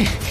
Okay.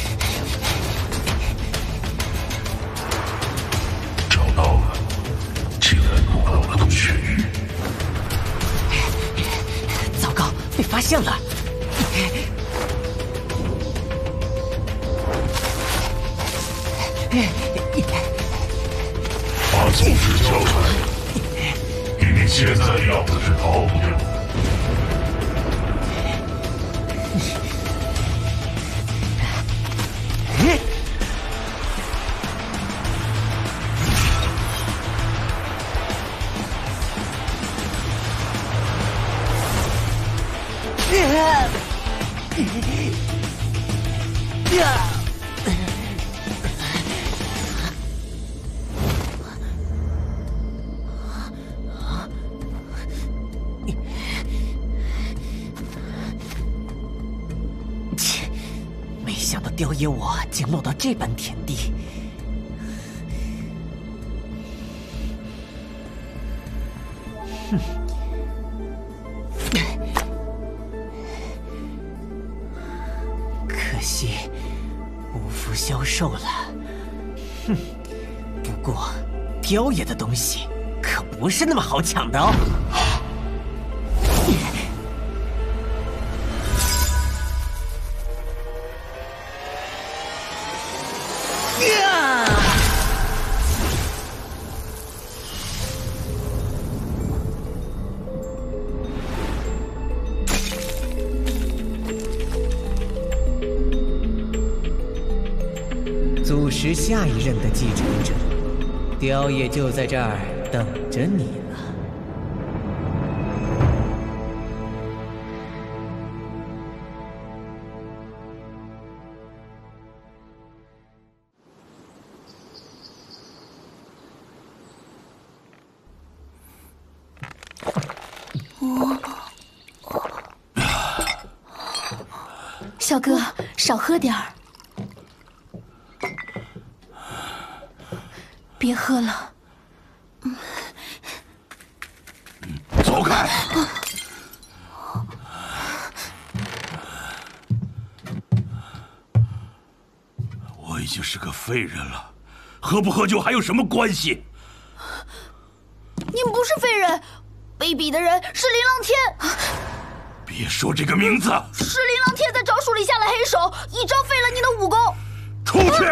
这般田地。哼，可惜无福消受了。哼，不过雕爷的东西可不是那么好抢的哦。喝不喝酒还有什么关系？您不是废人，卑鄙的人是林浪天，别说这个名字，是林浪天在招数里下了黑手，一招废了你的武功。出去！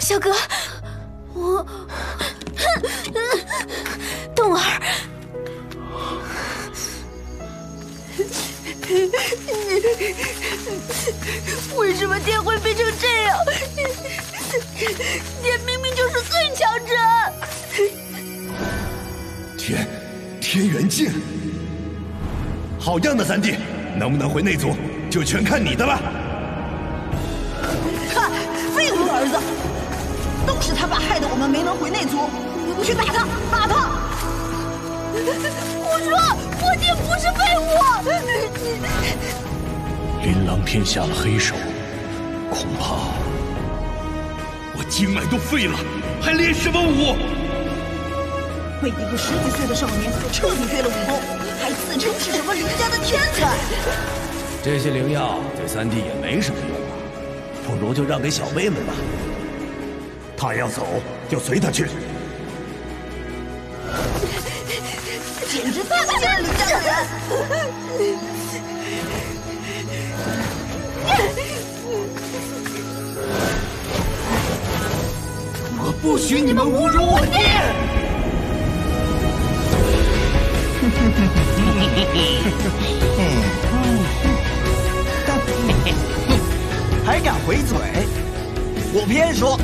小哥，我，冬儿，为什么爹会变成这样？天明明就是最强者。天，天元镜，好样的，三弟！能不能回内族，就全看你的了。看，废物儿子，都是他爸害得我们没能回内族。去打他，打他！胡说，我爹不是废物。琳琅天下了黑手，恐怕我经脉都废了，还练什么武？为一个十几岁的少年彻底废了武功，还自称是什么林家的天才。这些灵药对三弟也没什么用啊，不如就让给小妹们吧。他要走，就随他去。简直太不像林家的人！不许你们侮辱我爹！还敢回嘴？我偏说，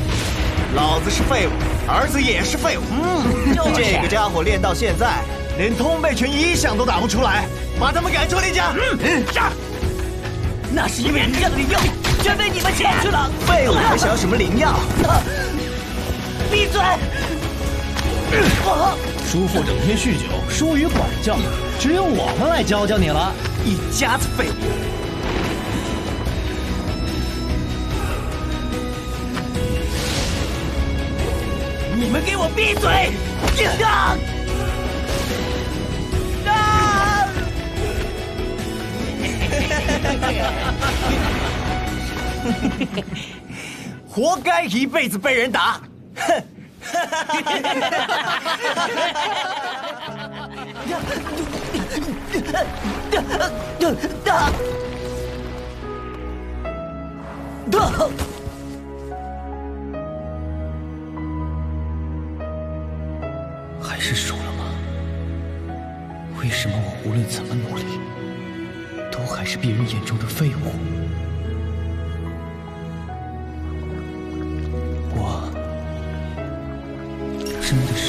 老子是废物，儿子也是废物。嗯，这个家伙练到现在，连通背拳一响都打不出来，把他们赶出林家。嗯，杀！那是因为林家的灵药全被你们抢去了。废物还想要什么灵药？闭嘴！叔父整天酗酒，疏于管教，只有我们来教教你了。一家子废物！你们给我闭嘴！啊！啊！活该一辈子被人打！哼！还是输了吗？为什么我无论怎么努力，都还是别人眼中的废物？真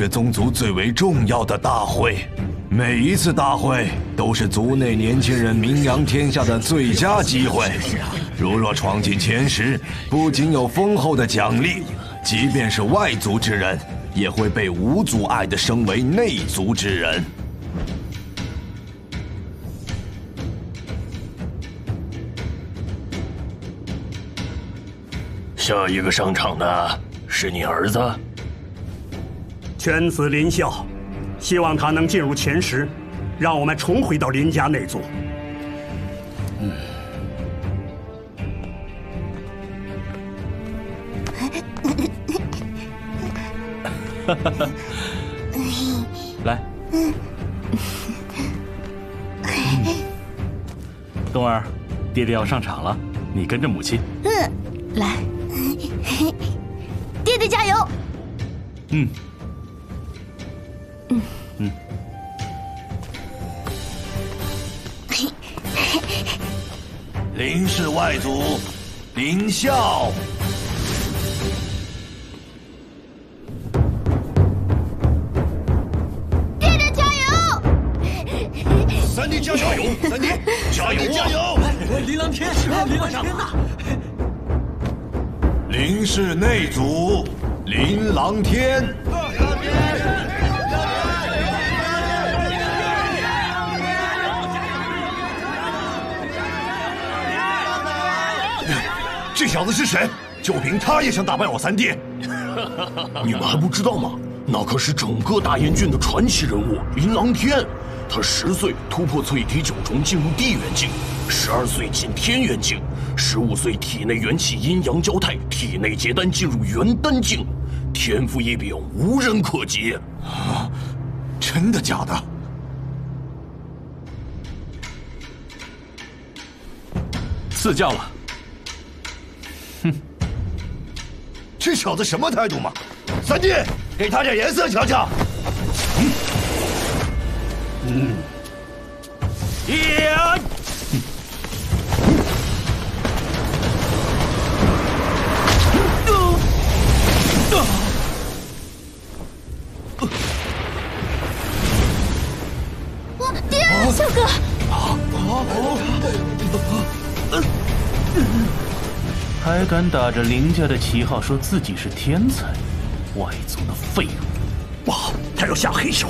是宗族最为重要的大会，每一次大会都是族内年轻人名扬天下的最佳机会。如若闯进前十，不仅有丰厚的奖励，即便是外族之人，也会被无阻碍地升为内族之人。下一个上场的是你儿子。犬子林啸，希望他能进入前十，让我们重回到林家内族。来，冬儿，爹爹要上场了，你跟着母亲。嗯，来，爹爹加油！嗯，林氏外祖，林啸。爹爹加油！三弟加油！三弟加油！加油！林琅天，林琅天呐！林氏内祖，林琅天。小子是谁？就凭他也想打败我三弟？你们还不知道吗？那可是整个大燕郡的传奇人物林琅天。他十岁突破淬体九重进入地元境，十二岁进天元境，十五岁体内元气阴阳交泰，体内结丹进入元丹境，天赋异禀，无人可及。啊，真的假的？赐教了。这小子什么态度嘛？三弟，给他点颜色瞧瞧。嗯嗯，呀！打着林家的旗号说自己是天才，外族的废物！不好，他要下黑手！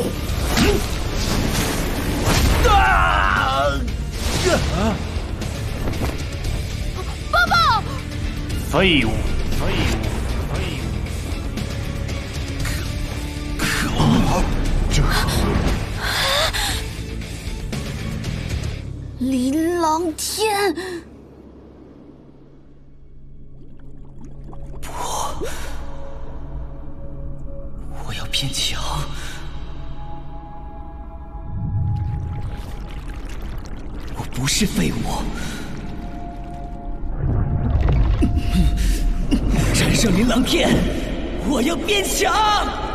啊！爸爸！废物！废物！废物！可恶！这林琅天！变强。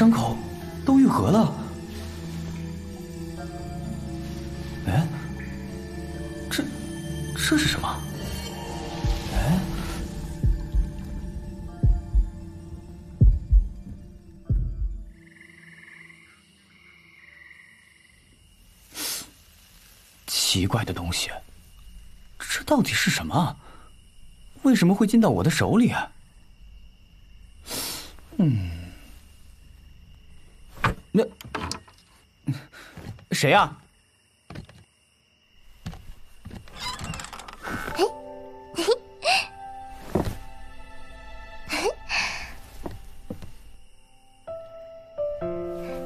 伤口都愈合了。哎，这这是什么？哎，奇怪的东西，这到底是什么？为什么会进到我的手里啊？嗯。那谁呀？嘿，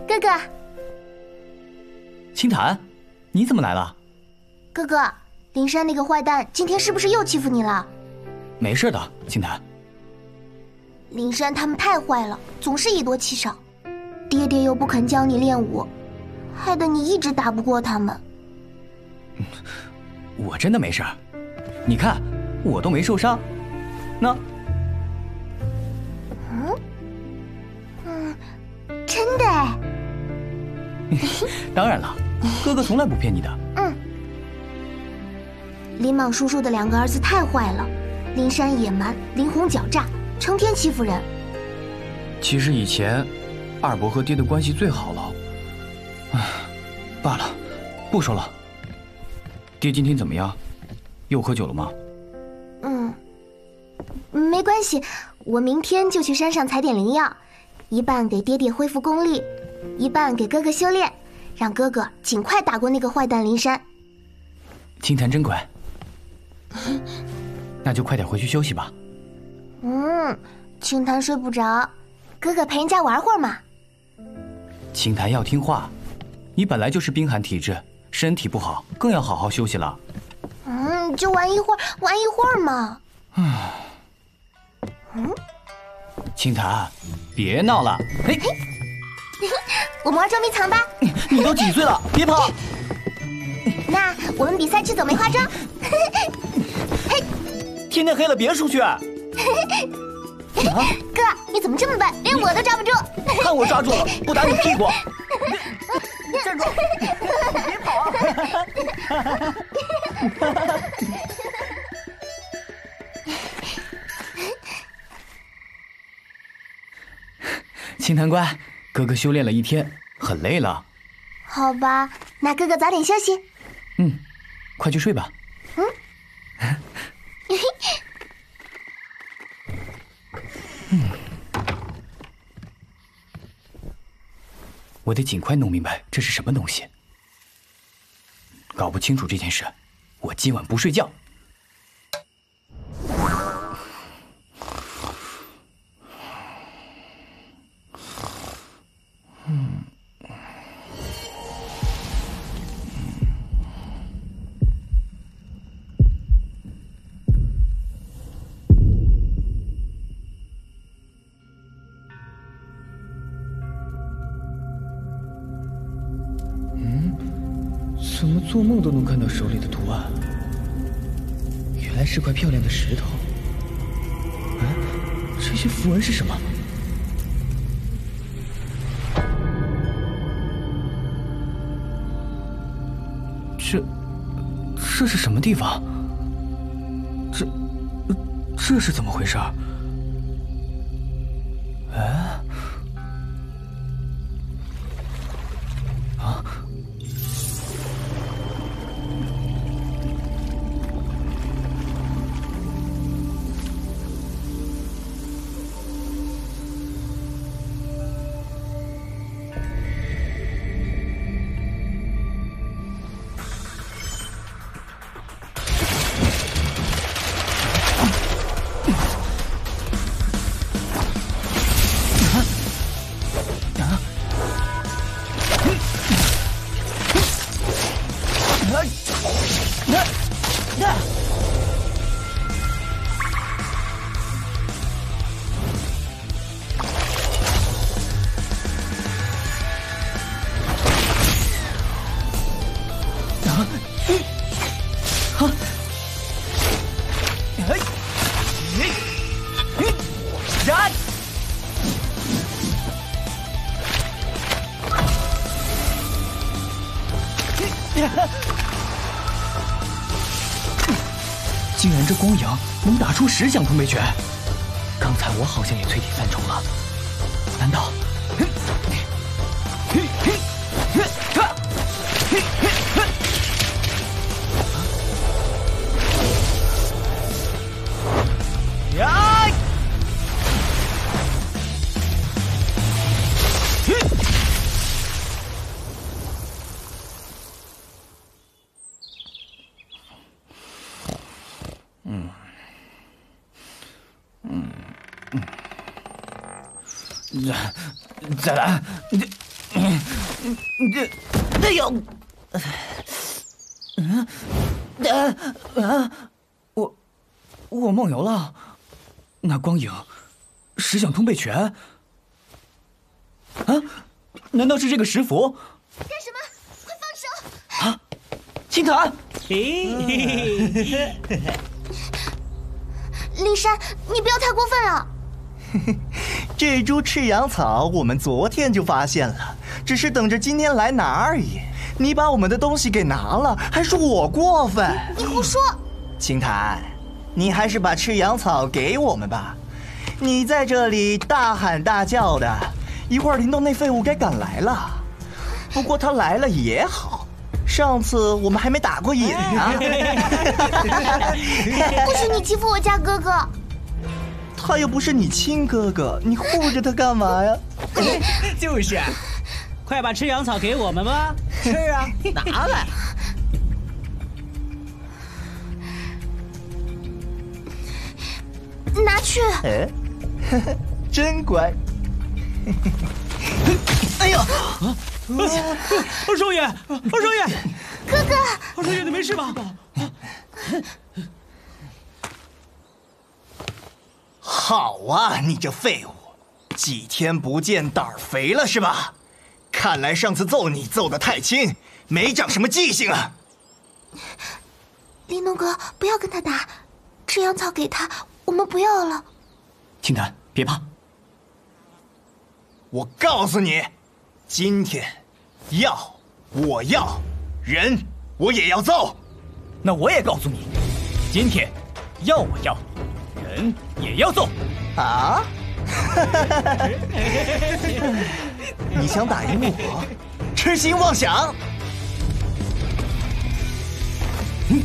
哥哥，青檀，你怎么来了？哥哥，灵山那个坏蛋今天是不是又欺负你了？没事的，青檀。灵山他们太坏了，总是以多欺少。爹爹又不肯教你练武，害得你一直打不过他们。我真的没事，你看我都没受伤。那，嗯，嗯，真的？当然了，哥哥从来不骗你的。嗯。林莽叔叔的两个儿子太坏了，林山野蛮，林红狡诈，成天欺负人。其实以前。二伯和爹的关系最好了，唉，罢了，不说了。爹今天怎么样？又喝酒了吗？嗯，没关系，我明天就去山上采点灵药，一半给爹爹恢复功力，一半给哥哥修炼，让哥哥尽快打过那个坏蛋林山。青檀真乖，那就快点回去休息吧。嗯，青檀睡不着，哥哥陪人家玩会儿嘛。青檀要听话，你本来就是冰寒体质，身体不好，更要好好休息了。嗯，就玩一会儿，玩一会儿嘛。唉。嗯，青檀，别闹了。嘿，我们玩捉迷藏吧。你都几岁了？别跑。那我们比赛去走梅花桩。嘿，天天黑了，别出去。哥，你怎么这么笨，连我都抓不住？看我抓住了，不打你屁股！站住！别跑啊！青檀乖，哥哥修炼了一天，很累了。好吧，那哥哥早点休息。嗯，快去睡吧。嗯。我得尽快弄明白这是什么东西。搞不清楚这件事，我今晚不睡觉。做梦都能看到手里的图案，原来是块漂亮的石头。嗯，这些符文是什么？这，这是什么地方？这，这是怎么回事？哎！啊！这光影能打出十响通背拳！刚才我好像也淬体三重拳，啊，难道是这个石符？干什么？快放手！啊，青檀，骊山，你不要太过分了。这株赤阳草我们昨天就发现了，只是等着今天来拿而已。你把我们的东西给拿了，还说我过分？你胡说！青檀，你还是把赤阳草给我们吧。你在这里大喊大叫的，一会儿林动那废物该赶来了。不过他来了也好，上次我们还没打过瘾呢。不许你欺负我家哥哥！他又不是你亲哥哥，你护着他干嘛呀？就是，快把吃羊草给我们吧。是啊，拿来。拿去。哎，真乖。哎呦！二少爷，二少爷，哥哥，二少爷，你没事吧？好啊，你这废物，几天不见胆儿肥了是吧？看来上次揍你揍得太轻，没长什么记性啊。林东哥，不要跟他打，吃阳草给他，我们不要了。青檀，别怕。我告诉你，今天要我要人，我也要揍。那我也告诉你，今天要我要人也要揍。啊！你想打赢我，痴心妄想。嗯。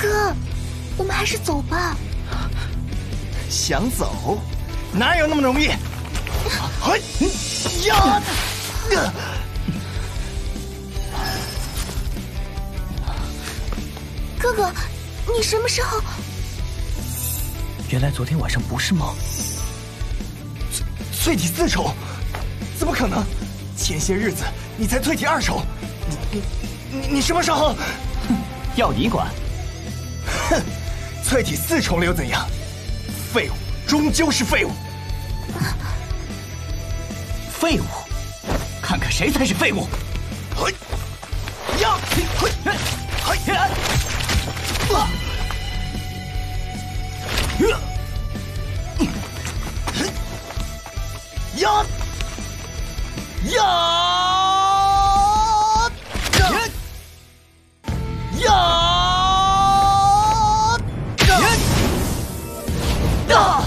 哥，我们还是走吧。想走？哪有那么容易？嘿，呀！哥哥，你什么时候？原来昨天晚上不是梦。淬体四重？怎么可能？前些日子你才淬体二重，你你你你什么时候？哼要你管！哼，淬体四重了又怎样？废物终究是废物。废物，看看谁才是废物！嘿，呀，嘿，嘿，呀，啊，呀，呀，呀，呀，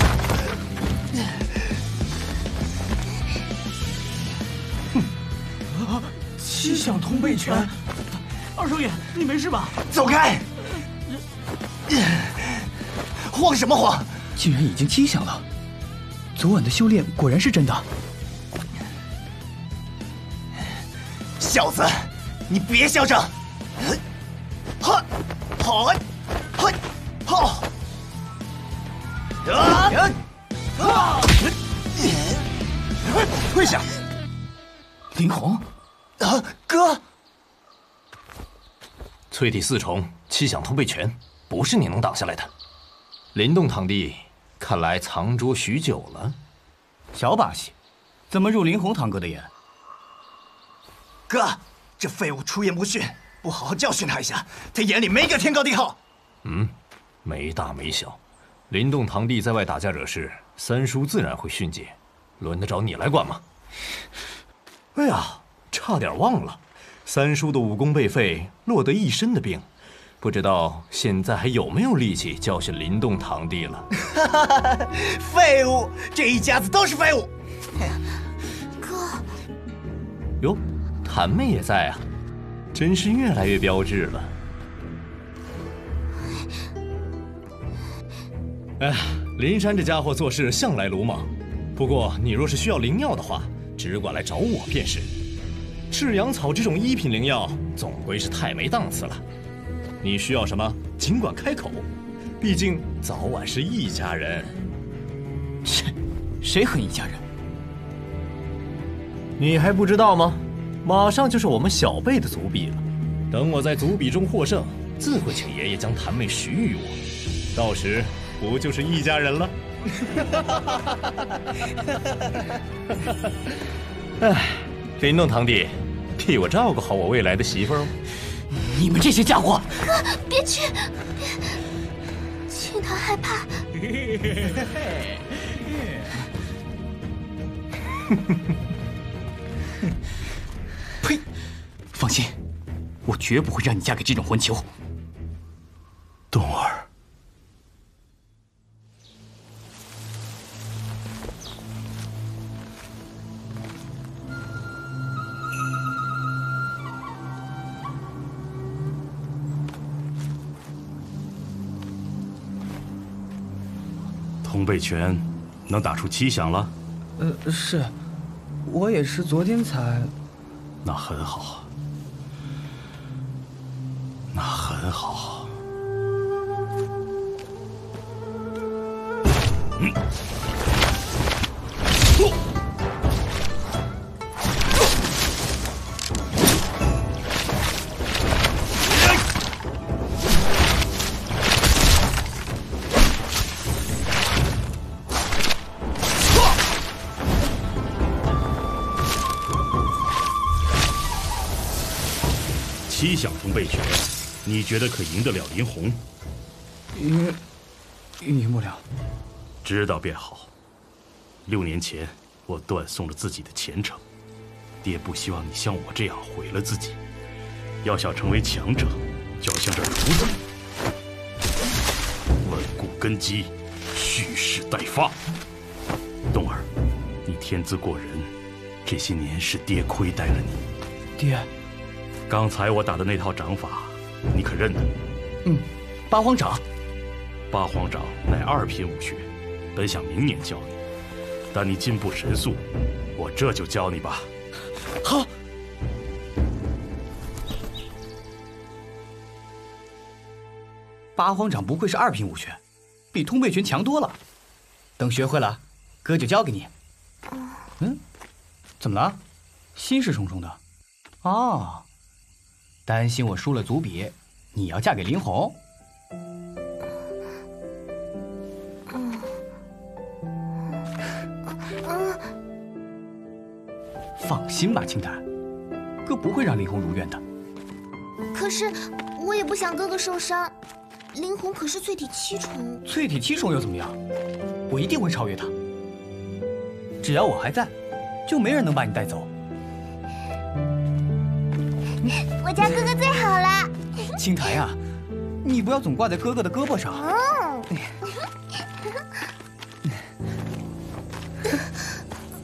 啊！七响通背拳，二少爷，你没事吧？走开！慌什么慌？竟然已经七响了，昨晚的修炼果然是真的。小子，你别嚣张！哈，好，嘿，好，啊，啊，跪下！林红，啊，哥，淬体四重，七响通背拳，不是你能挡下来的。林动堂弟，看来藏拙许久了。小把戏，怎么入林红堂哥的眼？哥，这废物出言不逊，不好好教训他一下，他眼里没个天高地厚。嗯，没大没小。林动堂弟在外打架惹事，三叔自然会训诫，轮得着你来管吗？哎呀，差点忘了，三叔的武功被废，落得一身的病，不知道现在还有没有力气教训林动堂弟了。废物，这一家子都是废物。哥，哟，谭妹也在啊，真是越来越标致了。哎，林山这家伙做事向来鲁莽，不过你若是需要灵药的话，只管来找我便是。赤阳草这种一品灵药，总归是太没档次了。你需要什么，尽管开口，毕竟早晚是一家人。谁？谁和一家人？你还不知道吗？马上就是我们小辈的族比了。等我在族比中获胜，自会请爷爷将谭妹许予我。到时。不就是一家人了？哎，林动堂弟，替我照顾好我未来的媳妇儿。你们这些家伙！哥，别去，别，青檀害怕。呸！放心，我绝不会让你嫁给这种混球。通背拳能打出七响了？呃，是，我也是昨天才。那很好，那很好。七响通背拳，你觉得可赢得了林红？赢，赢不了。知道便好。六年前，我断送了自己的前程，爹不希望你像我这样毁了自己。要想成为强者，就要像这炉子，稳固根基，蓄势待发。冬儿，你天资过人，这些年是爹亏待了你。爹。刚才我打的那套掌法，你可认得？嗯，八荒掌。八荒掌乃二品武学，本想明年教你，但你进步神速，我这就教你吧。好。八荒掌不愧是二品武学，比通背拳强多了。等学会了，哥就教给你。嗯，怎么了？心事重重的。哦。担心我输了族比，你要嫁给林红？放心吧，青檀，哥不会让林红如愿的。可是我也不想哥哥受伤，林红可是淬体七重。淬体七重又怎么样？我一定会超越他。只要我还在，就没人能把你带走。我家哥哥最好了，青苔呀，你不要总挂在哥哥的胳膊上。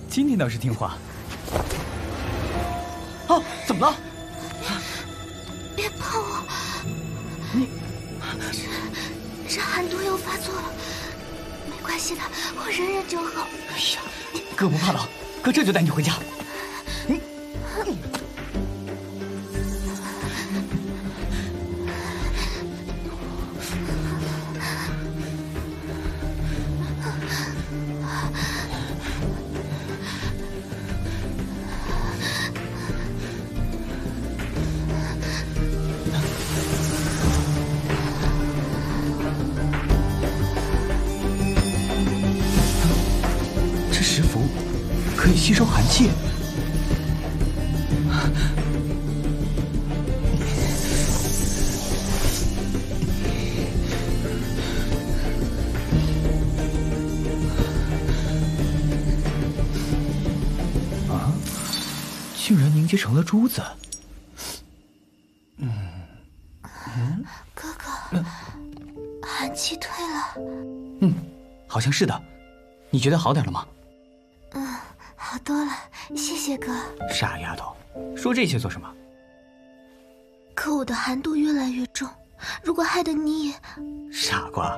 今天倒是听话。啊，怎么了？别碰我！你这这寒毒又发作了，没关系的，我忍忍就好。哎呀，哥不怕冷，哥这就带你回家。吸收寒气。啊？竟然凝结成了珠子。嗯。嗯哥哥寒气退了。嗯好像是的。你觉得好点了吗？嗯，好多了，谢谢哥。傻丫头，说这些做什么？可我的寒毒越来越重，如果害得你也……傻瓜，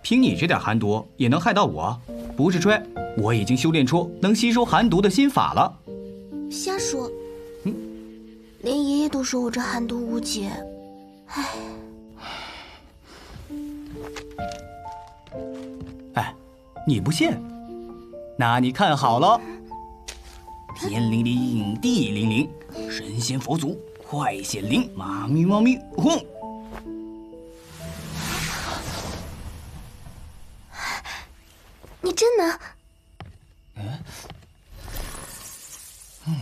凭你这点寒毒也能害到我？不是吹，我已经修炼出能吸收寒毒的心法了。瞎说！嗯，连爷爷都说我这寒毒无解。唉。哎，你不信？那你看好了，天灵灵，地灵灵，神仙佛祖。快显灵！妈咪妈咪，轰！你真能？嗯嗯，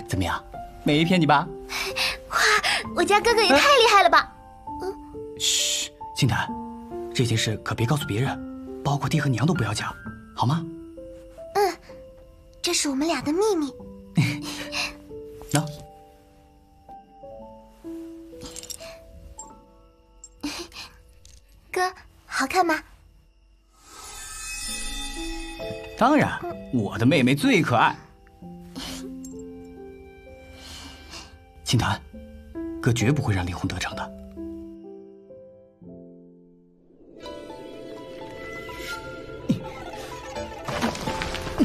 怎么样？没骗你吧？哇，我家哥哥也太厉害了吧！嗯，嘘，青檀，这件事可别告诉别人，包括爹和娘都不要讲，好吗？嗯，这是我们俩的秘密。那，哥，好看吗？当然，我的妹妹最可爱。青檀，哥绝不会让离婚得逞的。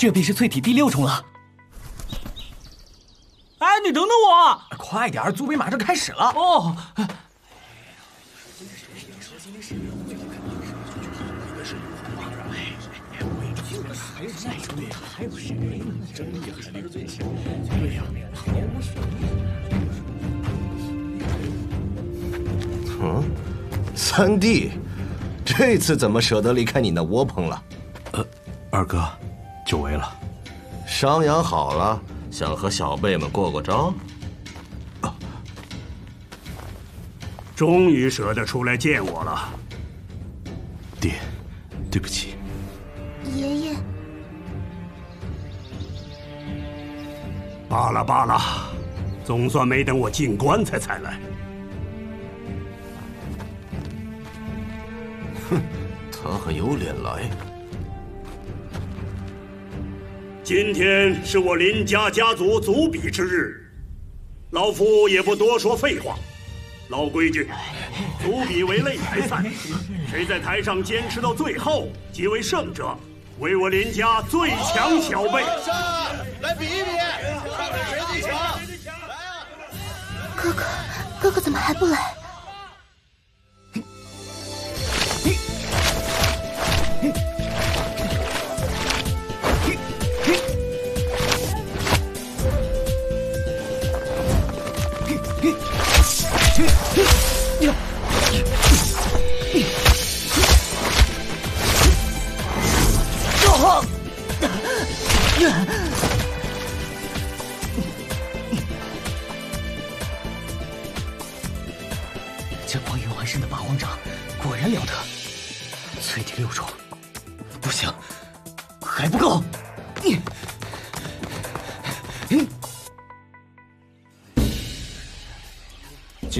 这便是淬体第六重了。哎，你等等我！快点，租比马上开始了。哦。还有谁？真厉害，那个最强，对呀，毫无悬念。嗯，三弟，这次怎么舍得离开你那窝棚了？呃，二哥，久违了。伤养好了，想和小辈们过过招。啊，终于舍得出来见我了。爹，对不起。爷爷。罢了罢了，总算没等我进棺材才来。哼，他还有脸来？今天是我林家家族族比之日，老夫也不多说废话。老规矩，族比为擂台赛，谁在台上坚持到最后，即为胜者，为我林家最强小辈。来比一比，看看谁最强！来啊！哥哥，哥哥怎么还不来？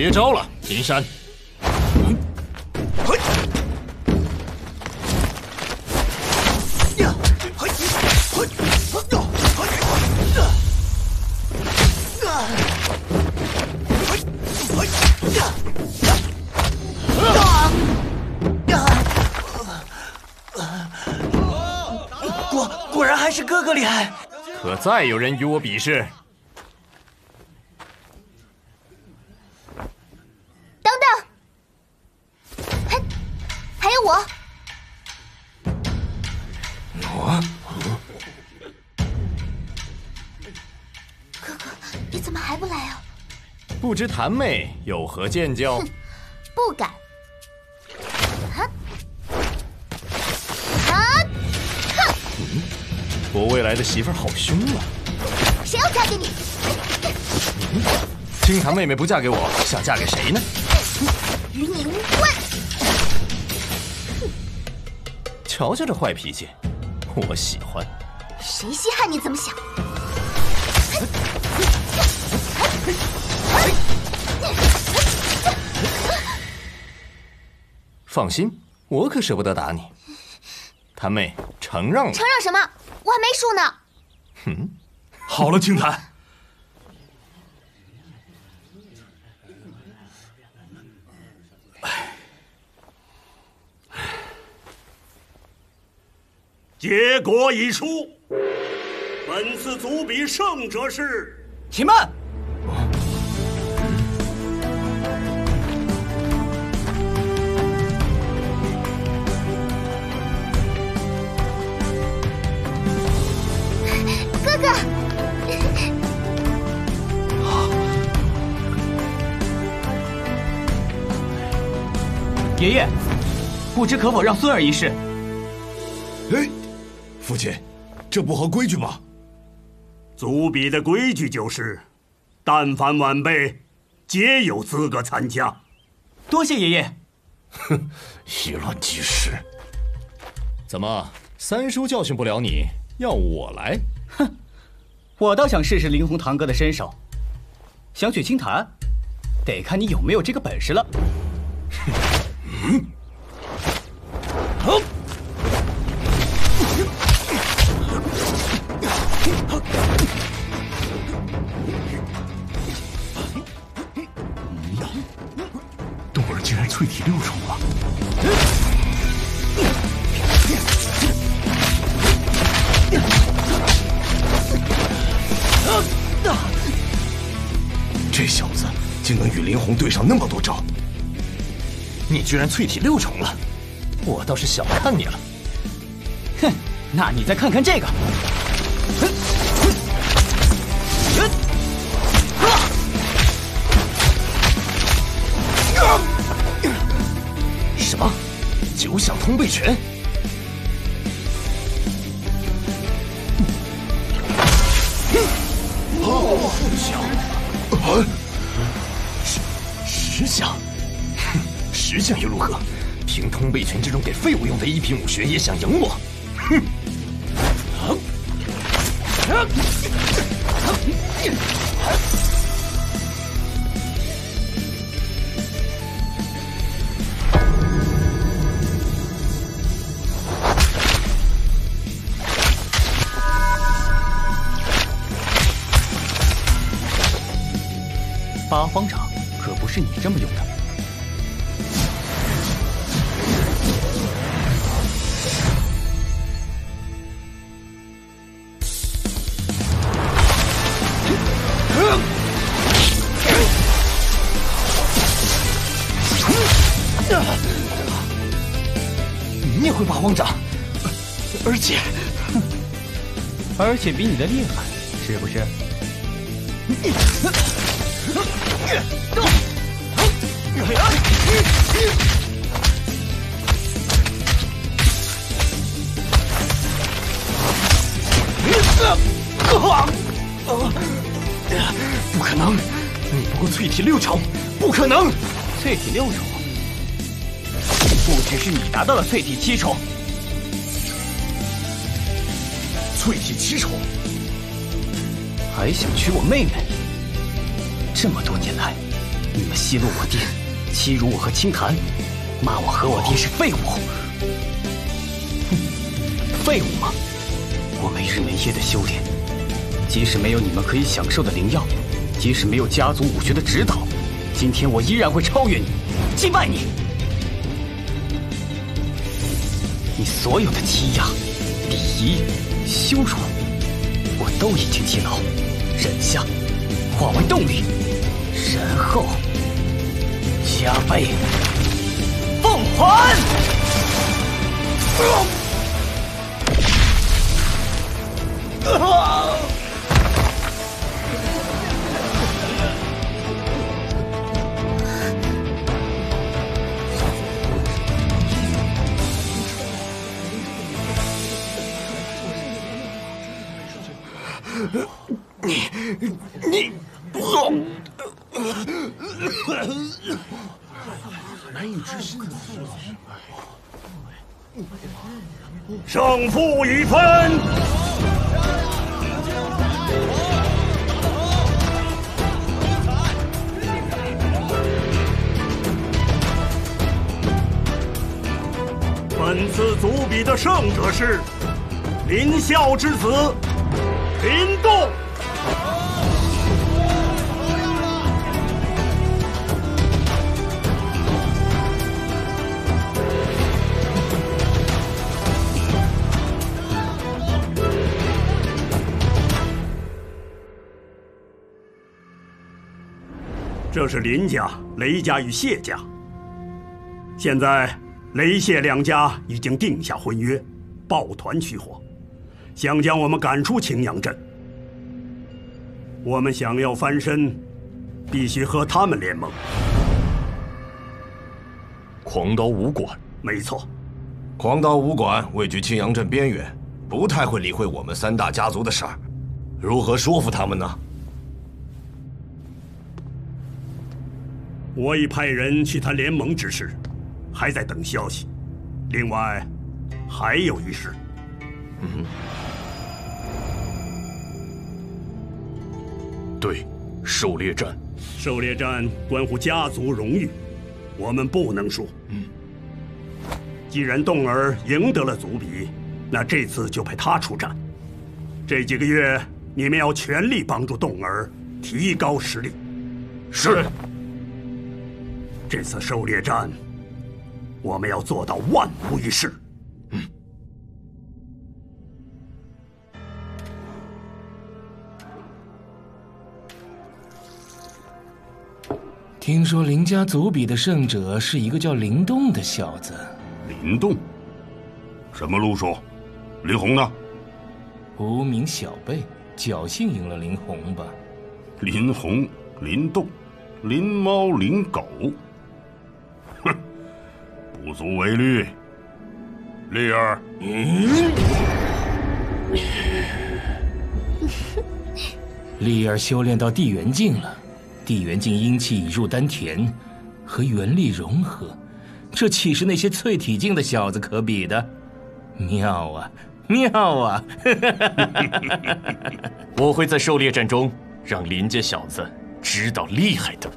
接招了，金山！果果然还是哥哥厉害。可再有人与我比试，不知谭妹有何见教？不敢。啊啊！哼！我未来的媳妇儿好凶啊！谁要嫁给你？青檀妹妹不嫁给我，想嫁给谁呢？与你无关。瞧瞧这坏脾气，我喜欢。谁稀罕你怎么想？放心，我可舍不得打你。谭妹，承让了。承让什么？我还没输呢。哼，好了，青檀。结果已出，本次组比胜者是。且慢！爷爷，不知可否让孙儿一试？哎，父亲，这不合规矩吧？组比的规矩就是，但凡晚辈，皆有资格参加。多谢爷爷。哼，以乱击石。怎么，三叔教训不了你，要我来？哼，我倒想试试林红堂哥的身手。想取青檀，得看你有没有这个本事了。嗯，好。冬儿竟然淬体六重了！这小子竟能与林红对上那么多招！你居然淬体六重了，我倒是小看你了。哼，那你再看看这个。什么？九响通背拳？哦，响！啊，十十响？识相又如何？凭通背拳这种给废物用的一品武学也想赢我？哼！且比你的厉害，是不是？不可能！你不过淬体六重，不可能！淬体六重，不只是你达到了淬体七重，淬体七重，还想娶我妹妹？这么多年来，你们奚落我爹，欺辱我和青檀，骂我和我爹是废物。废物吗？我没日没夜的修炼，即使没有你们可以享受的灵药，即使没有家族武学的指导，今天我依然会超越你，击败你。你所有的欺压、鄙夷、羞辱，我都已经记牢，忍下，化为动力，然后加倍奉还。胜负已分。本次组比的胜者是林啸之子。林，这是林家、雷家与谢家。现在雷谢两家已经定下婚约，抱团取火。想将我们赶出青阳镇，我们想要翻身，必须和他们联盟。狂刀武馆，没错。狂刀武馆位居青阳镇边缘，不太会理会我们三大家族的事儿。如何说服他们呢？我已派人去谈联盟之事，还在等消息。另外，还有一事。嗯。对，狩猎战，狩猎战关乎家族荣誉，我们不能输。嗯，既然动儿赢得了族比，那这次就派他出战。这几个月，你们要全力帮助动儿提高实力。是。这次狩猎战，我们要做到万无一失。听说林家族比的胜者是一个叫林动的小子。林动？什么路数？林红呢？无名小辈，侥幸赢了林红吧？林红、林动、林猫、林狗，哼，不足为虑。丽儿，嗯，丽儿修炼到地元境了。地元境阴气已入丹田，和元力融合，这岂是那些淬体境的小子可比的？妙啊，妙啊！我会在狩猎战中让林家小子知道厉害的。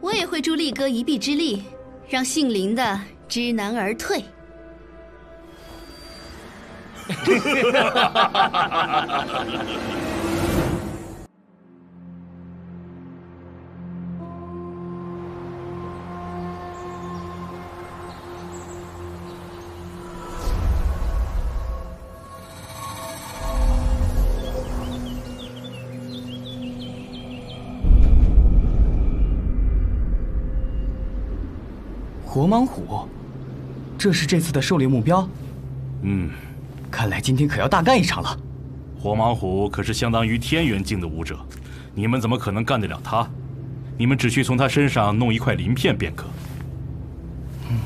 我也会助力哥一臂之力，让姓林的知难而退。火蟒虎，这是这次的狩猎目标。嗯，看来今天可要大干一场了。火蟒虎可是相当于天元境的武者，你们怎么可能干得了他？你们只需从他身上弄一块鳞片便可。嗯，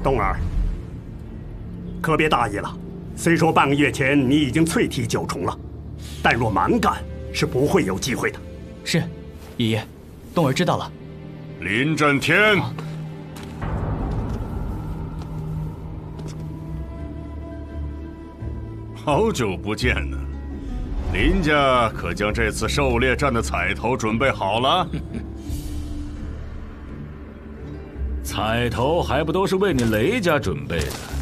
冬儿，可别大意了。虽说半个月前你已经淬体九重了，但若蛮干，是不会有机会的。是，爷爷。冬儿知道了，林震天，好久不见呢。林家可将这次狩猎战的彩头准备好了？彩头还不都是为你雷家准备的？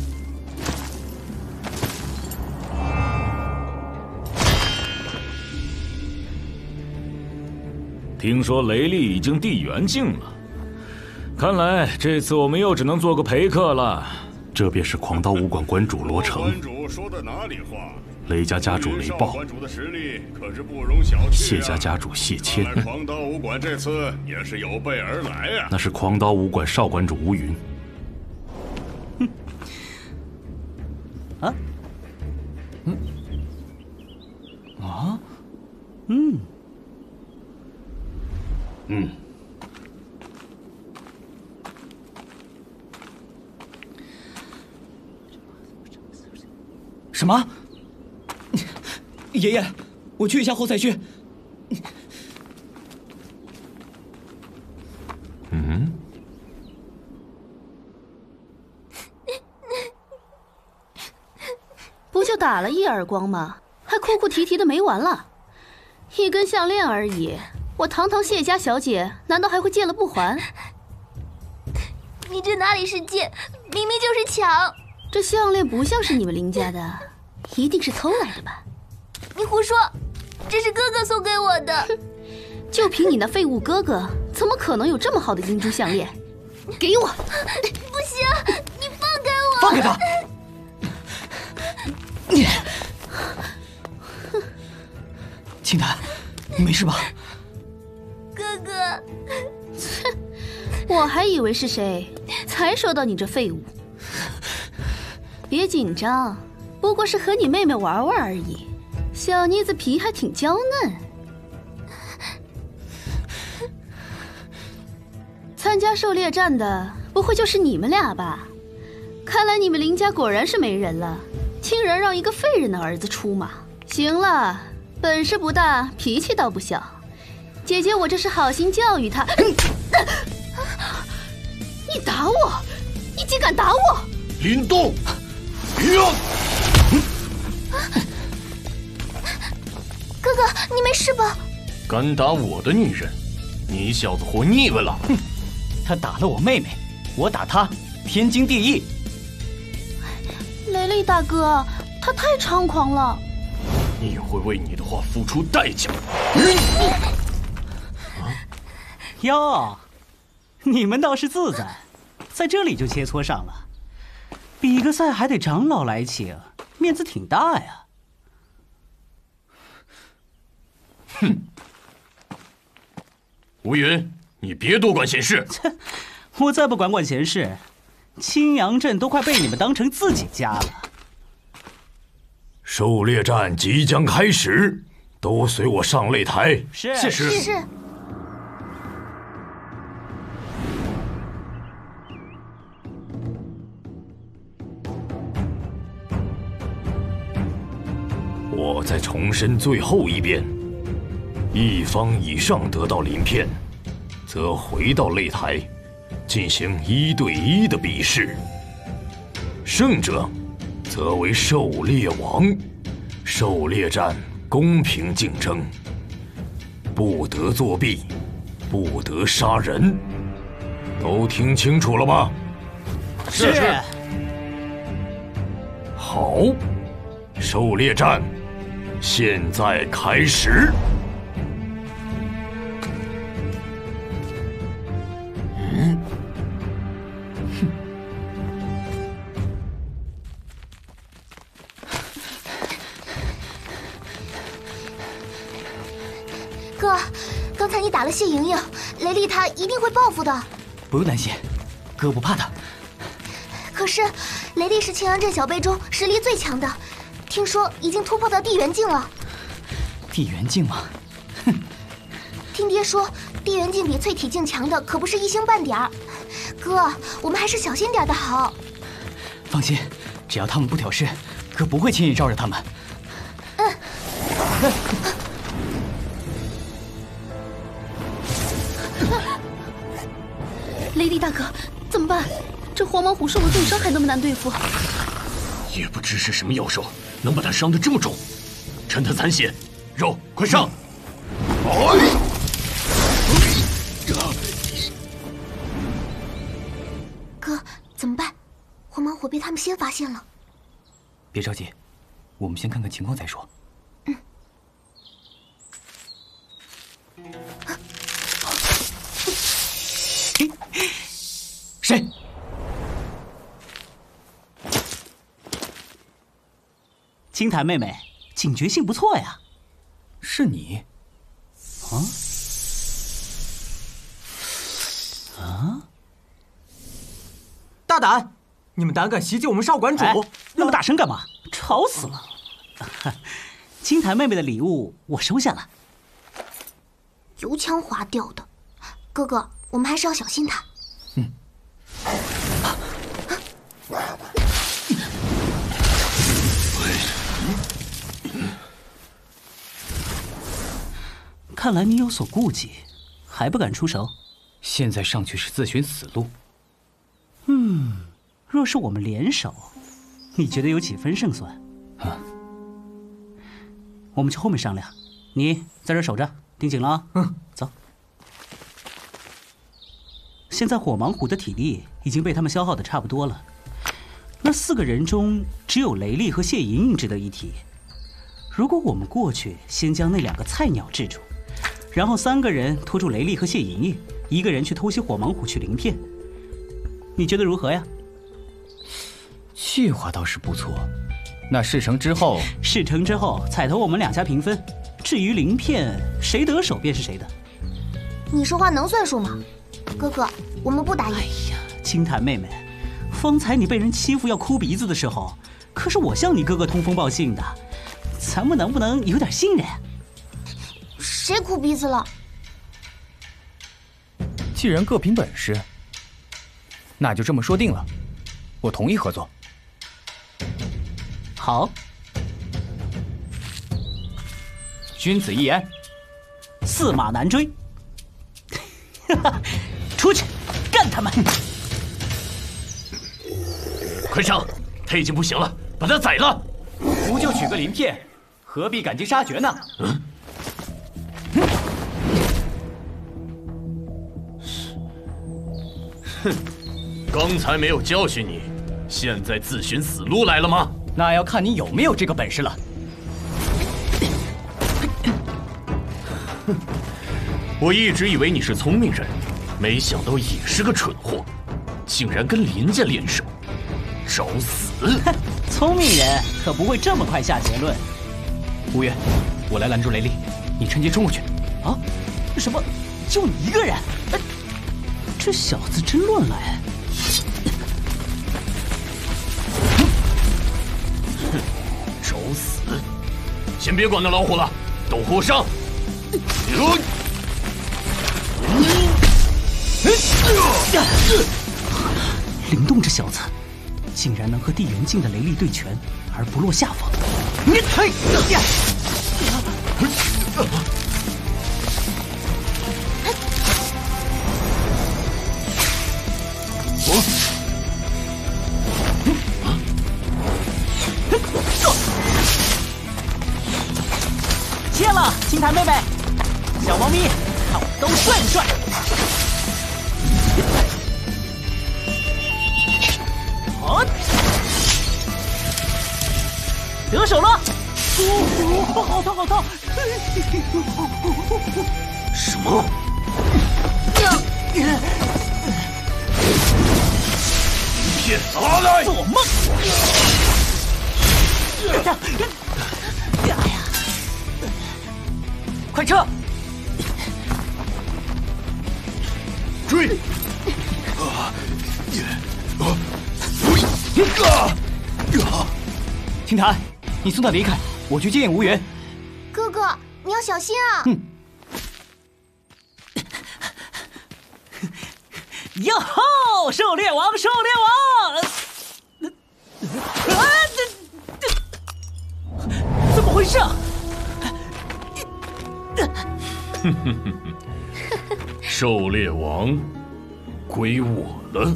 听说雷厉已经地缘境了，看来这次我们又只能做个陪客了。这便是狂刀武馆馆主罗成。馆主说的哪里话？雷家家主雷暴，馆主的实力可是不容小觑、啊。谢家家主谢谦，狂刀武馆这次也是有备而来啊。那是狂刀武馆少馆主吴云。哼，啊，嗯，啊，嗯，嗯。什么？爷爷，我去一下后赛区。嗯？不就打了一耳光吗？还哭哭啼啼的没完了？一根项链而已，我堂堂谢家小姐，难道还会借了不还？你这哪里是借，明明就是抢！这项链不像是你们林家的，一定是偷来的吧？你胡说，这是哥哥送给我的。就凭你那废物哥哥，怎么可能有这么好的金珠项链？给我！不行，你放开我！放开他！你，青檀，你没事吧？哥哥，哼，我还以为是谁，才说到你这废物。别紧张，不过是和你妹妹玩玩而已。小妮子皮还挺娇嫩。参加狩猎战的不会就是你们俩吧？看来你们林家果然是没人了，竟然让一个废人的儿子出马。行了，本事不大，脾气倒不小。姐姐，我这是好心教育他。你打我！你竟敢打我！林动！呀！哥哥，你没事吧？敢打我的女人，你小子活腻歪了！哼，他打了我妹妹，我打他，天经地义。雷雷大哥，他太猖狂了。你会为你的话付出代价。哟，你们倒是自在，在这里就切磋上了。比个赛还得长老来请，面子挺大呀。哼，吴云，你别多管闲事。切，我再不管管闲事，青阳镇都快被你们当成自己家了。狩猎战即将开始，都随我上擂台。是是是。我再重申最后一遍：一方以上得到鳞片，则回到擂台，进行一对一的比试。胜者，则为狩猎王。狩猎战公平竞争，不得作弊，不得杀人。都听清楚了吗？是。好，狩猎战。现在开始。嗯，哼。哥，刚才你打了谢莹莹，雷丽她一定会报复的。不用担心，哥不怕他。可是，雷丽是青阳镇小辈中实力最强的。听说已经突破到地元境了。地元境吗？哼！听爹说，地元境比淬体境强的可不是一星半点儿。哥，我们还是小心点的好。放心，只要他们不挑事，哥不会轻易招惹他们。嗯。雷迪大哥，怎么办？这黄毛虎受了重伤，还那么难对付。也不知是什么妖兽。能把他伤得这么重，趁他残血，肉快上！哥，怎么办？黄毛虎被他们先发现了。别着急，我们先看看情况再说。嗯。谁？青檀妹妹，警觉性不错呀。是你？啊？啊？大胆！你们胆敢袭击我们少馆主？那么大声干嘛？吵死了！青檀妹妹的礼物我收下了。油腔滑调的，哥哥，我们还是要小心他。嗯。看来你有所顾忌，还不敢出手。现在上去是自寻死路。嗯，若是我们联手，你觉得有几分胜算？啊？我们去后面商量，你在这守着，盯紧了啊。嗯，走。现在火芒虎的体力已经被他们消耗的差不多了，那四个人中只有雷厉和谢莹莹值得一提。如果我们过去，先将那两个菜鸟制住，然后三个人拖住雷利和谢莹莹，一个人去偷袭火芒虎去鳞片，你觉得如何呀？计划倒是不错。那事成之后，事成之后，彩头我们两家平分。至于鳞片，谁得手便是谁的。你说话能算数吗，哥哥？我们不答应。哎呀，青檀妹妹，方才你被人欺负要哭鼻子的时候，可是我向你哥哥通风报信的。咱们能不能有点信任？谁哭鼻子了？既然各凭本事，那就这么说定了。我同意合作。好，君子一言，驷马难追。出去，干他们！快上，他已经不行了，把他宰了。不就取个鳞片，何必赶尽杀绝呢？嗯。哼，刚才没有教训你，现在自寻死路来了吗？那要看你有没有这个本事了。哼，我一直以为你是聪明人，没想到也是个蠢货，竟然跟林家联手，找死！聪明人可不会这么快下结论。吴越，我来拦住雷厉，你趁机冲过去。啊？什么？就你一个人？这小子真乱来。哼，找死先别管那老虎了，都给我上！灵动这小子，竟然能和地元境的雷力对拳而不落下风。你嘿！咪，看我刀帅不帅？好，得手了！哦，好痛，好痛！什么？一片拿来！做梦！快撤！追！青檀，你送他离开，我去接应无缘。哥哥，你要小心啊！哟吼！狩猎王，狩猎王！啊！这这怎么回事？啊？哼哼哼哼，狩猎王归我了。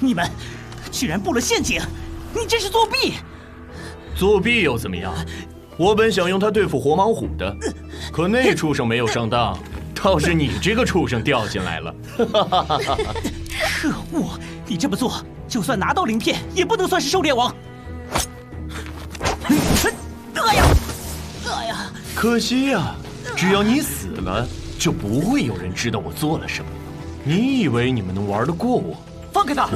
你们居然布了陷阱！你这是作弊！作弊又怎么样？我本想用它对付火蟒虎的，可那畜生没有上当，倒是你这个畜生掉进来了。可恶！你这么做，就算拿到鳞片，也不能算是狩猎王。哎呀！哎呀！可惜呀。只要你死了，就不会有人知道我做了什么。你以为你们能玩得过我？放开他！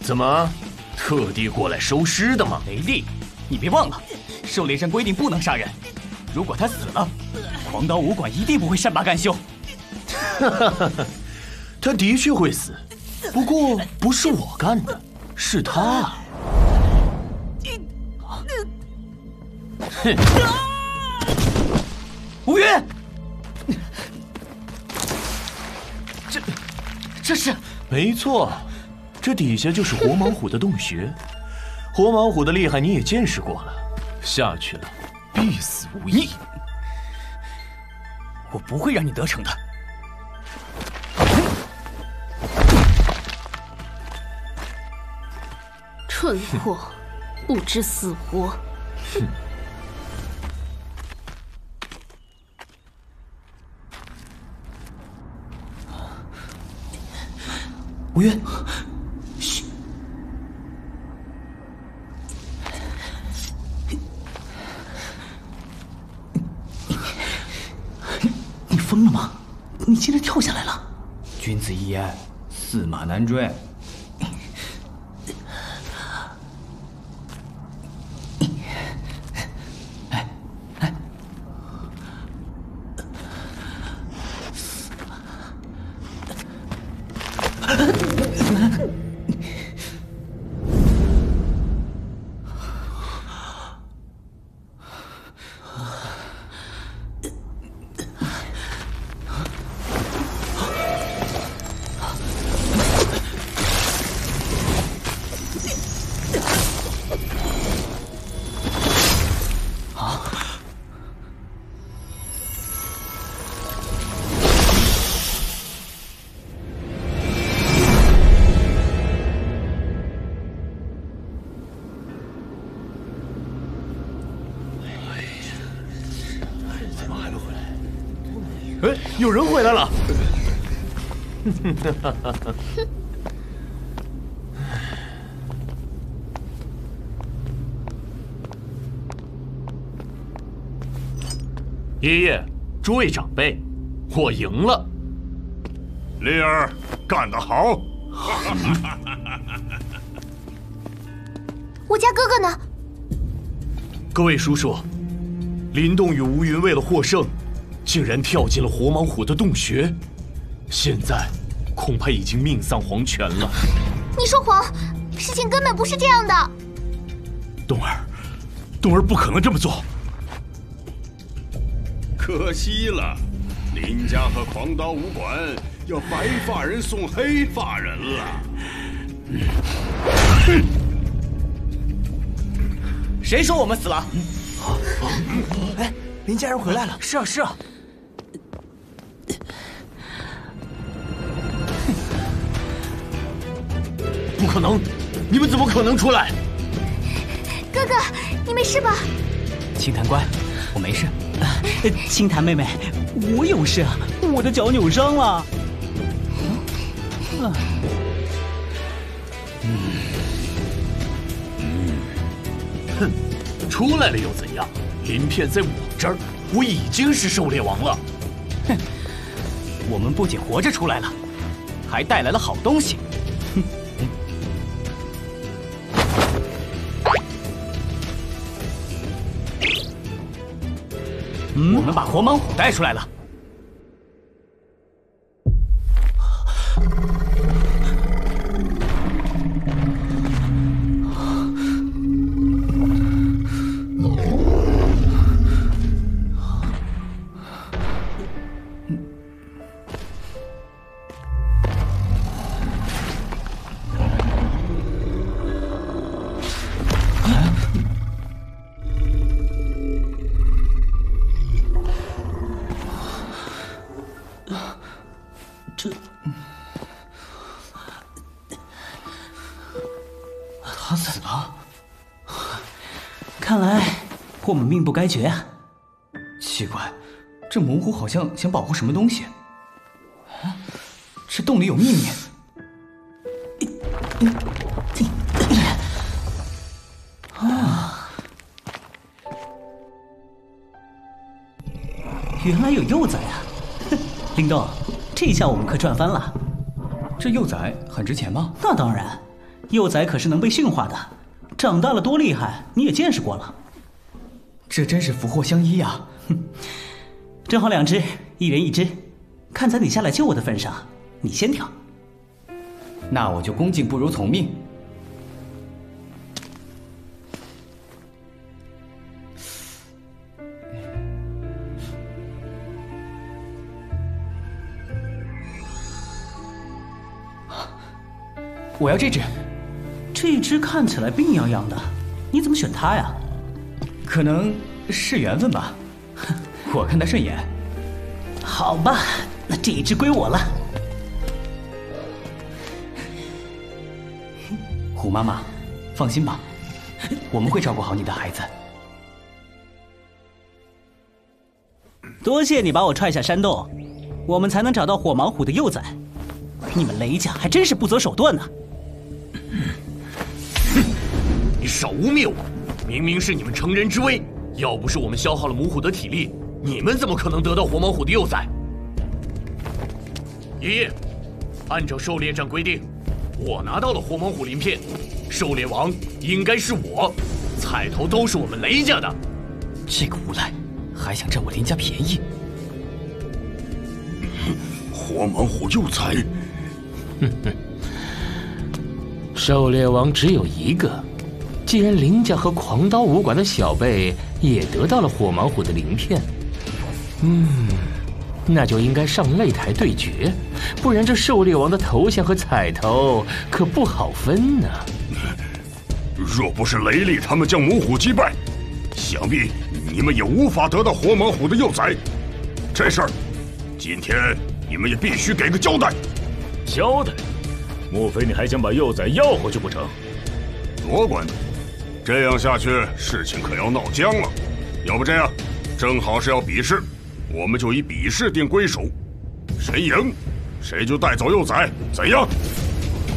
怎么，特地过来收尸的吗？雷利，你别忘了，狩猎山规定不能杀人。如果他死了，狂刀武馆一定不会善罢甘休。他的确会死，不过不是我干的，是他。哼！吴云，这这是？没错，这底下就是活蟒虎的洞穴。活蟒虎的厉害你也见识过了，下去了必死无疑。我不会让你得逞的。蠢货，不知死活！哼！吴越，嘘！你疯了吗？你竟然跳下来了！君子一言，驷马难追。爷爷，诸位长辈，我赢了！丽儿，干得好！我家哥哥呢？各位叔叔，林动与吴云为了获胜。竟然跳进了火蟒虎的洞穴，现在恐怕已经命丧黄泉了。你说谎，事情根本不是这样的。冬儿，冬儿不可能这么做。可惜了，林家和狂刀武馆要白发人送黑发人了。哼！谁说我们死了？哎，林家人回来了。是啊，是啊。可能！你们怎么可能出来？哥哥，你没事吧？青檀乖，我没事。青檀妹妹，我有事啊，我的脚扭伤了。嗯嗯，哼，出来了又怎样？鳞片在我这儿，我已经是狩猎王了。哼，我们不仅活着出来了，还带来了好东西。们把活蟒虎带出来了。该绝啊！奇怪，这猛虎好像想保护什么东西。啊这洞里有秘密。啊！原来有幼崽啊！林动，这下我们可赚翻了。这幼崽很值钱吗？那当然，幼崽可是能被驯化的，长大了多厉害，你也见识过了。这真是福祸相依呀！正好两只，一人一只。看在你下来救我的份上，你先挑。那我就恭敬不如从命。我要这只。这只看起来病殃殃的，你怎么选它呀？可能是缘分吧，我看他顺眼。好吧，那这一只归我了。虎妈妈，放心吧，我们会照顾好你的孩子。多谢你把我踹下山洞，我们才能找到火芒虎的幼崽。你们雷家还真是不择手段呢！哼，你少污蔑我！明明是你们乘人之危，要不是我们消耗了母虎的体力，你们怎么可能得到火猛虎的幼崽？爷爷，按照狩猎战规定，我拿到了火猛虎鳞片，狩猎王应该是我，彩头都是我们雷家的。这个无赖，还想占我林家便宜？火猛虎幼崽，哼哼，狩猎王只有一个。既然林家和狂刀武馆的小辈也得到了火芒虎的鳞片，嗯，那就应该上擂台对决，不然这狩猎王的头衔和彩头可不好分呢。若不是雷厉他们将母虎击败，想必你们也无法得到火芒虎的幼崽。这事儿，今天你们也必须给个交代。交代？莫非你还想把幼崽要回去不成？多管！这样下去，事情可要闹僵了。要不这样，正好是要比试，我们就以比试定归属，谁赢，谁就带走幼崽，怎样？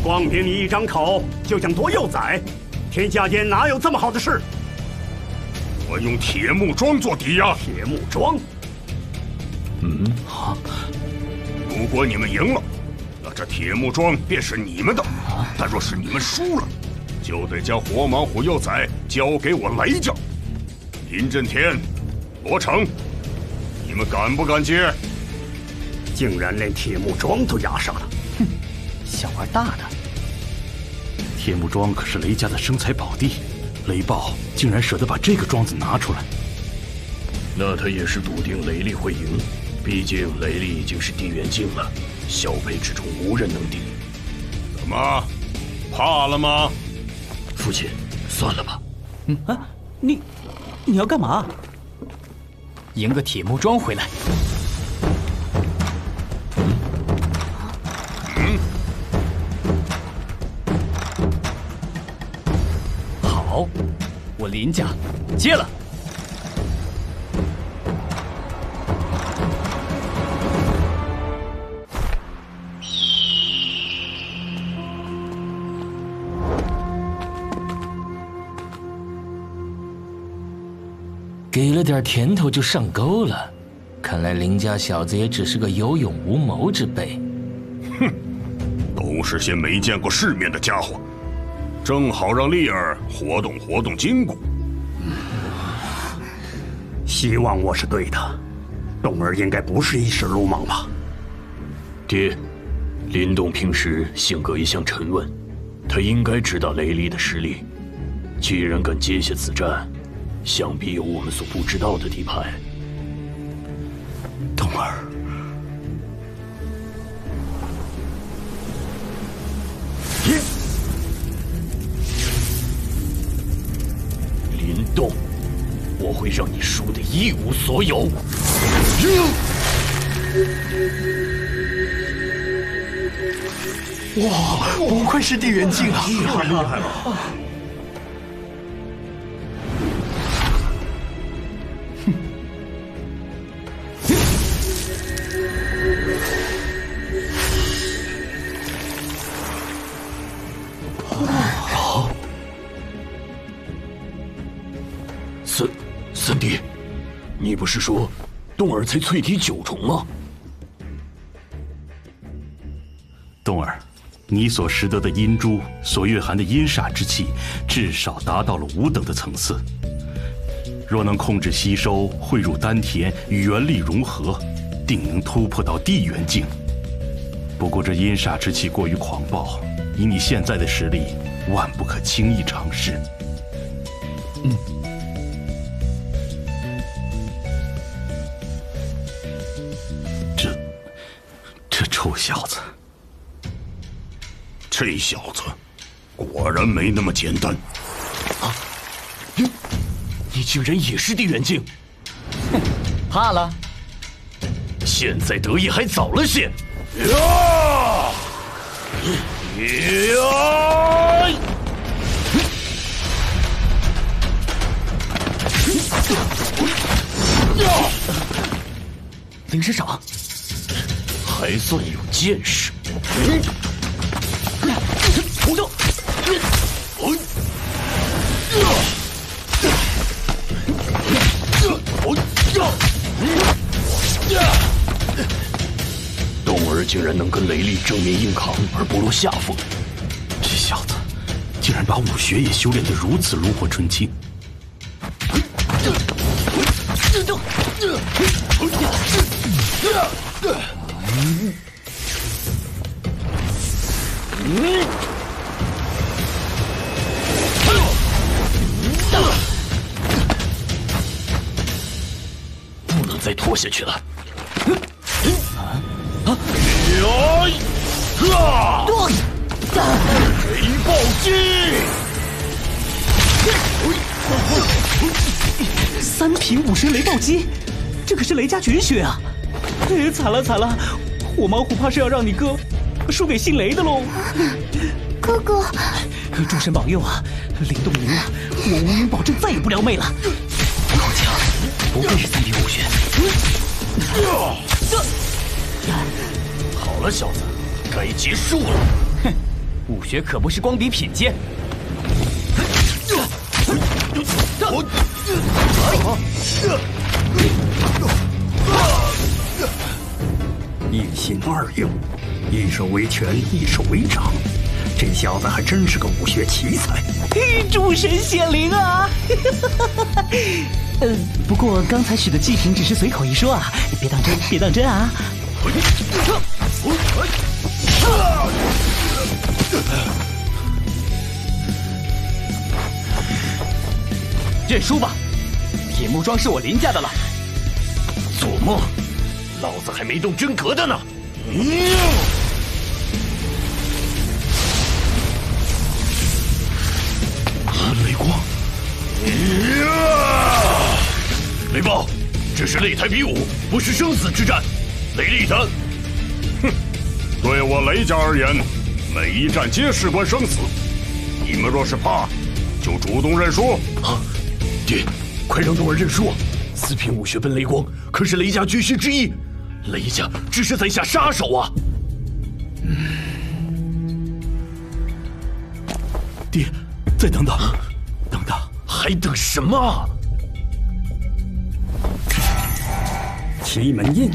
光凭你一张口就想夺幼崽，天下间哪有这么好的事？我用铁木桩做抵押。铁木桩？嗯，好。如果你们赢了，那这铁木桩便是你们的；但若是你们输了，就得将火蟒虎幼崽交给我雷家。林震天、罗成，你们敢不敢接？竟然连铁木庄都压上了！哼，想玩大的。铁木庄可是雷家的生财宝地，雷豹竟然舍得把这个庄子拿出来，那他也是笃定雷厉会赢。毕竟雷厉已经是地元境了，小辈之中无人能敌。怎么，怕了吗？父亲，算了吧。嗯啊，你你要干嘛？赢个铁木桩回来。嗯。好，我林家接了。给了点甜头就上钩了，看来林家小子也只是个有勇无谋之辈。哼，都是些没见过世面的家伙，正好让丽儿活动活动筋骨。希望我是对的，冬儿应该不是一时鲁莽吧？爹，林动平时性格一向沉稳，他应该知道雷厉的实力，既然敢接下此战。想必有我们所不知道的地盘。冬儿，林动，我会让你输得一无所有。哇，不愧是地元境啊！太厉害了！是说，冬儿才淬体九重吗？冬儿，你所拾得的阴珠所蕴含的阴煞之气，至少达到了五等的层次。若能控制吸收，汇入丹田，与元力融合，定能突破到地元境。不过这阴煞之气过于狂暴，以你现在的实力，万不可轻易尝试。嗯。臭小子。这小子果然没那么简单啊！你你竟然也是地元境？哼，怕了？现在得意还早了些。呀！呀！灵师长还算有见识。冲动！冬儿竟然能跟雷厉正面硬扛而不落下风，这小子竟然把武学也修炼得如此炉火纯青。不能再拖下去了！啊啊！呀！雷暴击！三品武神雷暴击，这可是雷家绝学啊！哎，惨了惨了，火芒虎怕是要让你哥输给姓雷的喽！哥哥，诸神保佑啊！灵动赢了，我无名保证再也不撩妹了。好强，不愧是三品武学。好了，小子，该结束了。哼，武学可不是光比品阶。一心二用，一手为拳，一手为掌，这小子还真是个武学奇才。诸神显灵啊！呃，不过刚才许的祭品只是随口一说啊，别当真，别当真啊！认输吧，铁木庄是我林家的了。做梦，老子还没动真格的呢！雷光！雷暴，这是擂台比武，不是生死之战。雷厉的，哼，对我雷家而言，每一战皆事关生死。你们若是怕，就主动认输。啊，爹，快让冬儿认输！四品武学奔雷光，可是雷家绝学之一，雷家只是在下杀手啊！爹，再等等，等等，还等什么？奇门印，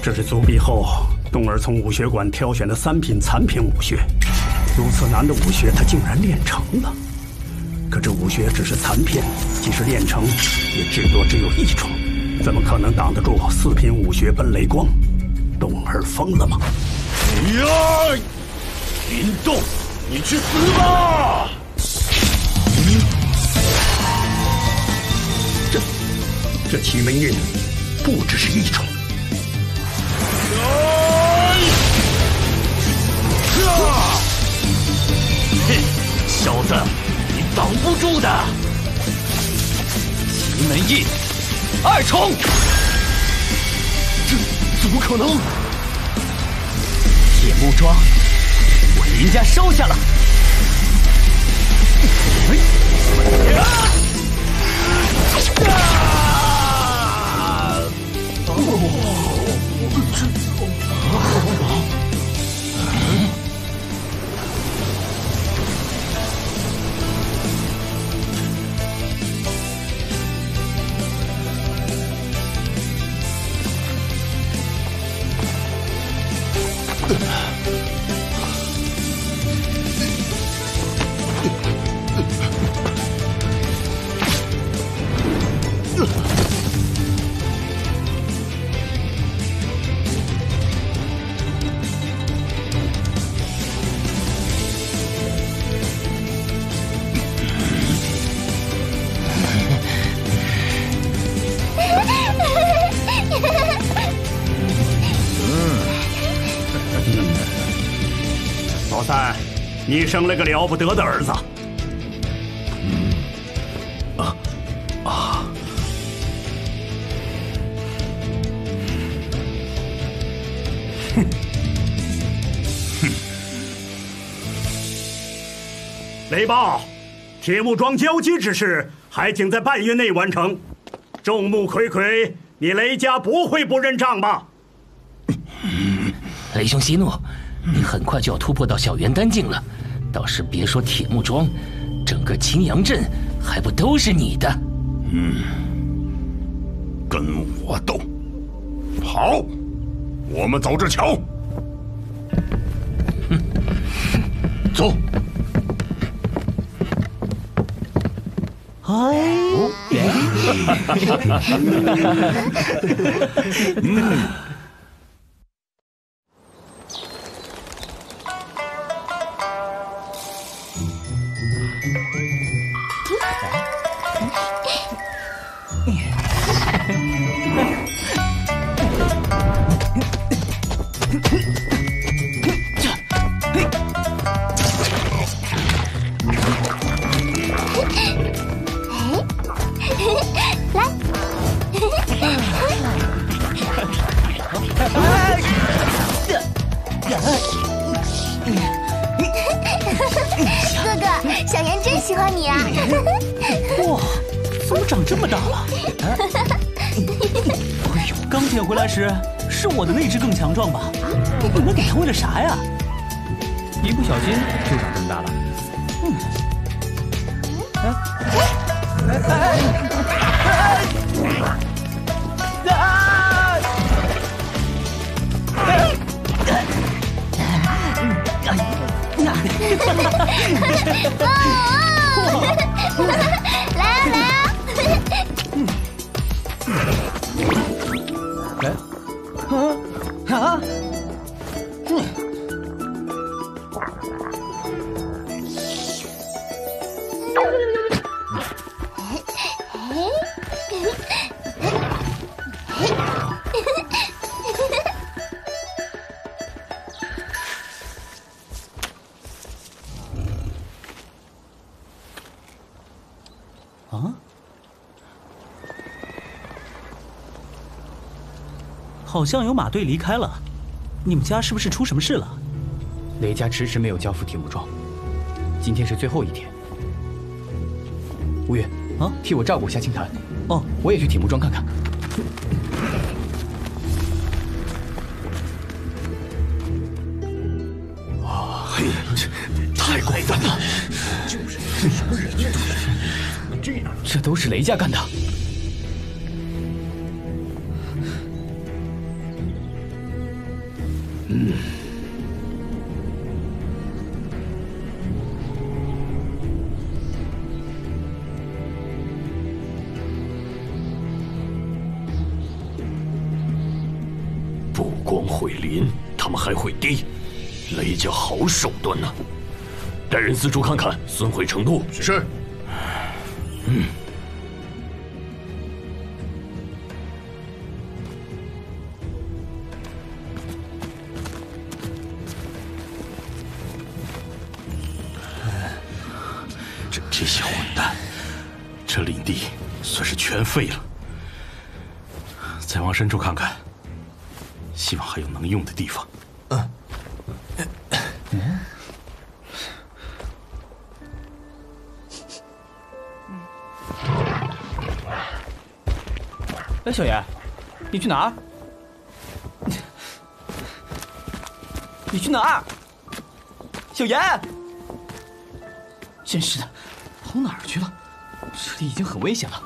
这是族比后冬儿从武学馆挑选的三品残品武学，如此难的武学，他竟然练成了。可这武学只是残片，即使练成，也至多只有一种，怎么可能挡得住四品武学奔雷光？董儿疯了吗？呀！林动，你去死吧！这这奇门印不只是一种。哼，小子！你挡不住的，奇门印二重。这怎么可能？铁木桩我林家收下了。哎呀啊哦这啊你生了个了不得的儿子。啊啊！哼哼！雷暴，铁木庄交接之事还请在半月内完成。众目睽睽，你雷家不会不认账吧？雷兄息怒，你很快就要突破到小元丹境了，到时别说铁木庄，整个青阳镇还不都是你的？嗯，跟我斗，好，我们走着瞧。走。哎，嗯。好像有马队离开了，你们家是不是出什么事了？雷家迟迟没有交付铁木庄，今天是最后一天。吴越，啊，替我照顾一下青檀。哦，我也去铁木庄看看。啊，嘿，这太过分了！就是这什么人呀？这样，这都是雷家干的。四处看看，损毁程度。是。你去哪儿？你去哪儿？小严，真是的，跑哪儿去了？这里已经很危险了。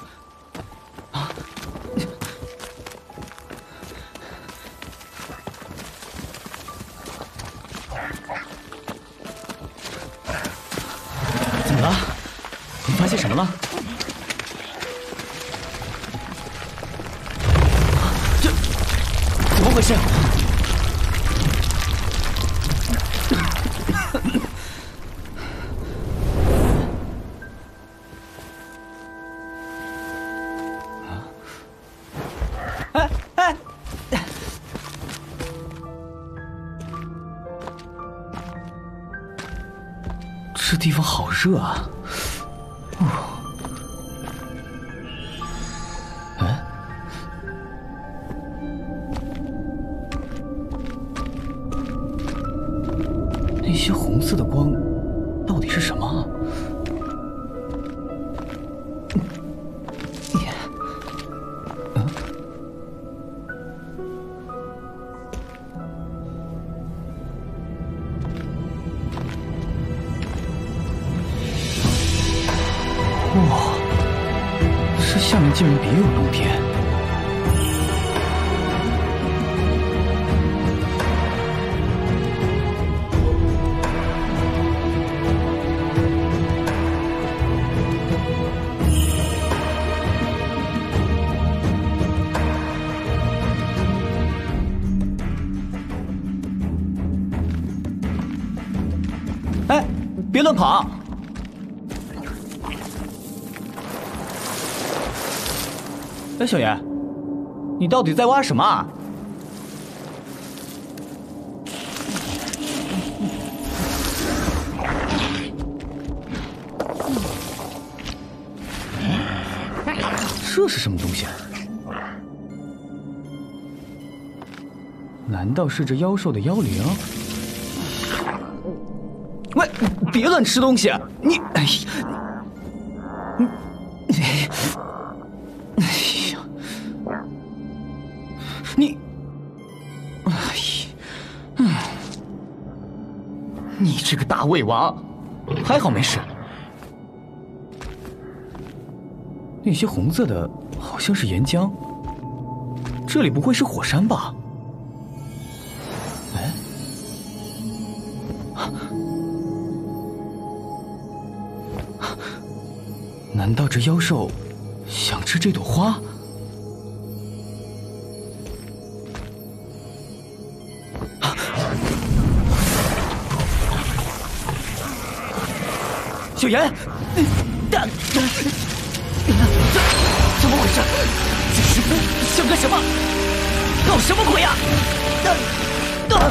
别乱跑！哎，小严，你到底在挖什么啊？这是什么东西啊？难道是这妖兽的妖灵？别乱吃东西！你，哎呀，你，哎呀，你，哎呀，嗯，你这个大胃王，还好没事。那些红色的，好像是岩浆。这里不会是火山吧？难道这妖兽想吃这朵花？小严，怎怎么回事？这师傅想干什么？搞什么鬼呀？啊！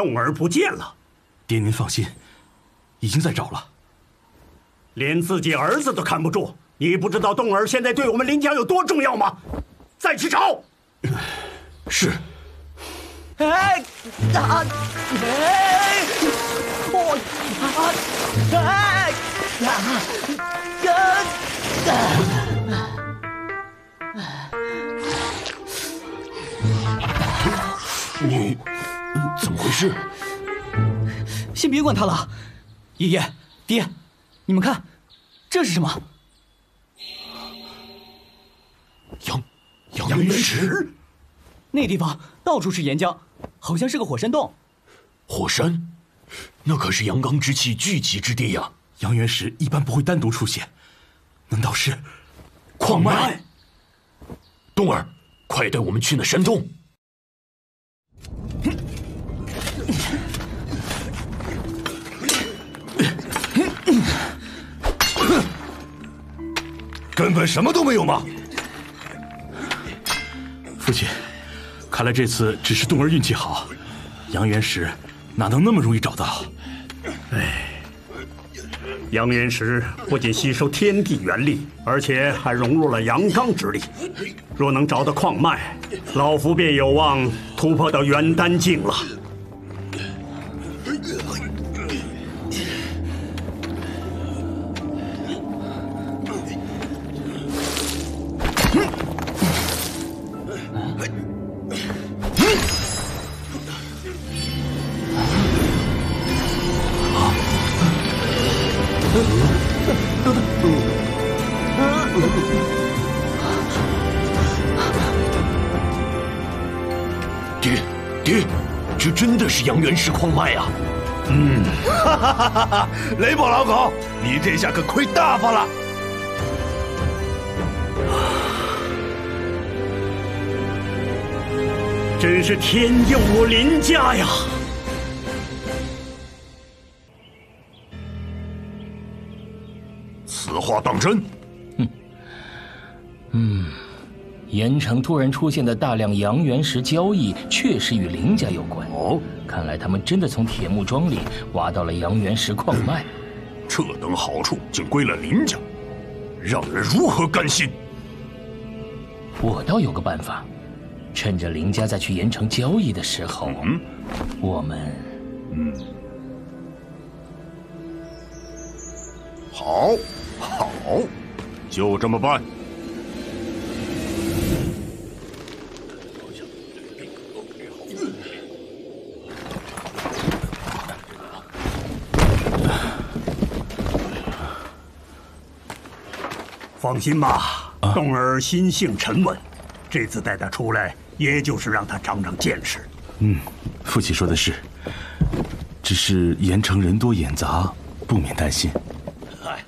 动儿不见了，爹您放心，已经在找了。连自己儿子都看不住，你不知道动儿现在对我们林家有多重要吗？再去找。是。哎啊！哎！我啊！哎！啊！你怎么回事？先别管他了，爷爷、爹，你们看，这是什么？阳阳原石。那地方到处是岩浆，好像是个火山洞。火山，那可是阳刚之气聚集之地呀！阳原石一般不会单独出现，难道是矿脉？冬儿，快带我们去那山洞！根本什么都没有吗？父亲。看来这次只是冬儿运气好，阳元石哪能那么容易找到？哎，阳元石不仅吸收天地元力，而且还融入了阳刚之力。若能找到矿脉，老夫便有望突破到元丹境了。是阳元石矿脉啊！嗯，哈哈哈哈哈！雷宝老狗，你这下可亏大发了。真是天佑我林家呀！盐城突然出现的大量阳元石交易，确实与林家有关。哦，看来他们真的从铁木庄里挖到了阳元石矿脉。这等好处竟归了林家，让人如何甘心？我倒有个办法，趁着林家在去盐城交易的时候，嗯，我们，嗯，好，好，就这么办。放心吧，冬儿心性沉稳，这次带他出来，也就是让他长长见识。嗯，父亲说的是，只是盐城人多眼杂，不免担心。嗨，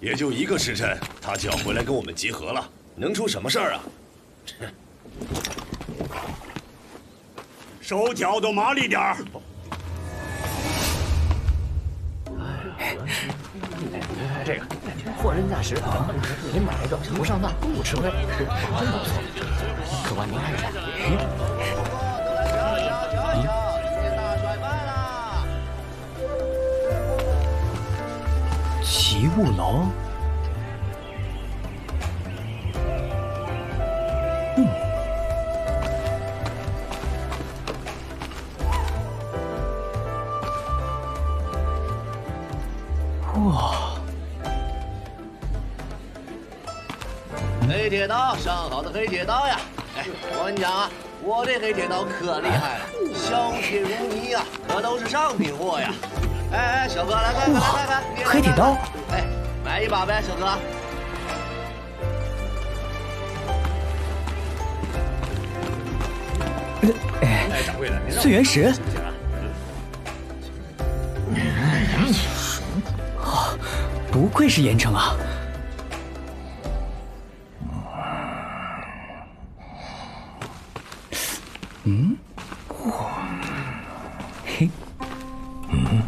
也就一个时辰，他就要回来跟我们集合了，能出什么事儿啊？手脚都麻利点儿。这个货真价实，您买一个不上当，不吃亏，真不错。客官您看一下，齐物楼。嗯。哇！黑铁刀，上好的黑铁刀呀！哎，我跟你讲啊，我这黑铁刀可厉害了，削铁如泥呀，可都是上品货呀！哎哎，小哥，来看看，来看看，黑铁刀，哎，买一把呗，小哥。哎，岁元石。啊，不愧是盐城啊！嗯，哇，嘿，嗯，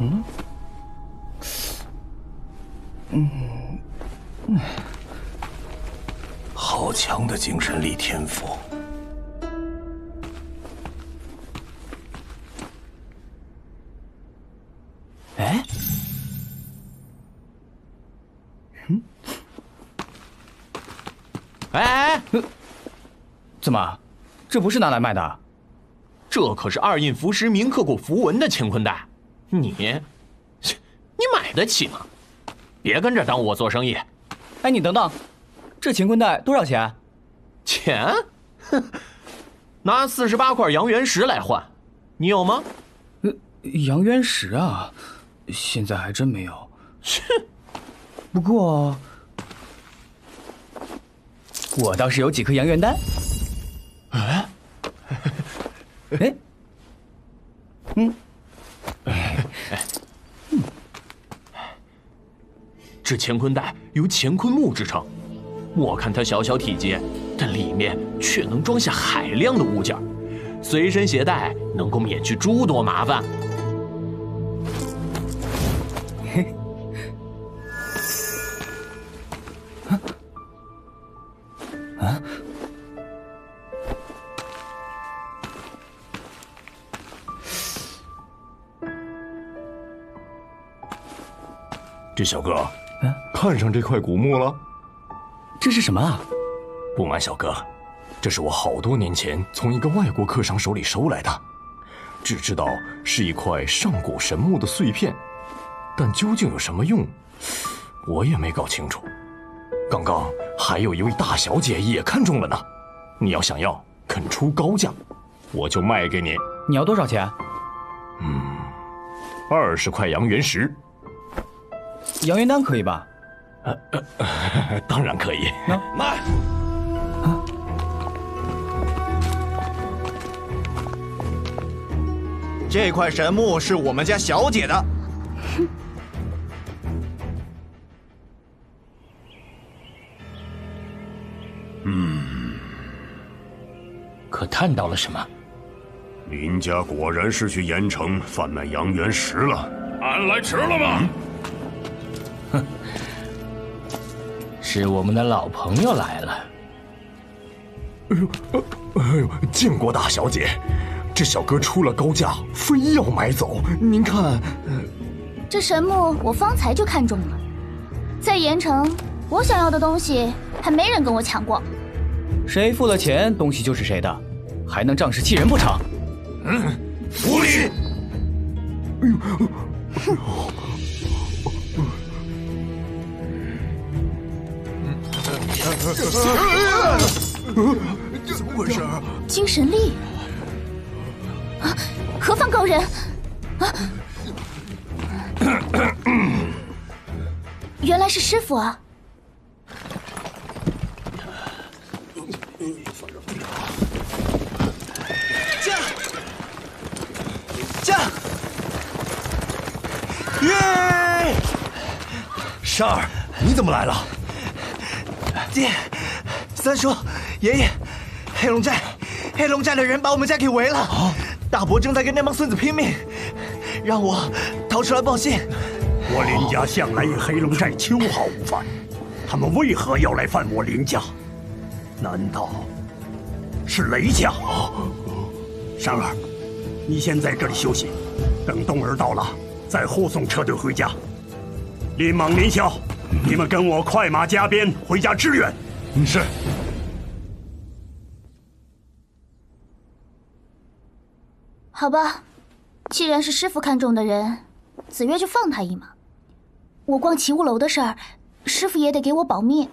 嗯，嗯，嗯，好强的精神力天赋！哎，哎哎哎！怎么，这不是拿来卖的？这可是二印符石铭刻过符文的乾坤袋，你，你买得起吗？别跟着耽误我做生意。哎，你等等，这乾坤袋多少钱？钱？哼，拿四十八块阳元石来换，你有吗？呃，阳元石啊，现在还真没有。切，不过。我倒是有几颗阳元丹。哎，哎，嗯，哎，嗯，这乾坤袋由乾坤木制成，我看它小小体积，但里面却能装下海量的物件，随身携带能够免去诸多麻烦。嘿。啊！这小哥，看上这块古墓了？这是什么啊？不瞒小哥，这是我好多年前从一个外国客商手里收来的，只知道是一块上古神木的碎片，但究竟有什么用，我也没搞清楚。刚刚还有一位大小姐也看中了呢，你要想要，肯出高价，我就卖给你。你要多少钱？嗯，二十块阳元石。阳元丹可以吧？呃呃，当然可以。卖。这块神木是我们家小姐的。可探到了什么？林家果然是去盐城贩卖阳元石了。俺来迟了吗？哼，是我们的老朋友来了。哎呦，哎呦，建国大小姐，这小哥出了高价，非要买走。您看，呃，这神木我方才就看中了，在盐城，我想要的东西还没人跟我抢过。谁付了钱，东西就是谁的，还能仗势欺人不成？嗯，无礼！哎呦！怎么回事？精神力啊！何方高人啊？原来是师傅啊！驾！耶！山儿，你怎么来了？爹，三叔，爷爷，黑龙寨，黑龙寨的人把我们家给围了。大伯正在跟那帮孙子拼命，让我逃出来报信。我林家向来与黑龙寨秋毫无犯，他们为何要来犯我林家？难道是雷家？山儿，你先在这里休息，等冬儿到了再护送车队回家。林莽、林霄，你们跟我快马加鞭回家支援。是。好吧，既然是师傅看中的人，子越就放他一马。我逛奇物楼的事儿，师傅也得给我保密。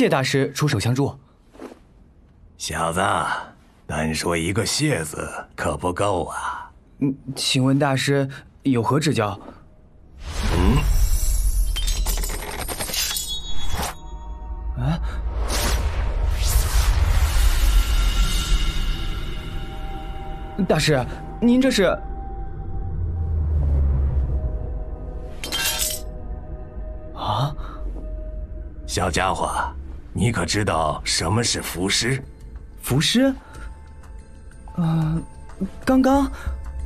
谢大师出手相助。小子，单说一个谢字可不够啊！嗯，请问大师有何指教？嗯。啊！大师，您这是？啊！小家伙，你可知道什么是符师？符师？嗯，刚刚。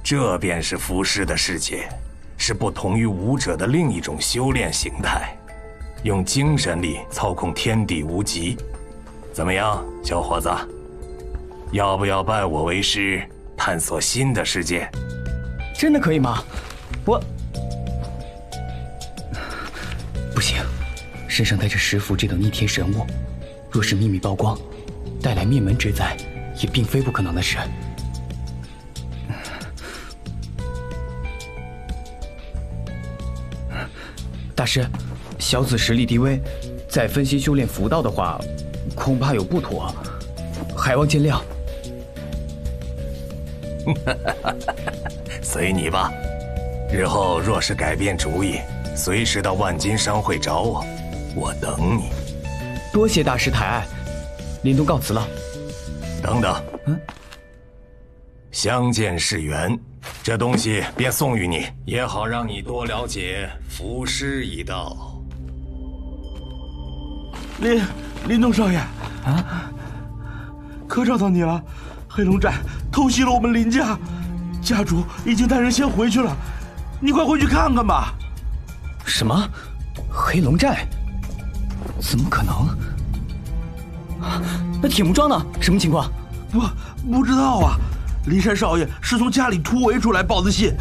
这便是符师的世界，是不同于武者的另一种修炼形态，用精神力操控天地无极。怎么样，小伙子？要不要拜我为师，探索新的世界？真的可以吗？我不行，身上带着石符这等逆天神物，若是秘密曝光，带来灭门之灾，也并非不可能的事。大师，小子实力低微，再分心修炼符道的话，恐怕有不妥，还望见谅。随你吧，日后若是改变主意，随时到万金商会找我，我等你。多谢大师抬爱，林东告辞了。等等，嗯，相见是缘。这东西便送与你，也好让你多了解符师一道。林林东少爷啊，可找到你了！黑龙寨偷袭了我们林家，家主已经带人先回去了，你快回去看看吧。什么？黑龙寨？怎么可能？啊，那铁木庄呢？什么情况？不，不知道啊。骊山少爷是从家里突围出来报的信，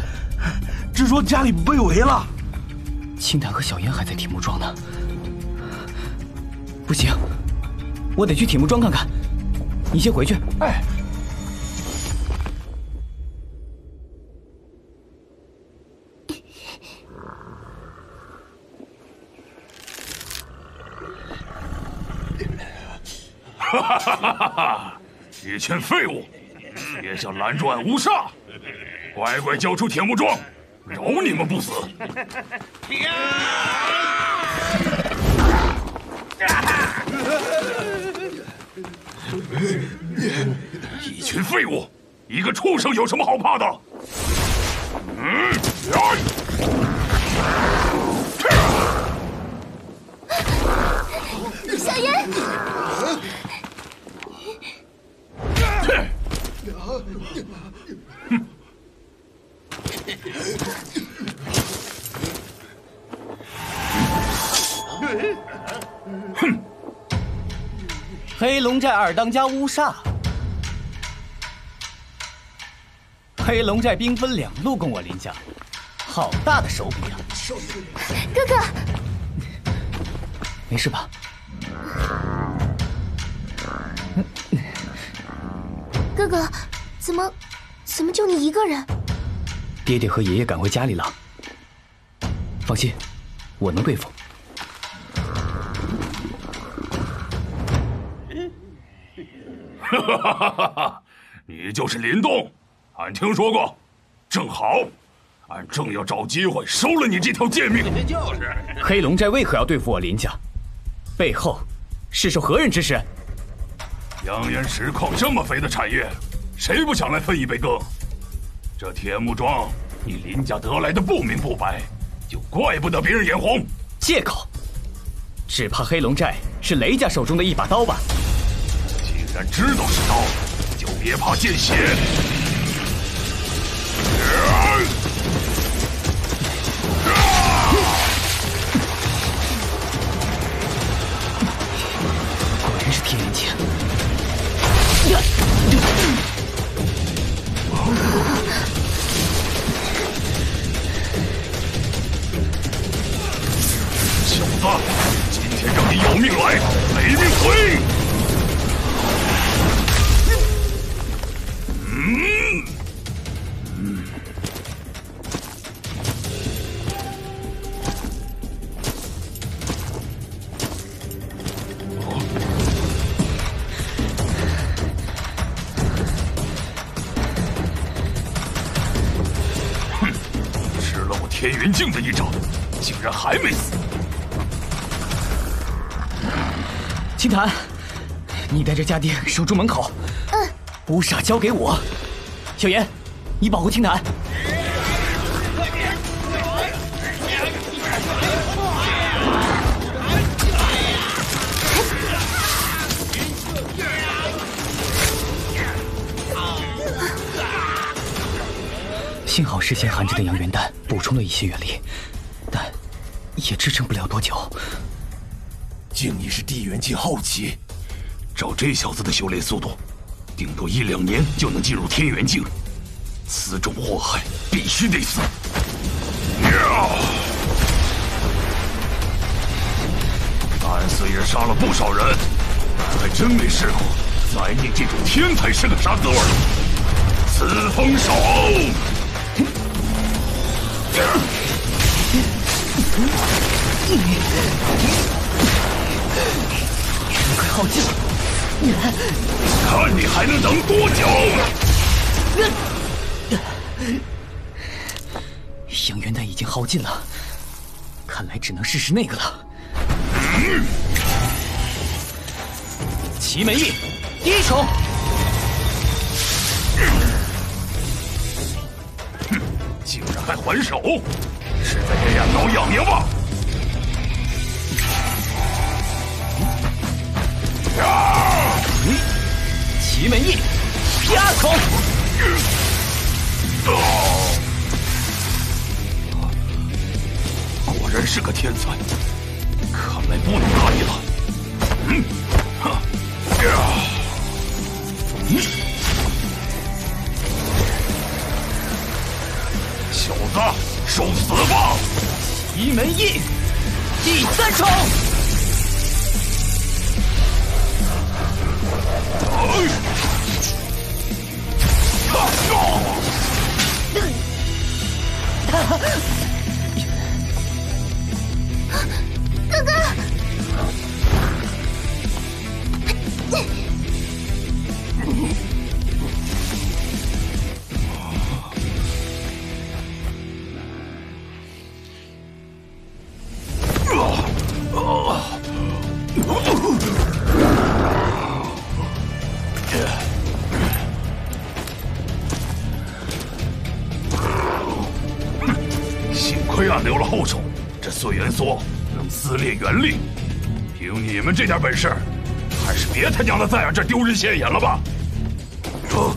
只说家里被围了。青檀和小烟还在铁木庄呢。不行，我得去铁木庄看看。你先回去。哎。哈哈哈哈哈！一群废物，也想拦住俺乌煞？乖乖交出铁木桩，饶你们不死！一群废物，一个畜生有什么好怕的？嗯，小烟。哼！黑龙寨二当家乌煞，黑龙寨兵分两路攻我林家，好大的手笔啊！哥哥，没事吧？哥哥，怎么，怎么就你一个人？爹爹和爷爷赶回家里了。放心，我能对付。哈哈哈哈哈！你就是林动，俺听说过。正好，俺正要找机会收了你这条贱命。就是。黑龙寨为何要对付我林家？背后是受何人指使？阳岩石矿这么肥的产业，谁不想来分一杯羹？这铁木庄，你林家得来的不明不白，就怪不得别人眼红。借口，只怕黑龙寨是雷家手中的一把刀吧？既然知道是刀，就别怕见血。家丁守住门口。嗯。乌煞交给我，小妍，你保护青檀。幸好事先含着的阳元丹补充了一些元力。但也支撑不了多久。竟已是地元境后期，照这小子的修炼速度，顶多一两年就能进入天元境。此种祸害必须得死！俺虽然杀了不少人，还真没试过宰你这种天才是个啥滋味。此风手！人快耗尽了，看你还能等多久！杨元丹已经耗尽了，看来只能试试那个了。奇门印，第一重。哼，竟然还还手！是在给俺挠痒痒吧？奇门印，啪孔！果然是个天才，看来不能打你了。嗯，哈，小子！受死吧！奇门印，第三重。撕裂元力。凭你们这点本事，还是别他娘的在俺这丢人现眼了吧！哼，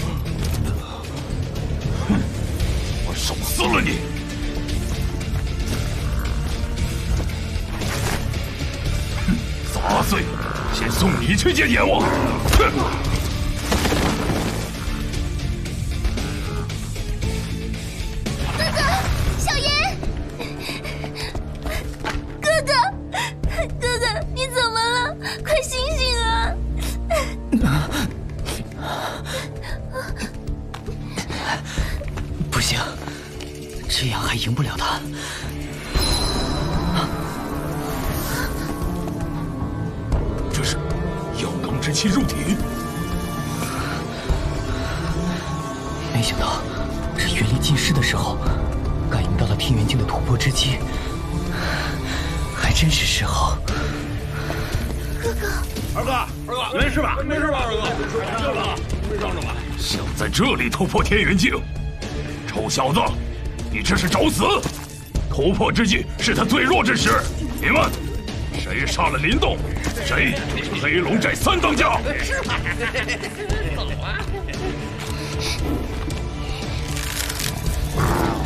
我手撕了你！哼，杂碎，先送你去见阎王！哼！破天元境，臭小子，你这是找死！突破之际是他最弱之时，你们谁杀了林动，谁就是黑龙寨三当家。是吧？走啊！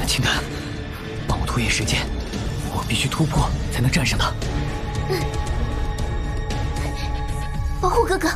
青丹，帮我拖延时间，我必须突破才能战胜他。保护哥哥。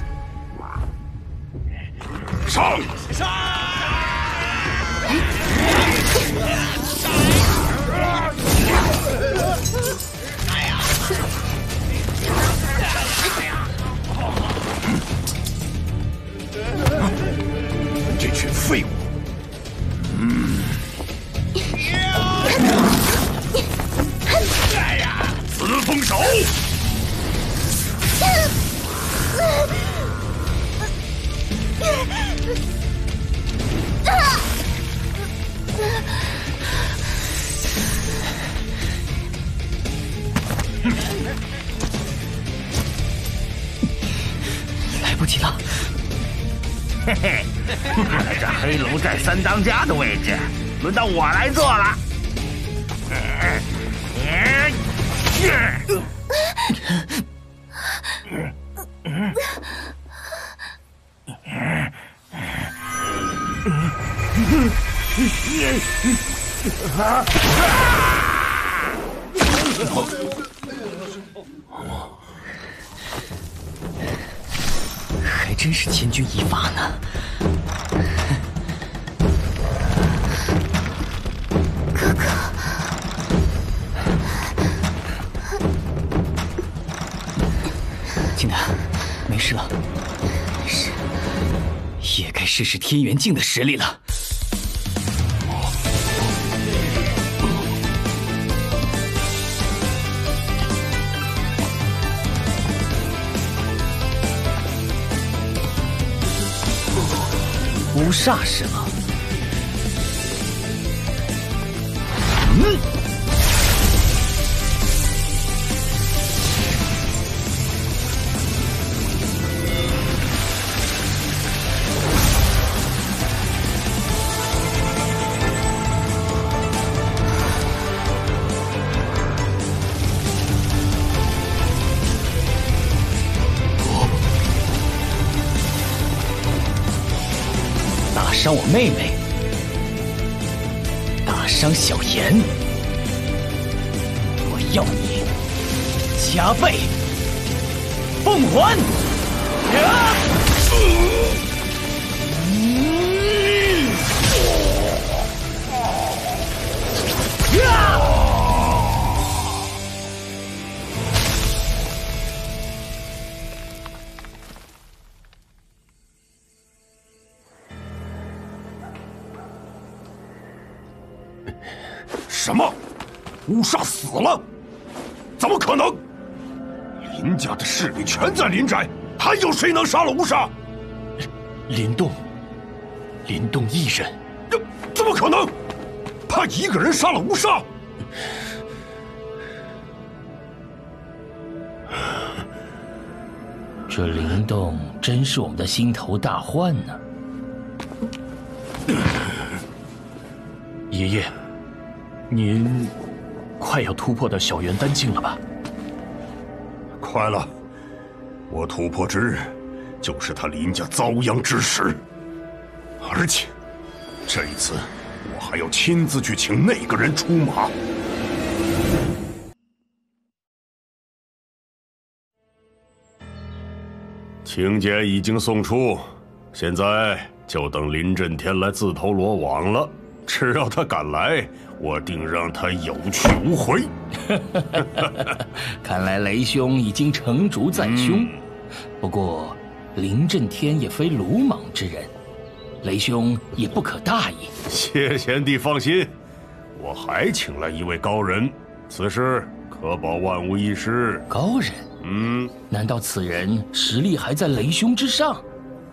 试试天元境的实力了。无煞是吗？伤我妹妹，打伤小妍，我要你加倍奉还！乌煞死了？怎么可能？林家的势力全在林宅，还有谁能杀了乌煞？林动，林动一人？这怎么可能？他一个人杀了乌煞？这灵动真是我们的心头大患呢。爷爷，您快要突破到小元丹境了吧？快了，我突破之日，就是他林家遭殃之时。而且，这一次，我还要亲自去请那个人出马。请柬已经送出，现在就等林震天来自投罗网了。只要他敢来，我定让他有去无回。看来雷兄已经成竹在胸。不过，林震天也非鲁莽之人，雷兄也不可大意。谢贤弟放心，我还请来一位高人，此事可保万无一失。高人？嗯，难道此人实力还在雷兄之上？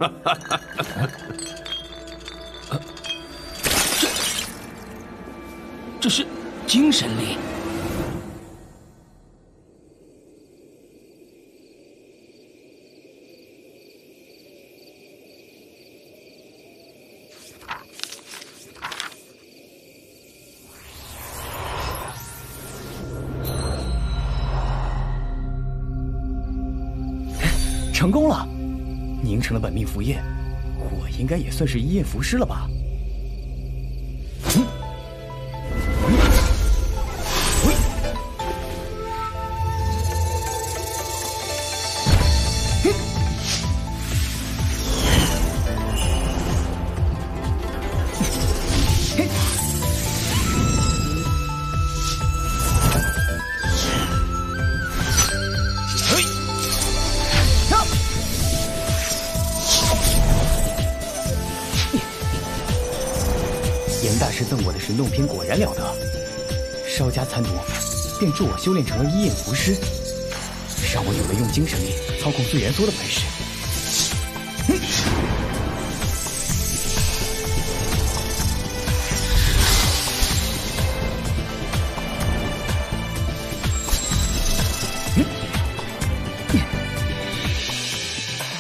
这 这是精神力。成功了，凝成了本命符印，我应该也算是一夜符师了吧？修炼成了一夜符师，让我有了用精神力操控碎元梭的本事。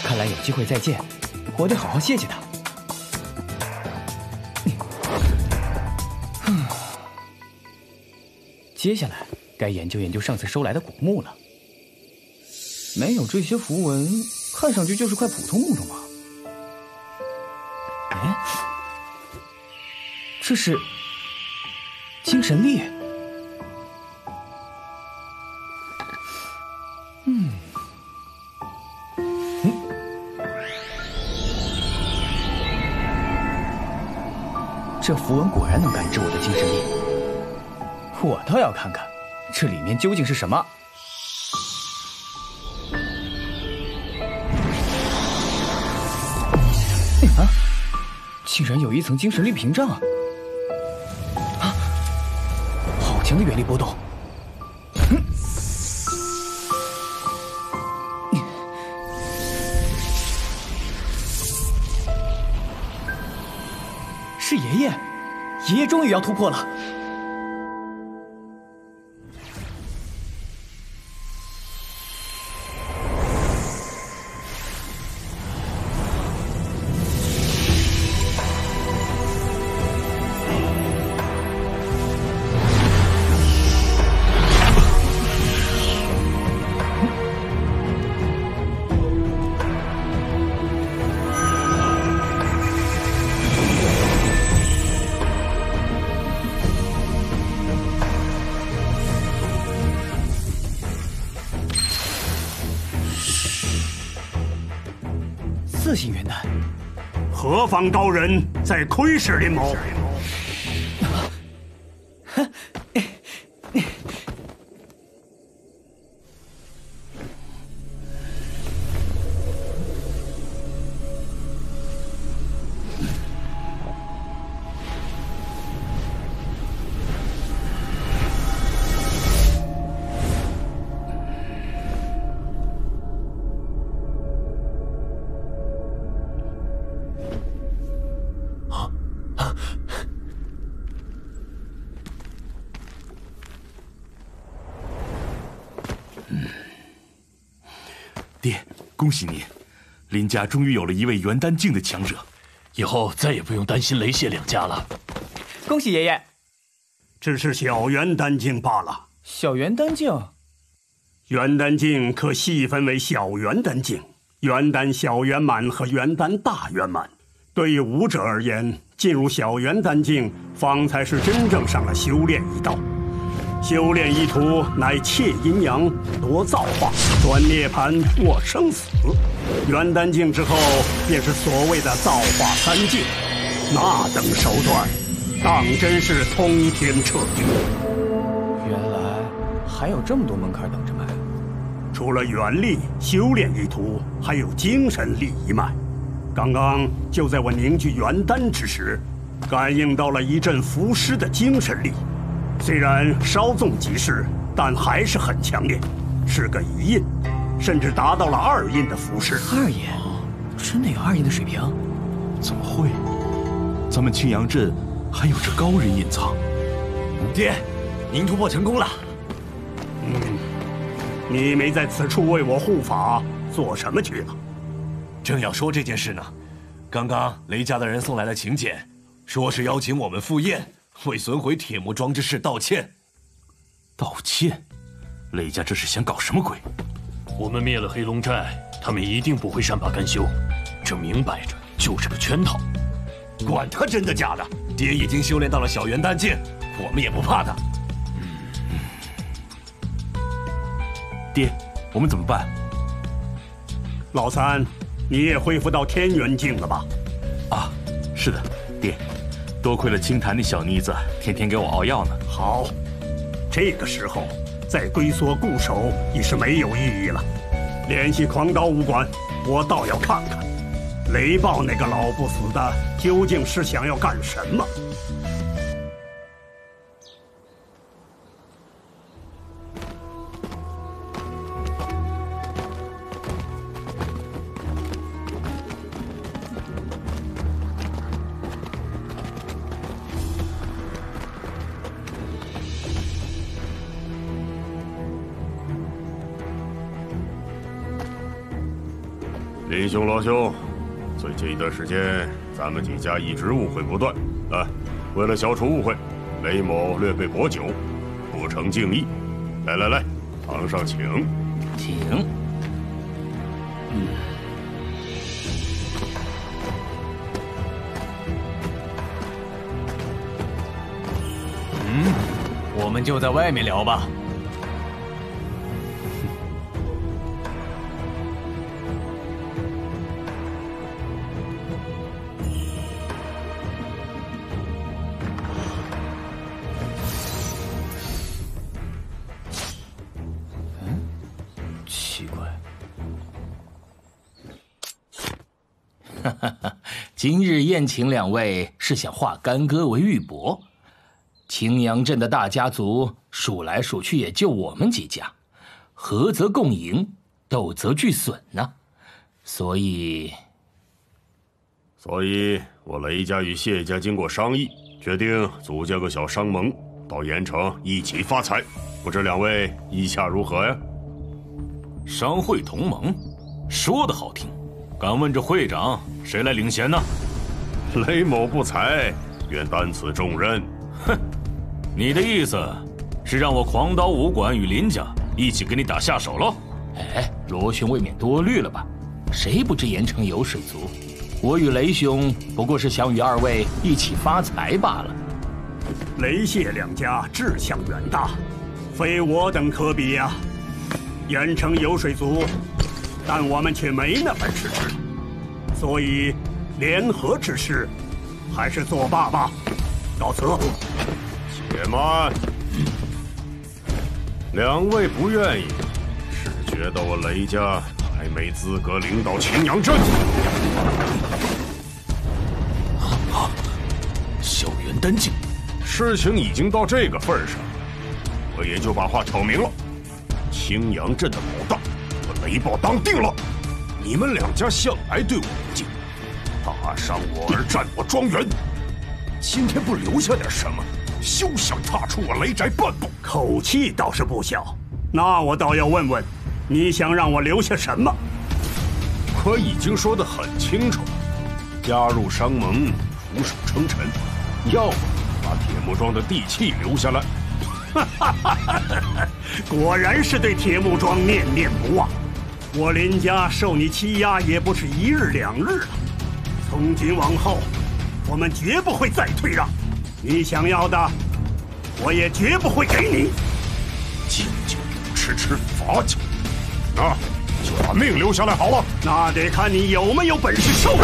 看来有机会再见，我得好好谢谢他。接下来该研究研究上次收来的古墓了。没有这些符文，看上去就是块普通木头嘛。哎，这是精神力。嗯，这符文果然能感知我的精神力。我倒要看看，这里面究竟是什么。啊！竟然有一层精神力屏障！啊！好强的原力波动！是爷爷，爷爷终于要突破了！方高人在窥视林某？恭喜你，林家终于有了一位元丹境的强者，以后再也不用担心雷谢两家了。恭喜爷爷！只是小元丹境罢了，小元丹境，元丹境可细分为小元丹境、元丹小圆满和元丹大圆满。对于武者而言，进入小元丹境，方才是真正上了修炼一道。修炼一途，乃切阴阳、夺造化、转涅槃、握生死。元丹境之后，便是所谓的造化三境。那等手段，当真是通天彻地。原来还有这么多门槛等着迈。除了元力修炼一途，还有精神力一脉。刚刚就在我凝聚元丹之时，感应到了一阵浮尸的精神力。虽然稍纵即逝，但还是很强烈，是个一印，甚至达到了二印的符师。二印，真的有二印的水平？怎么会？咱们青阳镇还有着高人隐藏。爹，您突破成功了。嗯，你没在此处为我护法，做什么去了？正要说这件事呢，刚刚雷家的人送来了请柬，说是邀请我们赴宴。为损毁铁木庄之事道歉。道歉？雷家这是想搞什么鬼？我们灭了黑龙寨，他们一定不会善罢甘休。这明摆着就是个圈套。管他真的假的，爹已经修炼到了小元丹境，我们也不怕他。爹，我们怎么办？老三，你也恢复到天元境了吧？啊，是的，爹。多亏了青檀那小妮子，天天给我熬药呢。好，这个时候再龟缩固守已是没有意义了。联系狂刀武馆，我倒要看看，雷暴那个老不死的究竟是想要干什么。兄、老兄，最近一段时间，咱们几家一直误会不断。啊，为了消除误会，雷某略备薄酒，不成敬意。来来来，堂上请。请。嗯，我们就在外面聊吧。今日宴请两位是想化干戈为玉帛。青阳镇的大家族数来数去也就我们几家，合则共赢，斗则俱损呢。所以，所以我雷家与谢家经过商议，决定组建个小商盟，到盐城一起发财。不知两位意下如何呀？商会同盟，说的好听。敢问这会长谁来领衔呢？雷某不才，愿担此重任。哼，你的意思是让我狂刀武馆与林家一起给你打下手喽？哎，罗兄未免多虑了吧？谁不知盐城有水族？我与雷兄不过是想与二位一起发财罢了。雷谢两家志向远大，非我等可比呀。盐城有水族。但我们却没那本事吃，所以联合之事还是作罢吧。告辞。且慢，两位不愿意，是觉得我雷家还没资格领导青阳镇？啊！小元丹境，事情已经到这个份上，我也就把话挑明了：青阳镇的老大。雷暴当定了，你们两家向来对我不敬，打伤我而占我庄园，今天不留下点什么，休想踏出我雷宅半步。口气倒是不小，那我倒要问问，你想让我留下什么？可已经说得很清楚了，加入商盟，俯首称臣，要么把铁木庄的地契留下来。哈哈哈哈哈！果然是对铁木庄念念不忘。我林家受你欺压也不是一日两日了，从今往后，我们绝不会再退让。你想要的，我也绝不会给你。敬酒不吃吃罚酒，那就把命留下来好了。那得看你有没有本事受。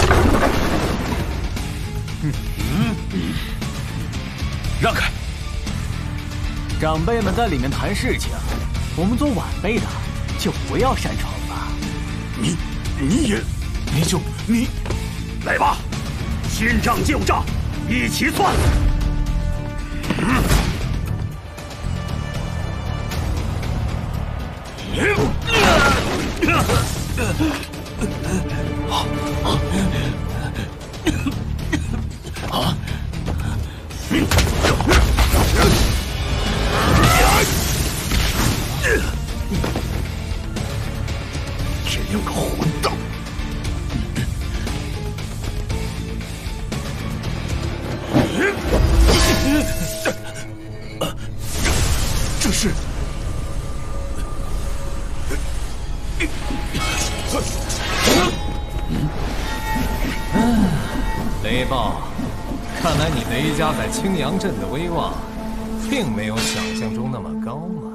嗯嗯，让开！长辈们在里面谈事情，我们做晚辈的就不要擅闯了。你，你也，你就你，来吧，新账旧账一起算。嗯。两个混蛋！这是。雷暴，看来你雷家在青阳镇的威望，并没有想象中那么高嘛。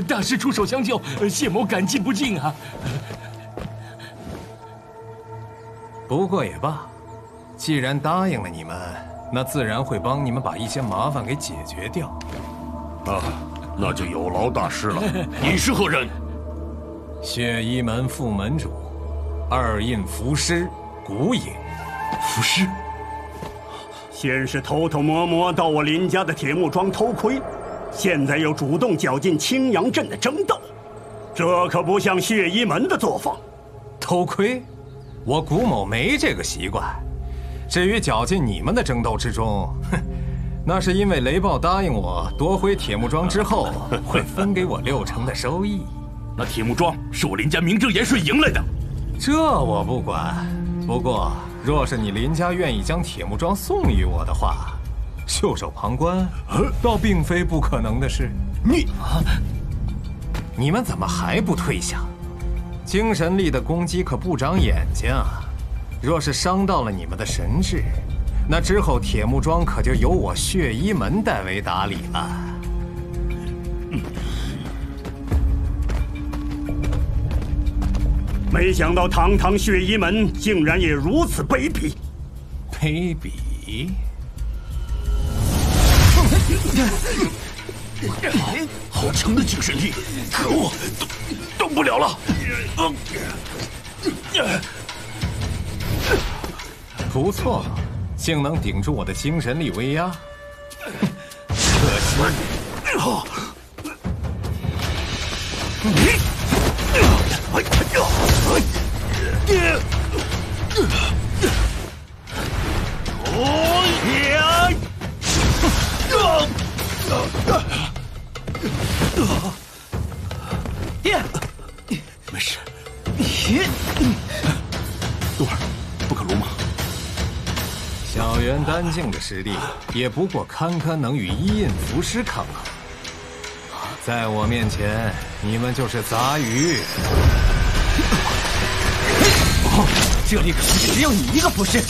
大师出手相救，谢某感激不尽啊。不过也罢，既然答应了你们，那自然会帮你们把一些麻烦给解决掉。啊，那就有劳大师了。你是何人？血衣门副门主，二印符师古影。符师，先是偷偷摸摸到我林家的铁木庄偷窥，现在又主动搅进青阳镇的争斗，这可不像血衣门的作风。偷窥，我古某没这个习惯。至于搅进你们的争斗之中，哼，那是因为雷暴答应我夺回铁木庄之后，会分给我六成的收益。那铁木庄是我林家名正言顺赢来的，这我不管。不过。若是你林家愿意将铁木庄送与我的话，袖手旁观，倒并非不可能的事。你，你们怎么还不退下？精神力的攻击可不长眼睛啊！若是伤到了你们的神智，那之后铁木庄可就由我血衣门代为打理了。没想到堂堂血衣门竟然也如此卑鄙！卑鄙！好强的精神力，可恶，动动不了了！不错，竟能顶住我的精神力威压。可惜。哎呀！哦呀！爹，没事。杜儿，不可鲁莽。小元丹境的实力，也不过堪堪能与一印符师抗衡。在我面前，你们就是杂鱼。这里可不是只有你一个符师。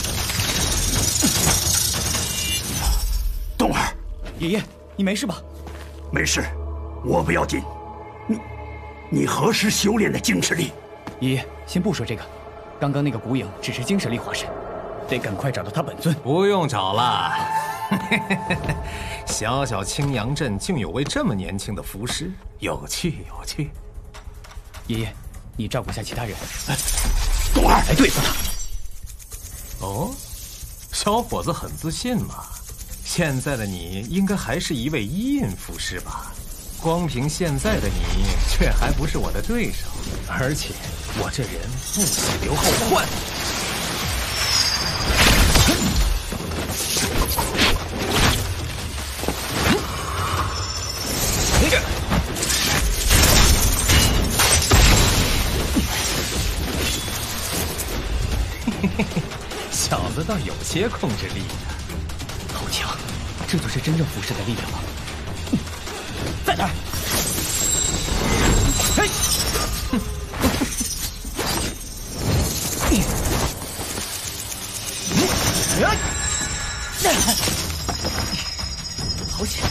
爷爷，你没事吧？没事，我不要紧。你，你何时修炼的精神力？爷爷，先不说这个。刚刚那个古影只是精神力化身，得赶快找到他本尊。不用找了。小小青阳镇竟有位这么年轻的符师，有趣有趣。爷爷，你照顾下其他人，冬儿来对付他。哦，小伙子很自信嘛。现在的你应该还是一位一印符师吧？光凭现在的你，却还不是我的对手。而且我这人不喜留后患。小子倒有些控制力好强，这就是真正辐射的力量吗？在哪儿？嘿你呀站住好险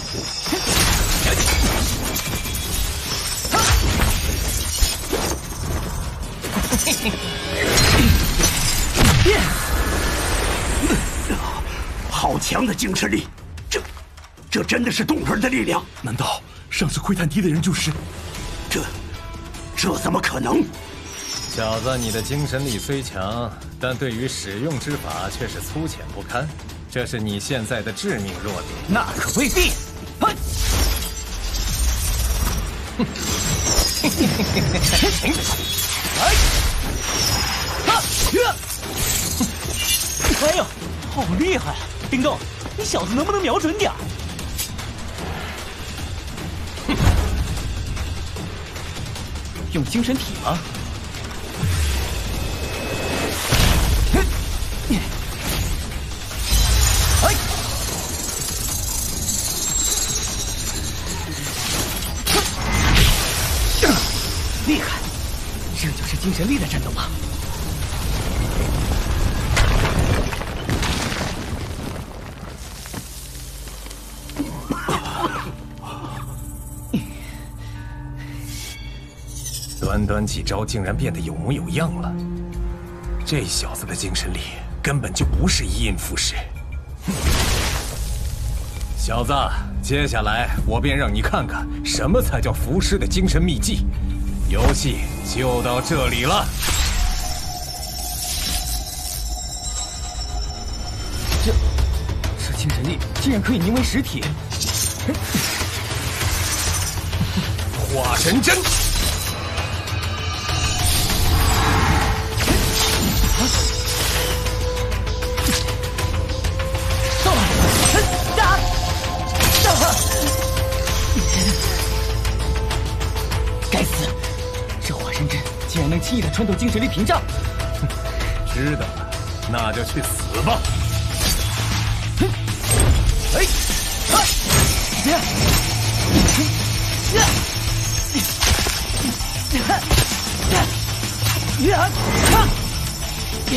好强的精神力这，真的是动儿的力量？难道上次窥探敌的人就是？这，这怎么可能？小子，你的精神力虽强，但对于使用之法却是粗浅不堪，这是你现在的致命弱点。那可未必。哼！哎呦，好厉害！冰豆，你小子能不能瞄准点？用精神体吗？哎！厉害，这就是精神力的战斗吗？短短几招，竟然变得有模有样了。这小子的精神力根本就不是一印附式。小子，接下来我便让你看看什么才叫符师的精神秘技。游戏就到这里了。这，这精神力竟然可以凝为实体！化神针。轻易的穿透精神力屏障！知道了，那就去死吧！哎！呀！呀！呀！啊！得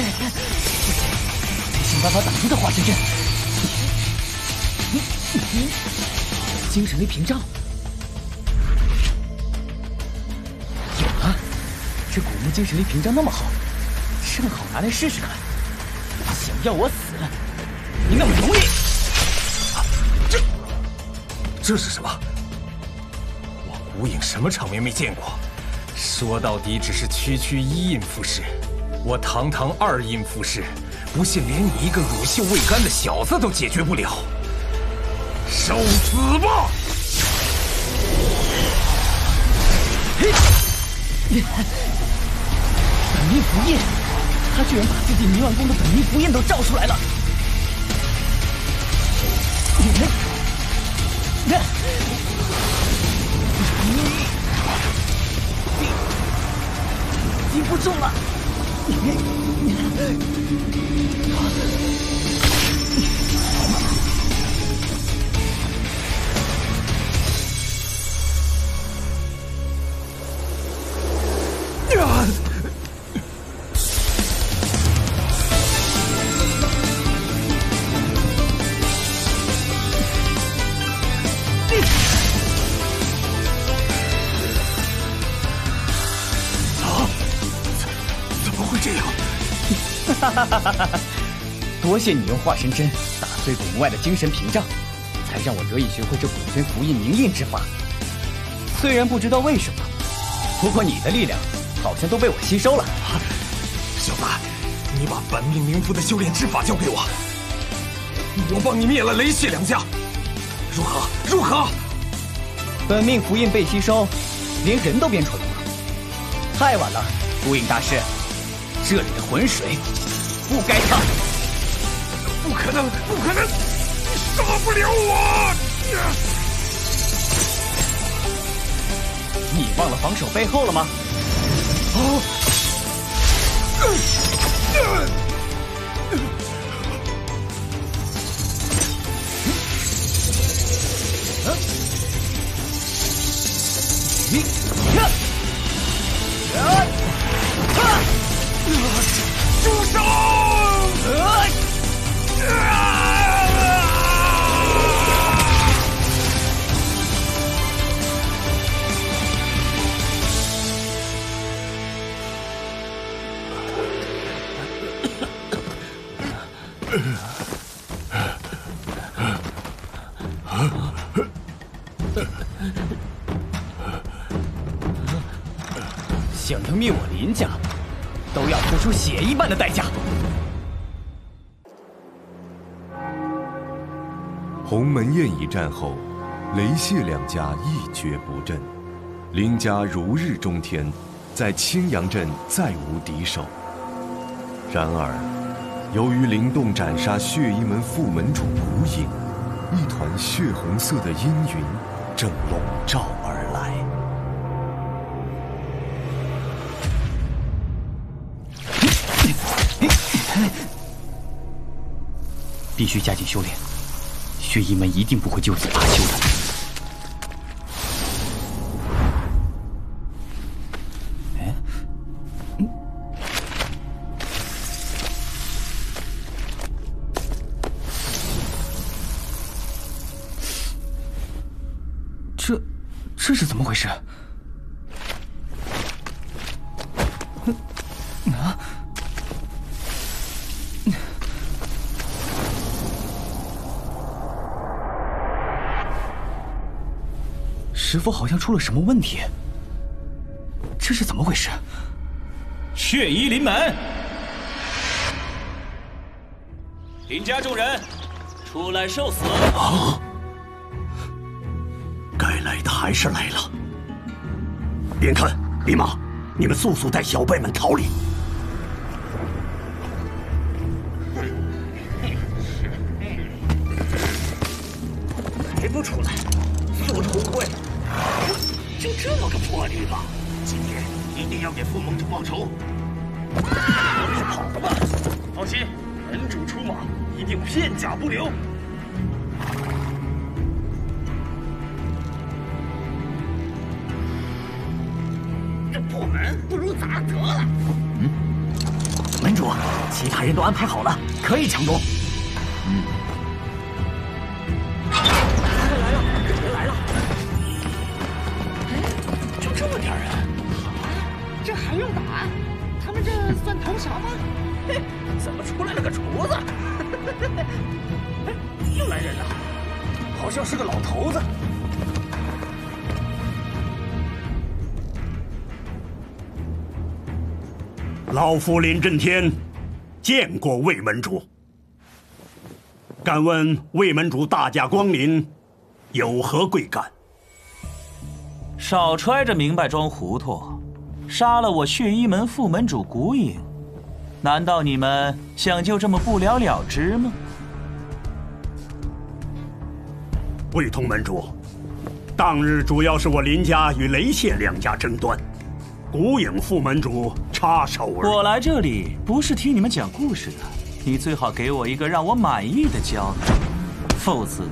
想办法挡住这化神针。精神力屏障精神力屏障那么好，正好拿来试试看。想要我死，你那么容易？这这是什么？我古影什么场面没见过？说到底只是区区一印符师，我堂堂二印符师，不信连你一个乳臭未干的小子都解决不了。受死吧！本 命符印，他居然把自己迷乱宫的本命符印都照出来了！你，你，你顶不住了！你，你哈哈哈多谢你用化神针打碎古墓外的精神屏障，才让我得以学会这古尊符印凝印之法。虽然不知道为什么，不过你的力量好像都被我吸收了。小子，你把本命冥符的修炼之法交给我，我帮你灭了雷血两家，如何？如何？本命符印被吸收，连人都变蠢了？太晚了，孤影大师，这里的浑水。不该他！不可能，不可能！你杀不了我！你忘了防守背后了吗？哦！谢两家一蹶不振，林家如日中天，在青阳镇再无敌手。然而，由于灵动斩杀血衣门副门主古影，一团血红色的阴云正笼罩而来。必须加紧修炼，血衣门一定不会就此罢休的。师傅好像出了什么问题，这是怎么回事？血衣临门，林家众人出来受死！啊！该来的还是来了。边看，立马，你们速速带小辈们逃离。打不留。这破门不如砸得了。嗯，门主，其他人都安排好了，可以抢夺。老夫林震天见过魏门主，敢问魏门主大驾光临，有何贵干？少揣着明白装糊涂，杀了我血衣门副门主古影，难道你们想就这么不了了之吗？魏通门主，当日主要是我林家与雷谢两家争端，古影副门主插手而已。我来这里不是听你们讲故事的，你最好给我一个让我满意的交代，否则……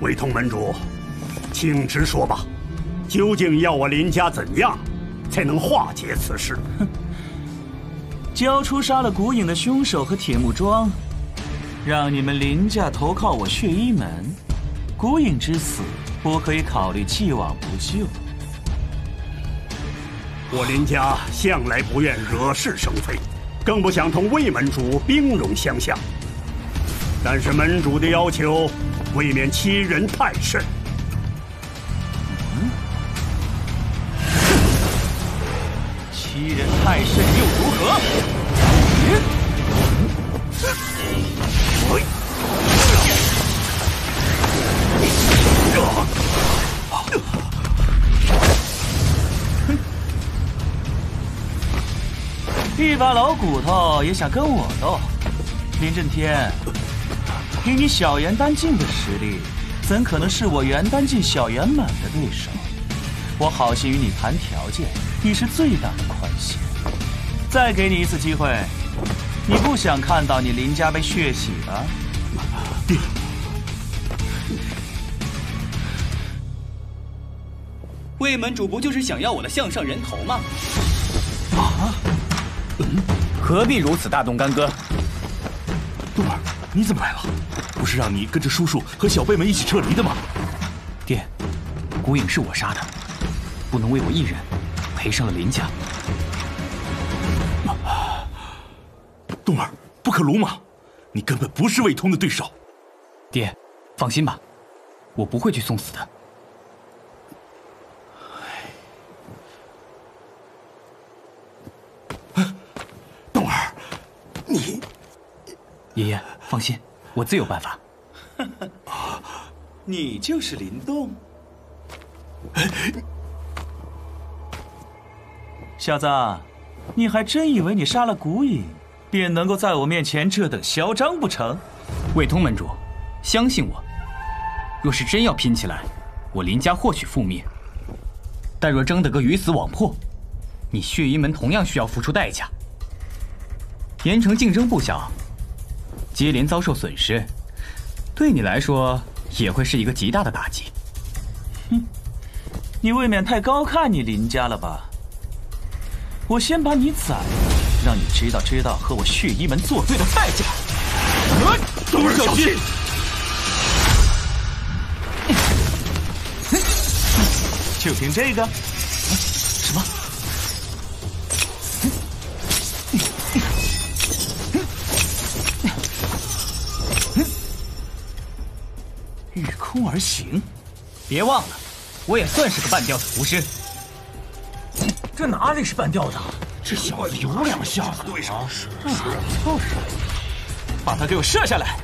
韦通门主，请直说吧，究竟要我林家怎样，才能化解此事？交出杀了古影的凶手和铁木庄，让你们林家投靠我血衣门。古影之死，我可以考虑既往不咎。我林家向来不愿惹是生非，更不想同魏门主兵戎相向。但是门主的要求，未免欺人太甚。欺人太甚又如何？一把老骨头也想跟我斗？林震天，以你小元丹境的实力，怎可能是我元丹境小圆满的对手？我好心与你谈条件，已是最大的宽限。再给你一次机会，你不想看到你林家被血洗了？爹，魏门主不就是想要我的项上人头吗？啊！何必如此大动干戈？杜儿，你怎么来了？不是让你跟着叔叔和小辈们一起撤离的吗？爹，孤影是我杀的，不能为我一人赔上了林家。冬儿，不可鲁莽，你根本不是魏通的对手。爹，放心吧，我不会去送死的。冬儿，你，爷爷放心，我自有办法。你就是林动，小子，你还真以为你杀了古影，便能够在我面前这等嚣张不成？魏通门主，相信我。若是真要拼起来，我林家或许覆灭，但若争得个鱼死网破，你血衣门同样需要付出代价。盐城竞争不小，接连遭受损失，对你来说也会是一个极大的打击。哼，你未免太高看你林家了吧？我先把你宰了，让你知道知道和我血衣门作对的代价。冬儿小心！就凭这个？空而行，别忘了，我也算是个半吊子厨师。这哪里是半吊子？这小子有两下子对手是就是，把他给我射下来！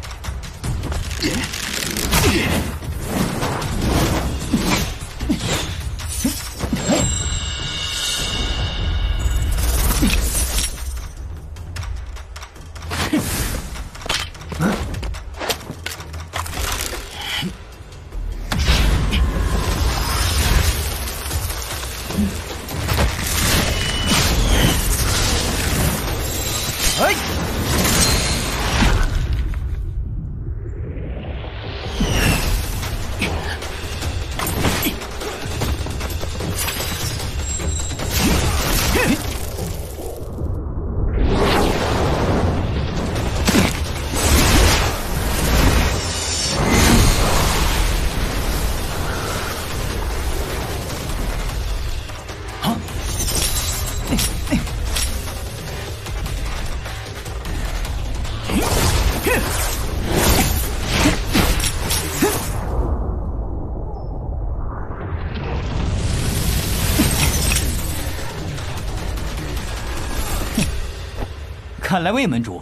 来魏门主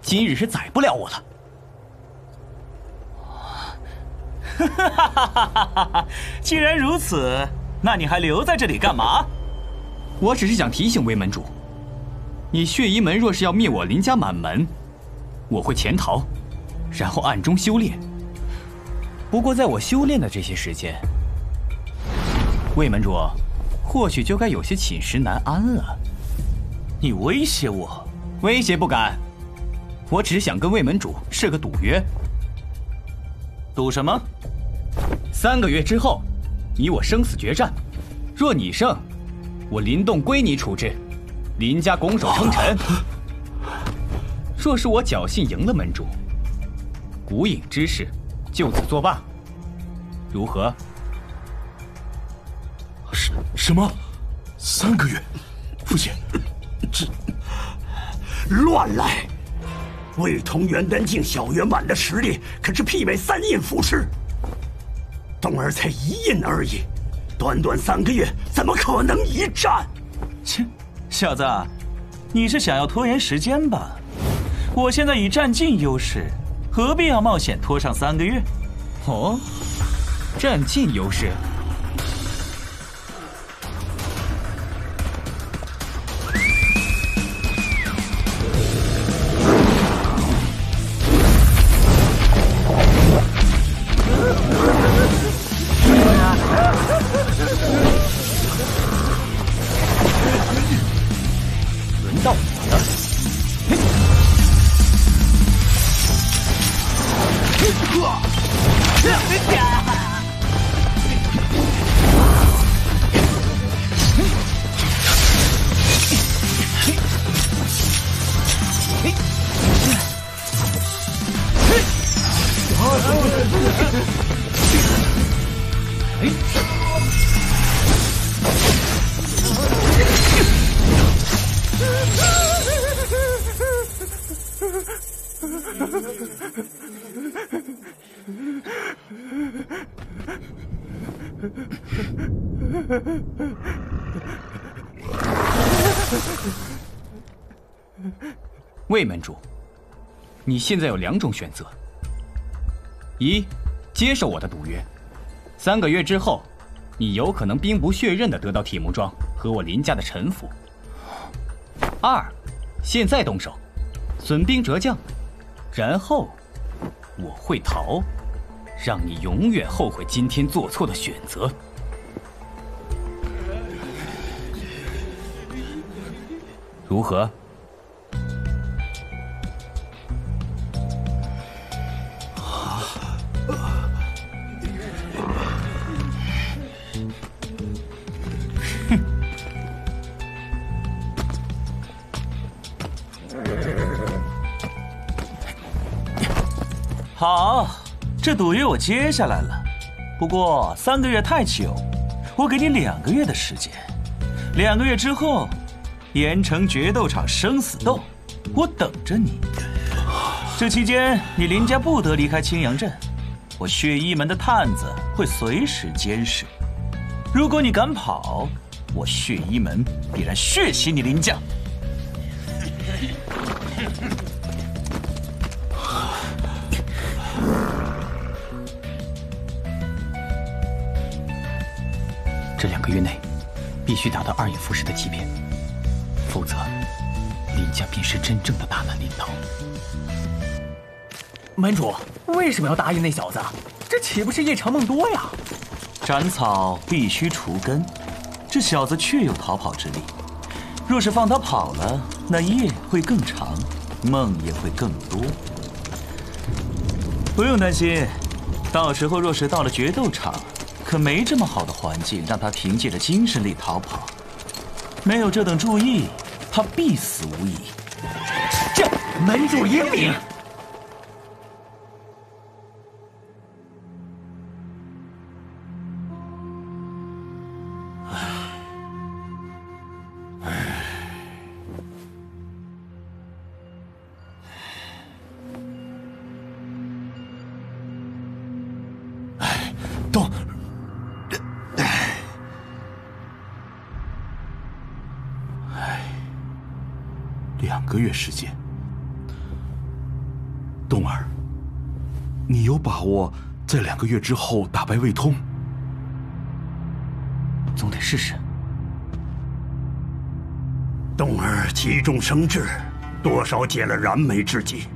今日是宰不了我了。哈哈哈哈哈！既然如此，那你还留在这里干嘛？我只是想提醒魏门主，你血衣门若是要灭我林家满门，我会潜逃，然后暗中修炼。不过在我修炼的这些时间，魏门主或许就该有些寝食难安了。你威胁我？威胁不敢，我只想跟魏门主设个赌约。赌什么？三个月之后，你我生死决战，若你胜，我林动归你处置，林家拱手称臣；若是我侥幸赢了门主，古影之事就此作罢，如何？什什么？三个月？父亲，这……乱来！魏通元丹境小圆满的实力可是媲美三印符师，冬儿才一印而已，短短三个月怎么可能一战？切，小子，你是想要拖延时间吧？我现在以战境优势，何必要冒险拖上三个月？哦，战境优势。门主，你现在有两种选择：一，接受我的赌约，三个月之后，你有可能兵不血刃的得到铁木庄和我林家的臣服；二，现在动手，损兵折将，然后我会逃，让你永远后悔今天做错的选择。如何？好，这赌约我接下来了。不过三个月太久，我给你两个月的时间。两个月之后，盐城决斗场生死斗，我等着你。这期间，你林家不得离开青阳镇，我血衣门的探子会随时监视。如果你敢跑，我血衣门必然血洗你林家。个月内，必须达到二野副师的级别，否则林家便是真正的大难临头。门主为什么要答应那小子？这岂不是夜长梦多呀？斩草必须除根，这小子确有逃跑之力。若是放他跑了，那夜会更长，梦也会更多。不用担心，到时候若是到了决斗场，可没这么好的环境让他凭借着精神力逃跑。没有这等注意，他必死无疑。这门主英明。时间，冬儿，你有把握在两个月之后打败魏通？总得试试。冬儿急中生智，多少解了燃眉之急。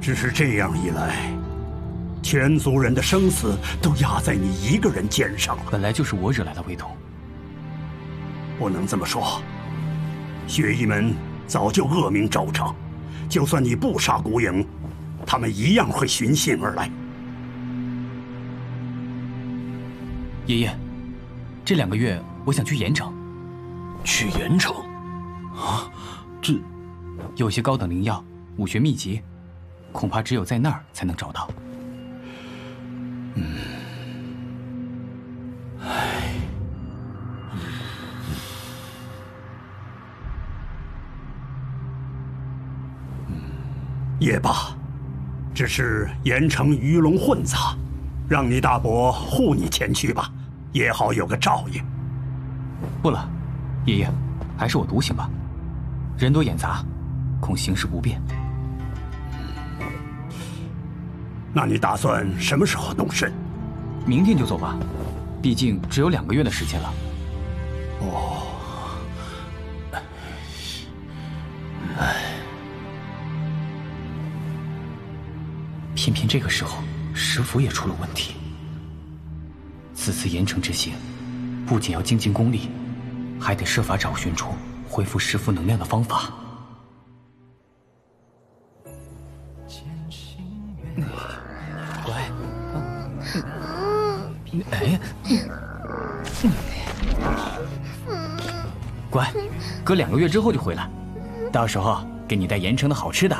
只是这样一来，全族人的生死都压在你一个人肩上了。本来就是我惹来的魏通，不能这么说。血衣门早就恶名昭彰，就算你不杀孤影，他们一样会寻衅而来。爷爷，这两个月我想去盐城。去盐城？啊，这有些高等灵药、武学秘籍，恐怕只有在那儿才能找到。嗯，唉，也罢，只是盐城鱼龙混杂，让你大伯护你前去吧，也好有个照应。不了，爷爷，还是我独行吧。人多眼杂，恐形势不便。那你打算什么时候动身？明天就走吧，毕竟只有两个月的时间了。哦，唉，偏偏这个时候，石符也出了问题。此次盐城之行，不仅要精进功力，还得设法找寻出恢复石符能量的方法。乖，哎，乖，哥两个月之后就回来，到时候给你带盐城的好吃的。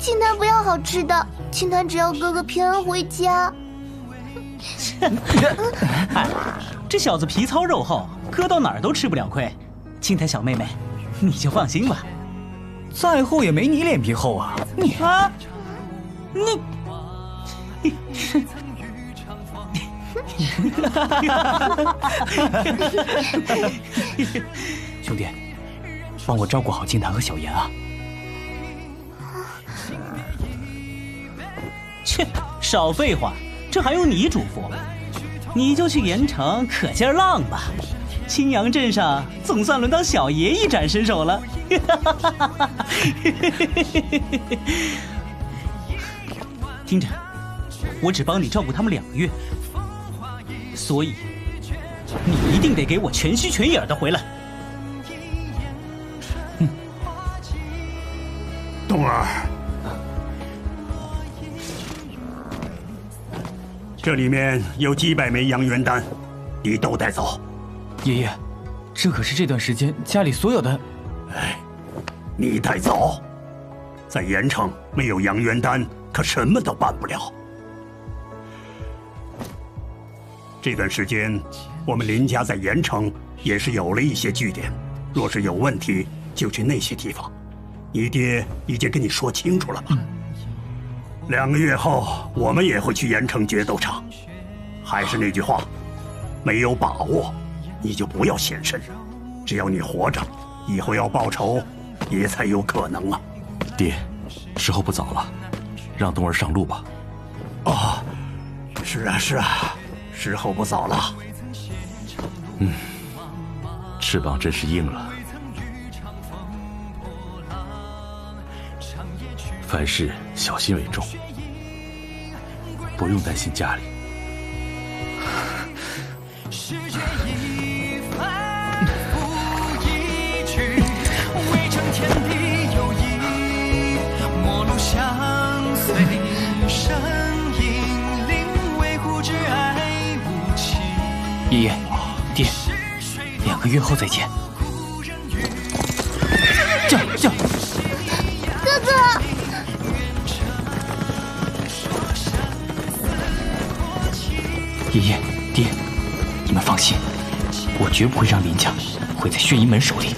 嗯，青檀不要好吃的，青檀只要哥哥平安回家。哎，这小子皮糙肉厚，搁到哪儿都吃不了亏。青檀小妹妹，你就放心吧。再厚也没你脸皮厚啊！你啊，你兄弟，帮我照顾好金檀和小妍啊！切，少废话，这还用你嘱咐？你就去盐城可劲儿浪吧！青阳镇上总算轮到小爷一展身手了。听着，我只帮你照顾他们两个月，所以你一定得给我全须全影的回来。嗯冬儿，这里面有几百枚阳元丹，你都带走。爷爷，这可是这段时间家里所有的。哎，你带走，在盐城没有阳元丹，可什么都办不了。这段时间，我们林家在盐城也是有了一些据点，若是有问题，就去那些地方。你爹已经跟你说清楚了吧？两个月后，我们也会去盐城决斗场。还是那句话，没有把握。你就不要现身，只要你活着，以后要报仇，也才有可能啊！爹，时候不早了，让冬儿上路吧。哦，是啊是啊，时候不早了。嗯，翅膀真是硬了。凡事小心为重，不用担心家里。爷 爷，爹，两个月后再见。爷爷，爹，你们放心，我绝不会让林家毁在血衣门手里。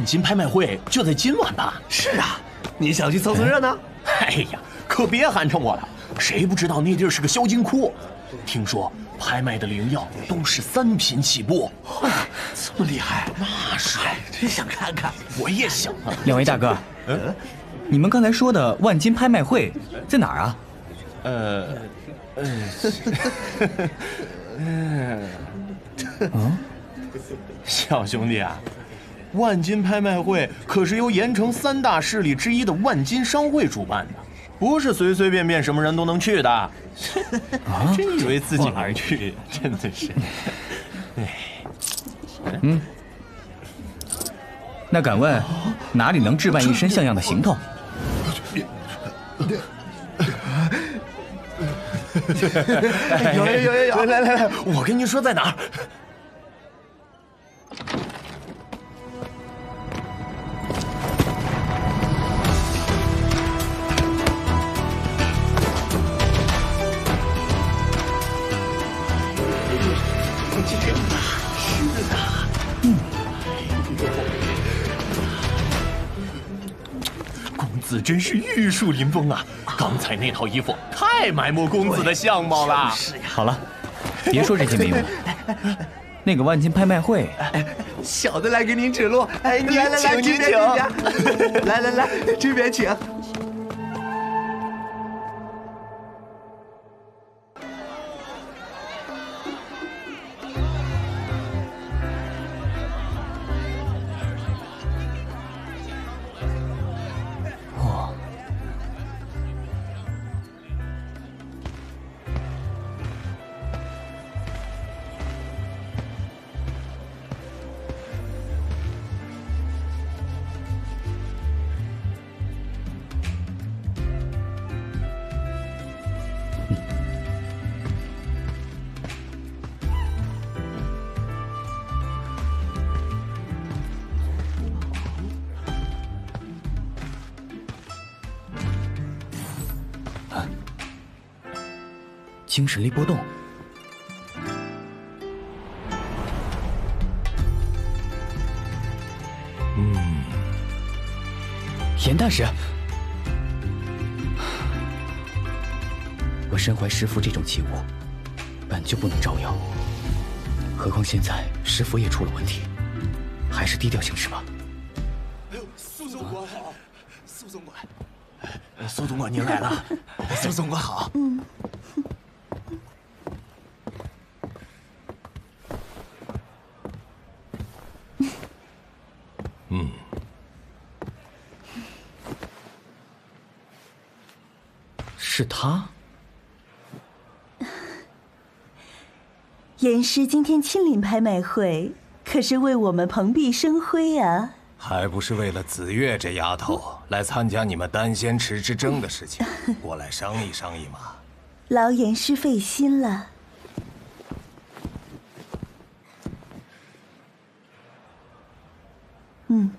万金拍卖会就在今晚吧？是啊，你想去凑凑热闹？哎呀，可别寒碜我了！谁不知道那地儿是个销金窟？听说拍卖的灵药都是三品起步。这么厉害？那是，真想看看。我也想啊。两位大哥，嗯，你们刚才说的万金拍卖会在哪儿啊？呃，嗯，嗯，小兄弟啊。万金拍卖会可是由盐城三大势力之一的万金商会主办的，不是随随便便什么人都能去的。啊，真以为自己而去，真的是。嗯，那敢问哪里能置办一身像样的行头？有有有有有！来来来，我跟您说在哪儿。子真是玉树临风啊！刚才那套衣服太埋没公子的相貌了。是呀。好了，别说这些没用。那个万金拍卖会，小的来给您指路。哎，您来来 来，这边请。来来来，这边请。精神力波动。嗯，严大师，我身怀石符这种奇物，本就不能招摇，何况现在石符也出了问题，还是低调行事吧。苏总管好，苏总管，苏总管您来了，苏总管好。是他。严师今天亲临拍卖会，可是为我们蓬荜生辉啊！还不是为了紫月这丫头来参加你们丹仙池之争的事情，过来商议商议嘛。劳严师费心了。嗯。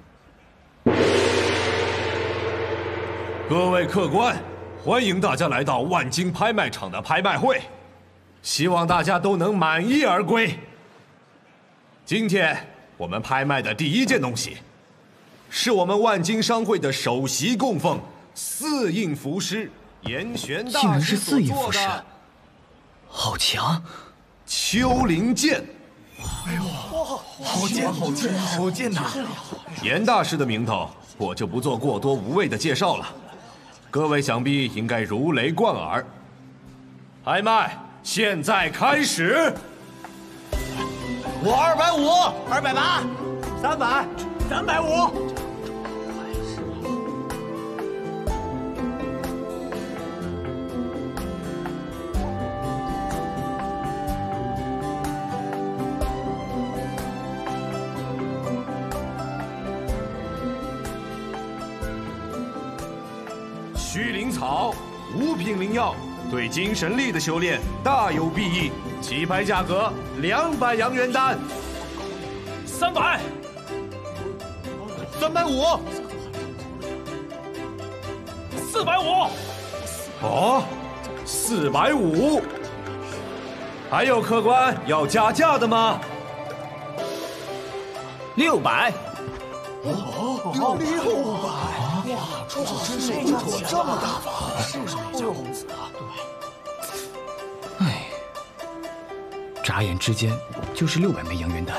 各位客官，欢迎大家来到万金拍卖场的拍卖会，希望大家都能满意而归。今天我们拍卖的第一件东西，是我们万金商会的首席供奉四印符师严玄大师竟然是四印所符师好强！丘陵剑。哎呦，好剑，好剑，好剑呐！严大师的名头，我就不做过多无谓的介绍了。各位想必应该如雷贯耳。拍卖现在开始。我二百五，二百八，三百，三百五。虚灵草，五品灵药，对精神力的修炼大有裨益。起拍价格两百阳元丹。三百，三百五，四百五。哦，四百五。还有客官要加价的吗？六百。哦，六百！哇，出手真是这么这么大方，是什么小公子啊？对哎，眨眼之间就是六百枚阳元丹，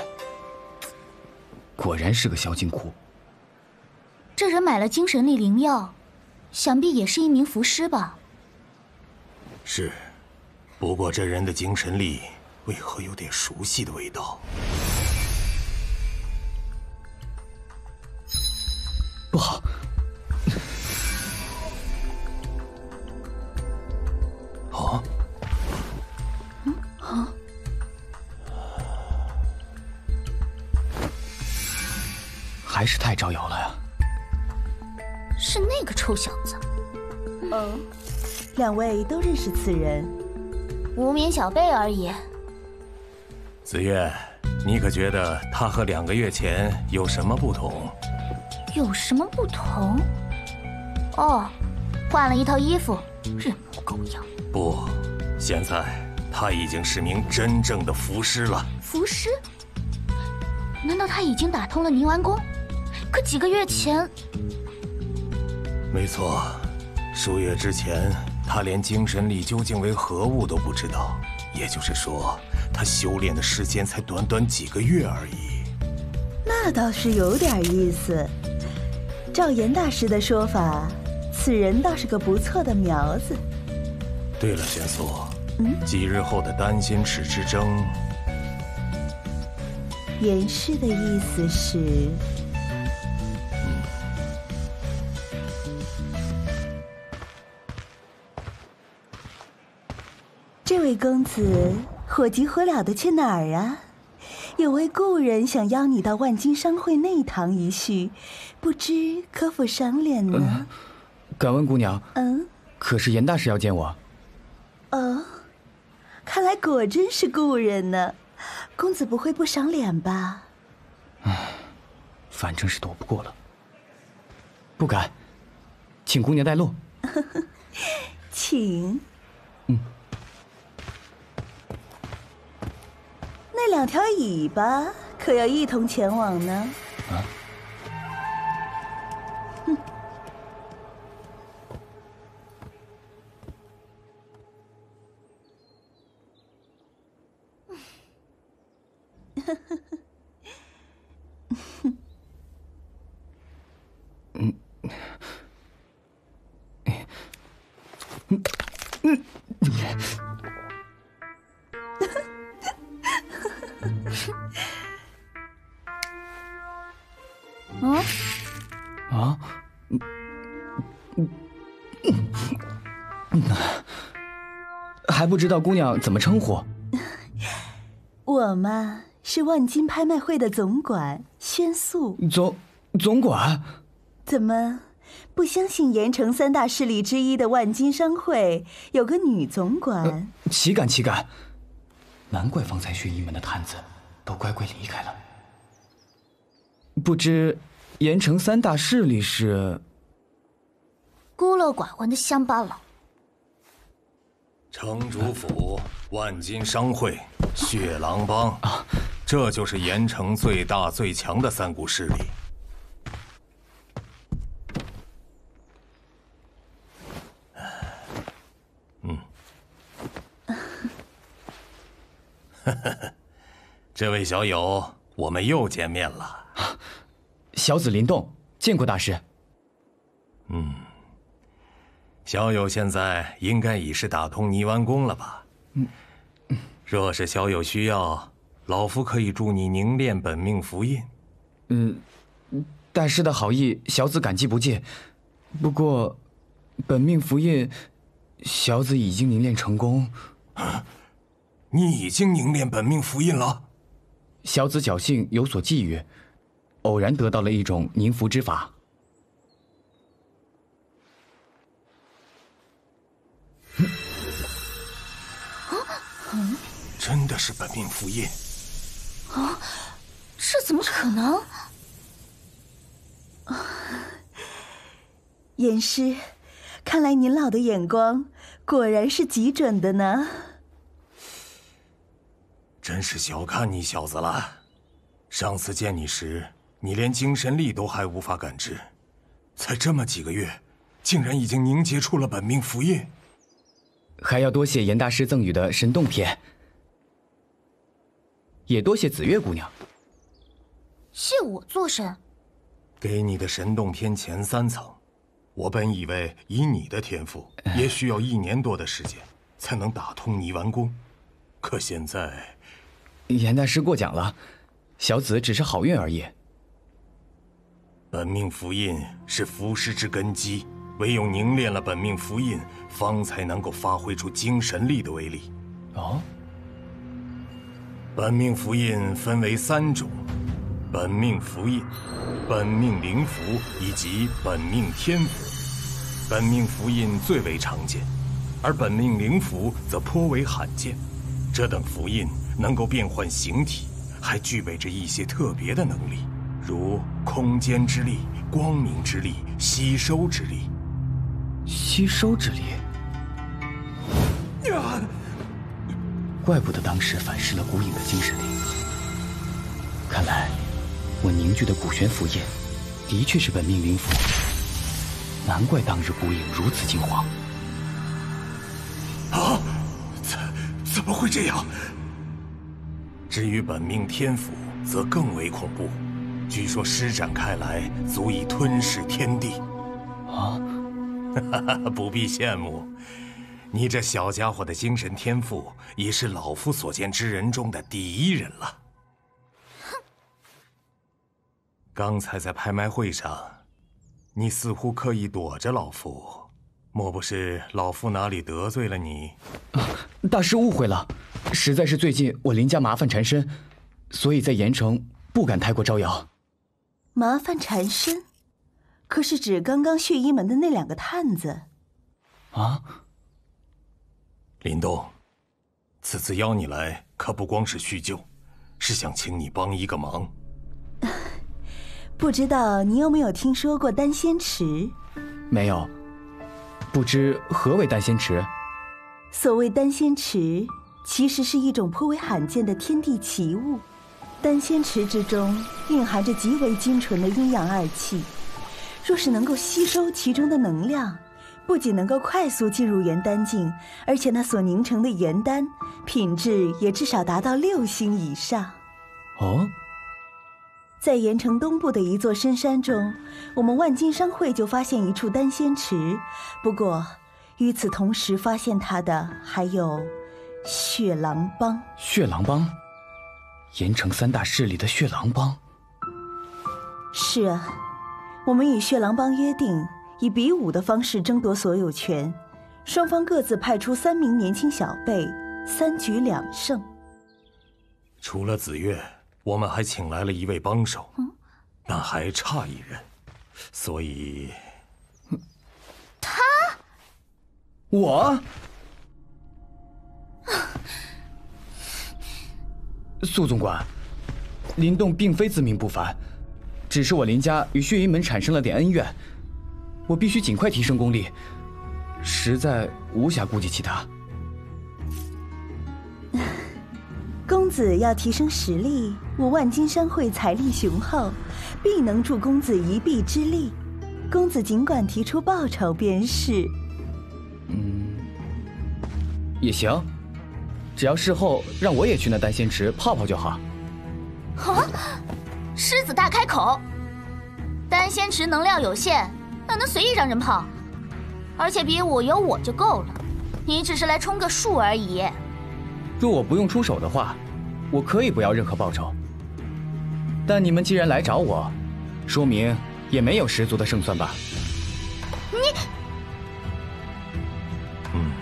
果然是个小金库。这人买了精神力灵药，想必也是一名符师吧？是，不过这人的精神力为何有点熟悉的味道？不好！还是太招摇了呀！是那个臭小子。嗯，两位都认识此人？无名小辈而已。子月，你可觉得他和两个月前有什么不同？有什么不同？哦，换了一套衣服，人模狗样。不，现在他已经是名真正的符师了。符师？难道他已经打通了凝丸功？可几个月前……没错，数月之前，他连精神力究竟为何物都不知道。也就是说，他修炼的时间才短短几个月而已。那倒是有点意思。照严大师的说法，此人倒是个不错的苗子。对了，玄素，嗯，几日后的丹心池之争，严氏的意思是，位公子火急火燎的去哪儿啊？有位故人想邀你到万金商会内堂一叙，不知可否赏脸呢？嗯、敢问姑娘，嗯，可是严大师要见我？哦，看来果真是故人呢。公子不会不赏脸吧？唉，反正是躲不过了。不敢，请姑娘带路。请。嗯。那两条尾巴可要一同前往呢。啊！哼！呵呵呵。嗯。嗯嗯。嗯？啊？嗯嗯嗯，还不知道姑娘怎么称呼？我嘛，是万金拍卖会的总管宣素。总总管？怎么不相信盐城三大势力之一的万金商会有个女总管？岂敢岂敢！难怪方才血衣门的探子都乖乖离开了。不知。盐城三大势力是孤陋寡闻的乡巴佬。城主府、万金商会、血狼帮，这就是盐城最大最强的三股势力。嗯，这位小友，我们又见面了。小子林动见过大师。嗯，小友现在应该已是打通泥丸宫了吧？嗯，若是小友需要，老夫可以助你凝练本命符印。嗯，大师的好意，小子感激不尽。不过，本命符印，小子已经凝练成功。你已经凝练本命符印了？小子侥幸有所觊觎。偶然得到了一种凝符之法，真的是本命符印啊！这怎么可能？严师，看来您老的眼光果然是极准的呢。真是小看你小子了，上次见你时。你连精神力都还无法感知，才这么几个月，竟然已经凝结出了本命符印。还要多谢严大师赠予的神洞篇，也多谢紫月姑娘。谢我做甚？给你的神洞篇前三层，我本以为以你的天赋，也需要一年多的时间才能打通泥丸宫，可现在，严大师过奖了，小子只是好运而已。本命符印是符师之根基，唯有凝练了本命符印，方才能够发挥出精神力的威力。哦，本命符印分为三种：本命符印、本命灵符以及本命天符。本命符印最为常见，而本命灵符则颇为罕见。这等符印能够变换形体，还具备着一些特别的能力。如空间之力、光明之力、吸收之力、吸收之力。怪不得当时反噬了古影的精神力。看来，我凝聚的古玄符印，的确是本命灵符。难怪当日古影如此惊慌。啊！怎怎么会这样？至于本命天府，则更为恐怖。据说施展开来足以吞噬天地，啊！不必羡慕，你这小家伙的精神天赋已是老夫所见之人中的第一人了。哼！刚才在拍卖会上，你似乎刻意躲着老夫，莫不是老夫哪里得罪了你？啊大师误会了，实在是最近我林家麻烦缠身，所以在盐城不敢太过招摇。麻烦缠身，可是指刚刚血衣门的那两个探子。啊，林东，此次邀你来，可不光是叙旧，是想请你帮一个忙。不知道你有没有听说过丹仙池？没有。不知何为丹仙池？所谓丹仙池，其实是一种颇为罕见的天地奇物。丹仙池之中蕴含着极为精纯的阴阳二气，若是能够吸收其中的能量，不仅能够快速进入元丹境，而且那所凝成的元丹品质也至少达到六星以上。哦，在盐城东部的一座深山中，我们万金商会就发现一处丹仙池。不过，与此同时发现它的还有血狼帮。血狼帮，盐城三大势力的血狼帮。是啊，我们与血狼帮约定，以比武的方式争夺所有权。双方各自派出三名年轻小辈，三局两胜。除了紫月，我们还请来了一位帮手，但还差一人，所以他，我，苏总管，林动并非自命不凡，只是我林家与血云门产生了点恩怨，我必须尽快提升功力，实在无暇顾及其他。公子要提升实力，我万金商会财力雄厚，必能助公子一臂之力。公子尽管提出报酬便是。嗯也行，只要事后让我也去那丹仙池泡泡就好。啊！狮子大开口，丹仙池能量有限，哪能随意让人泡？而且比武有我就够了，你只是来充个数而已。若我不用出手的话，我可以不要任何报酬。但你们既然来找我，说明也没有十足的胜算吧？你，嗯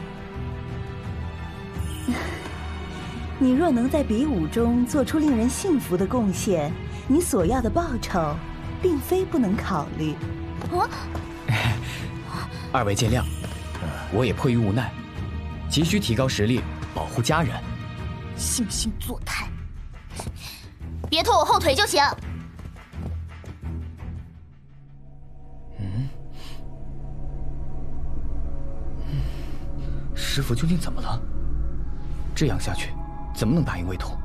你若能在比武中做出令人信服的贡献，你所要的报酬，并非不能考虑。啊！二位见谅，我也迫于无奈，急需提高实力，保护家人。惺惺作态，别拖我后腿就行。嗯师傅究竟怎么了？这样下去，怎么能打赢魏童？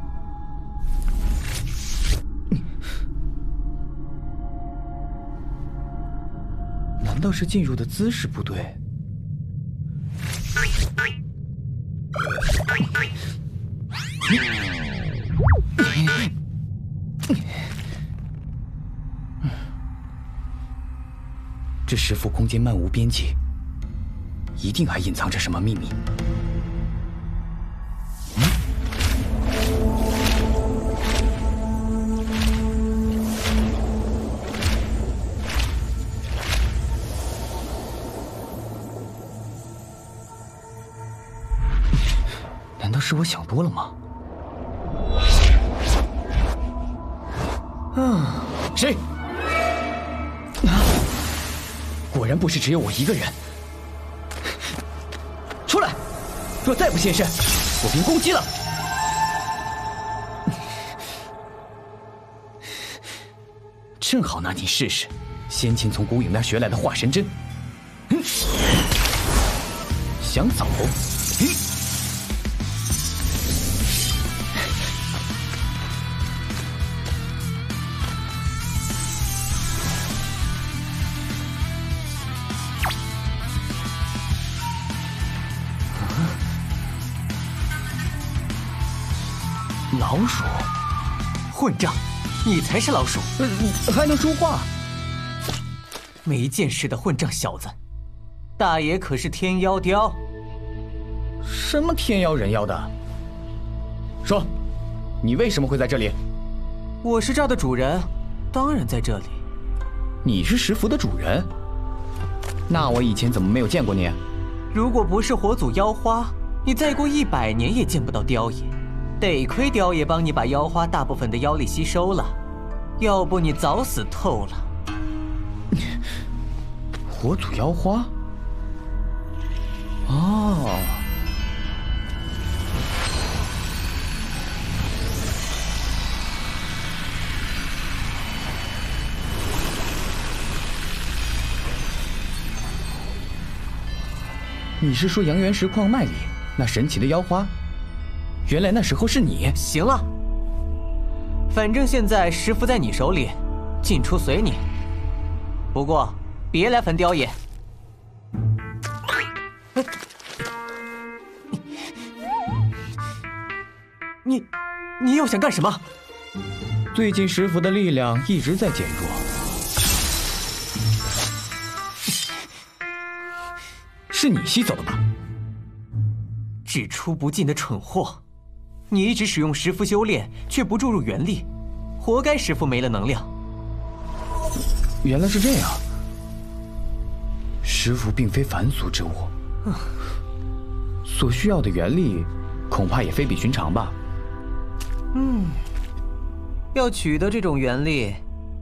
难道是进入的姿势不对？这石符空间漫无边际，一定还隐藏着什么秘密。难道是我想多了吗？啊，谁？啊果然不是只有我一个人。出来！若再不现身，我便攻击了。正好拿你试试，先前从古影那学来的化神针。想走？老鼠，混账！你才是老鼠，还能说话？没见识的混账小子！大爷可是天妖雕。什么天妖人妖的？说，你为什么会在这里？我是这儿的主人，当然在这里。你是石符的主人？那我以前怎么没有见过你？如果不是火祖妖花，你再过一百年也见不到雕爷。得亏雕爷帮你把妖花大部分的妖力吸收了，要不你早死透了。火祖妖花？哦，你是说阳元石矿脉里那神奇的妖花？原来那时候是你。行了，反正现在石符在你手里，进出随你。不过别来烦雕爷。你，你又想干什么？最近石符的力量一直在减弱，是你吸走的吧？只出不进的蠢货！你一直使用石符修炼，却不注入元力，活该石符没了能量。原来是这样，石符并非凡俗之物，所需要的元力恐怕也非比寻常吧。嗯，要取得这种元力，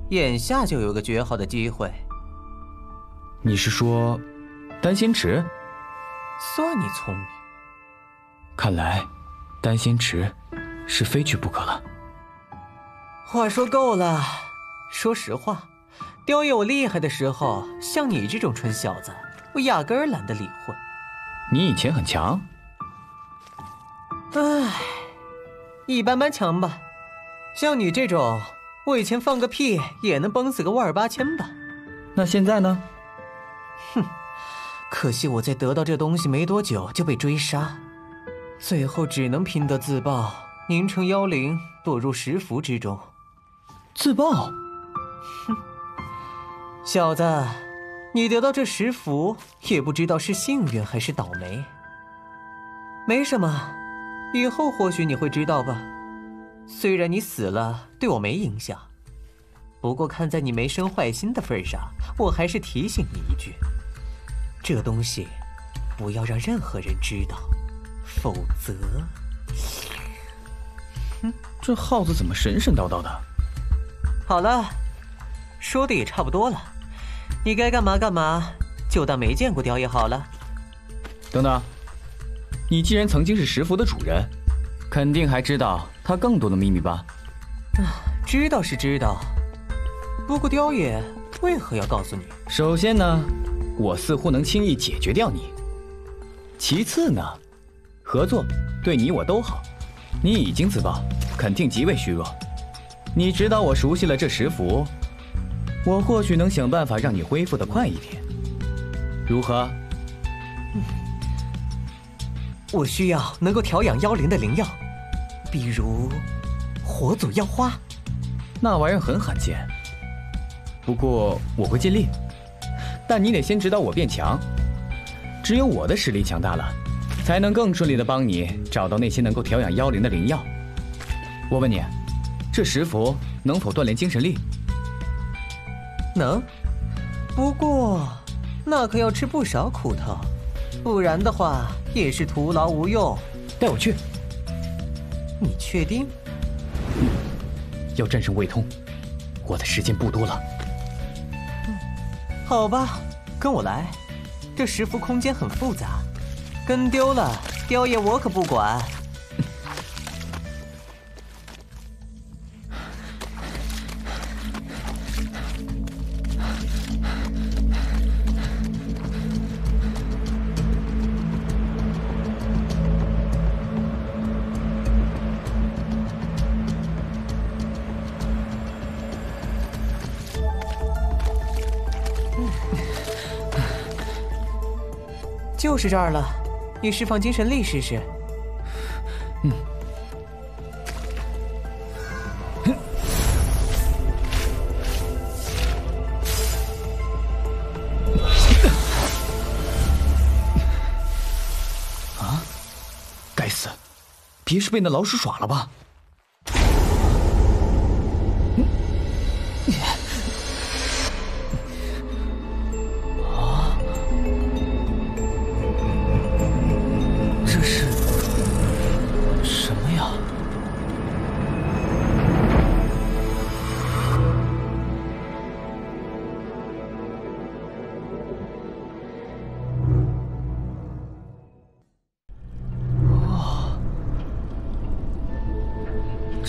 眼下就有个绝好的机会。你是说，丹心池？算你聪明。看来，丹心池是非去不可了。话说够了。说实话，雕爷我厉害的时候，像你这种蠢小子，我压根儿懒得理会。你以前很强？唉。一般般强吧，像你这种，我以前放个屁也能崩死个万儿八千吧。那现在呢？哼，可惜我在得到这东西没多久就被追杀，最后只能拼得自爆，凝成妖灵，堕入石符之中。自爆？哼，小子，你得到这石符也不知道是幸运还是倒霉。没什么。以后或许你会知道吧，虽然你死了对我没影响，不过看在你没生坏心的份上，我还是提醒你一句：这东西不要让任何人知道，否则……哼，这耗子怎么神神叨叨的？好了，说的也差不多了，你该干嘛干嘛，就当没见过雕爷好了。等等。你既然曾经是石符的主人，肯定还知道他更多的秘密吧？啊，知道是知道，不过雕爷为何要告诉你？首先呢，我似乎能轻易解决掉你；其次呢，合作对你我都好。你已经自爆，肯定极为虚弱。你指导我熟悉了这石符，我或许能想办法让你恢复的快一点，如何？我需要能够调养妖灵的灵药，比如火祖妖花。那玩意儿很罕见，不过我会尽力。但你得先指导我变强，只有我的实力强大了，才能更顺利的帮你找到那些能够调养妖灵的灵药。我问你，这石符能否锻炼精神力？能，不过那可要吃不少苦头。不然的话，也是徒劳无用。带我去。你确定？要战胜魏通，我的时间不多了。好吧，跟我来。这石符空间很复杂，跟丢了，雕爷我可不管。就是这儿了，你释放精神力试试。嗯。啊！该死，别是被那老鼠耍了吧？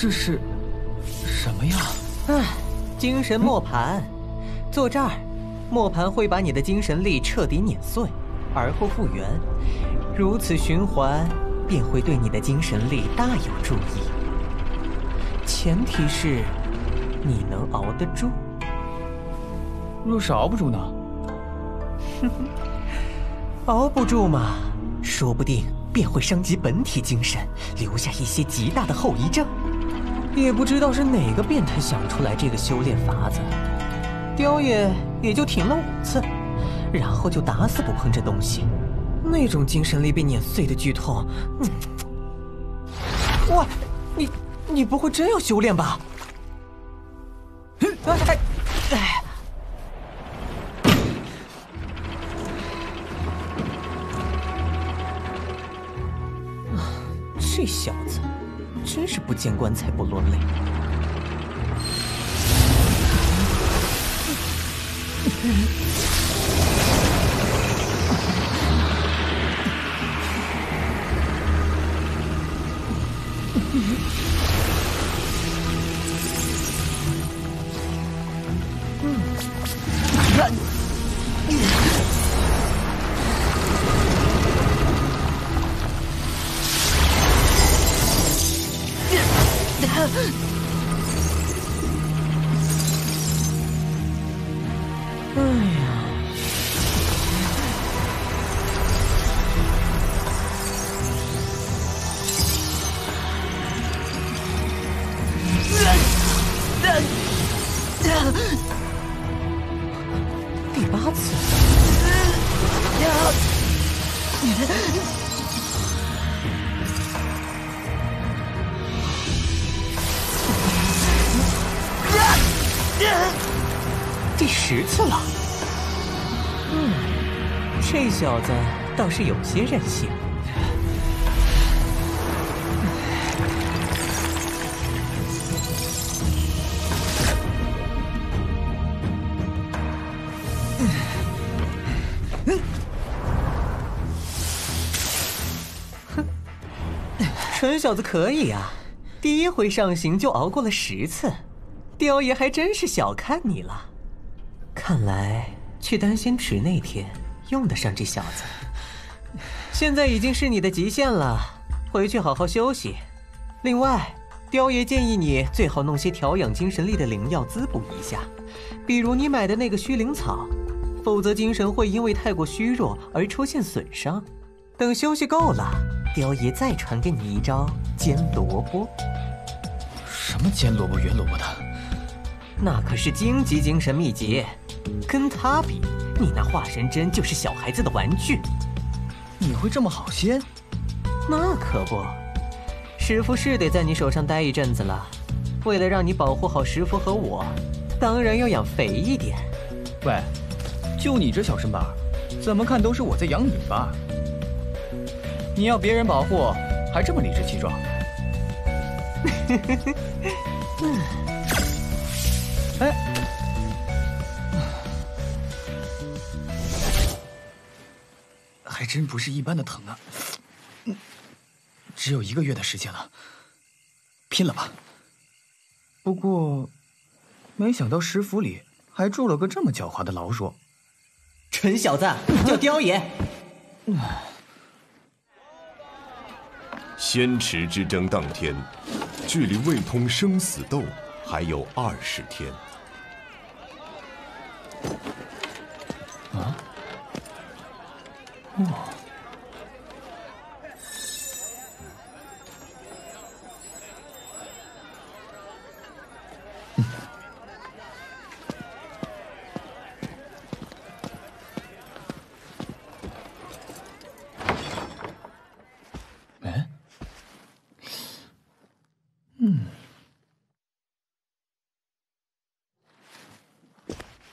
这是什么呀？唉，精神磨盘，坐这儿，磨盘会把你的精神力彻底碾碎，而后复原，如此循环，便会对你的精神力大有注意。前提是，你能熬得住。若是熬不住呢？哼哼，熬不住嘛，说不定便会伤及本体精神，留下一些极大的后遗症。也不知道是哪个变态想出来这个修炼法子，雕爷也就停了五次，然后就打死不碰这东西。那种精神力被碾碎的剧痛，嗯，喂，你你不会真要修炼吧？哎哎！这小子真是不见棺材不落泪。是有些任性。哼，蠢小子可以啊，第一回上刑就熬过了十次，雕爷还真是小看你了。看来去丹仙池那天用得上这小子。现在已经是你的极限了，回去好好休息。另外，雕爷建议你最好弄些调养精神力的灵药滋补一下，比如你买的那个虚灵草，否则精神会因为太过虚弱而出现损伤。等休息够了，雕爷再传给你一招煎萝卜。什么煎萝卜、圆萝卜的？那可是荆棘精神秘籍，跟他比，你那化神针就是小孩子的玩具。你会这么好心？那可不，师傅是得在你手上待一阵子了。为了让你保护好师傅和我，当然要养肥一点。喂，就你这小身板，怎么看都是我在养你吧？你要别人保护，还这么理直气壮？哎。还真不是一般的疼啊！只有一个月的时间了，拼了吧！不过，没想到石府里还住了个这么狡猾的老鼠。蠢小子，叫雕爷！仙池之争当天，距离未通生死斗还有二十天。啊？哇！哎，嗯，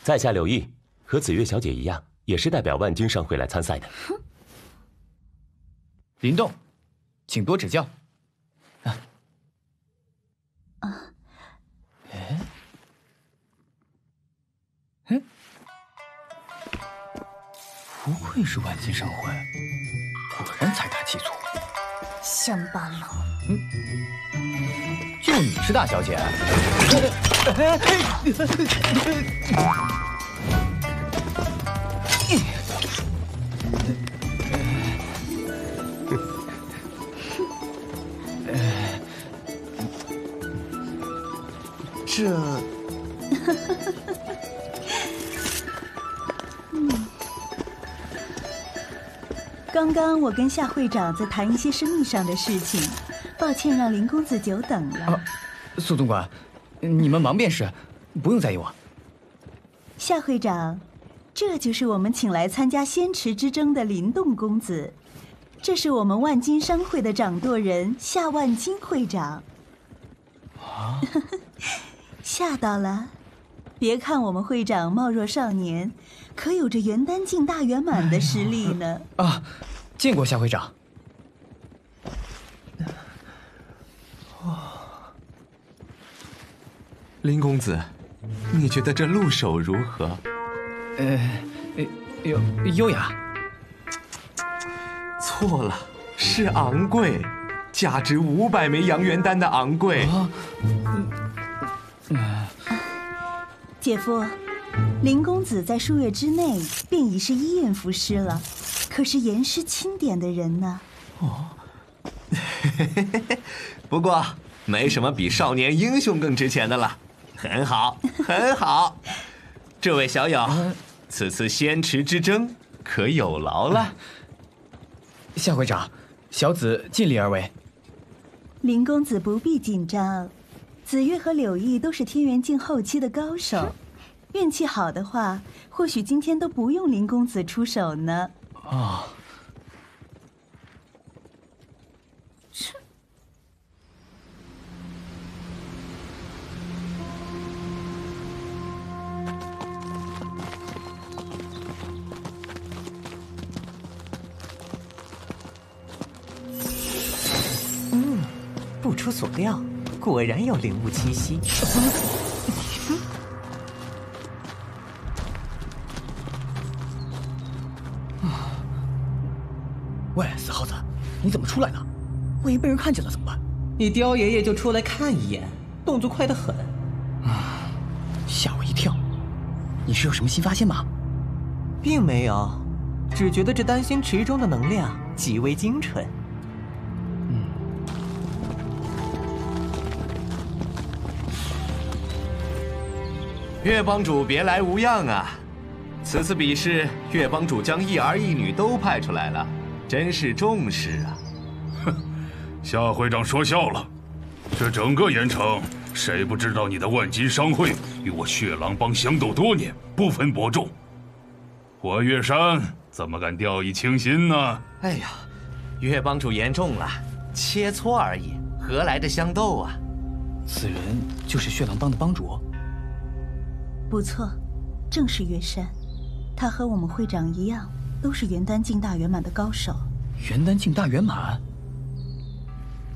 在下柳毅，和紫月小姐一样。也是代表万金商会来参赛的。林动，请多指教。啊，哎，哎，不愧是万金商会，果然财大气粗。乡巴佬。嗯，就你是大小姐。这 刚刚我跟夏会长在谈一些生意上的事情，抱歉让林公子久等了。苏总管，你们忙便是，不用在意我。夏会长，这就是我们请来参加仙池之争的林动公子，这是我们万金商会的掌舵人夏万金会长。啊，吓到了？别看我们会长貌若少年，可有着元丹境大圆满的实力呢。啊，见过夏会长。林公子，你觉得这鹿首如何？呃，优优雅。错了，是昂贵，价值五百枚阳元丹的昂贵。姐夫，林公子在数月之内便已是医院服师了，可是严师钦点的人呢？哦，不过没什么比少年英雄更值钱的了。很好，很好，这位小友，此次仙池之争可有劳了。夏会长，小子尽力而为。林公子不必紧张，紫月和柳毅都是天元境后期的高手，运气好的话，或许今天都不用林公子出手呢。啊。不出所料，果然有灵物栖息。喂，死耗子，你怎么出来了？万一被人看见了怎么办？你刁爷爷就出来看一眼，动作快得很。啊，吓我一跳！你是有什么新发现吗？并没有，只觉得这丹心池中的能量极为精纯。岳帮主别来无恙啊！此次比试，岳帮主将一儿一女都派出来了，真是重视啊！哼，夏会长说笑了。这整个盐城，谁不知道你的万金商会与我血狼帮相斗多年，不分伯仲？我岳山怎么敢掉以轻心呢？哎呀，岳帮主言重了，切磋而已，何来的相斗啊？此人就是血狼帮的帮主。不错，正是岳山，他和我们会长一样，都是元丹境大圆满的高手。元丹境大圆满，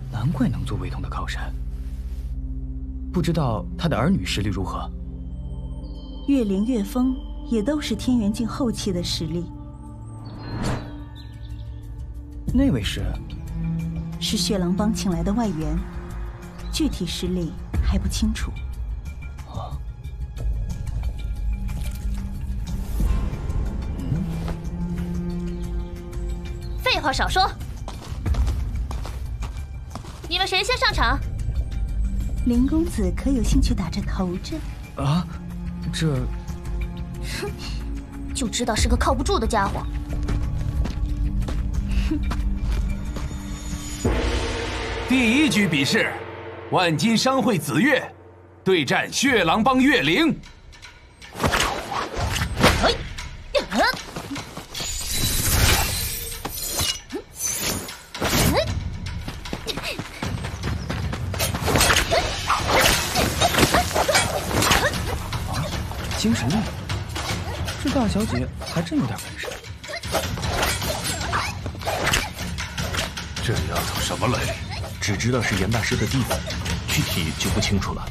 难怪能做魏通的靠山。不知道他的儿女实力如何？岳灵、岳峰也都是天元境后期的实力。那位是？是血狼帮请来的外援，具体实力还不清楚。废话少说，你们谁先上场？林公子可有兴趣打这头阵？啊，这……哼，就知道是个靠不住的家伙。哼。第一局比试，万金商会紫月对战血狼帮月灵。精神力，这大小姐还真有点本事。这丫头什么来历？只知道是严大师的弟子，具体就不清楚了。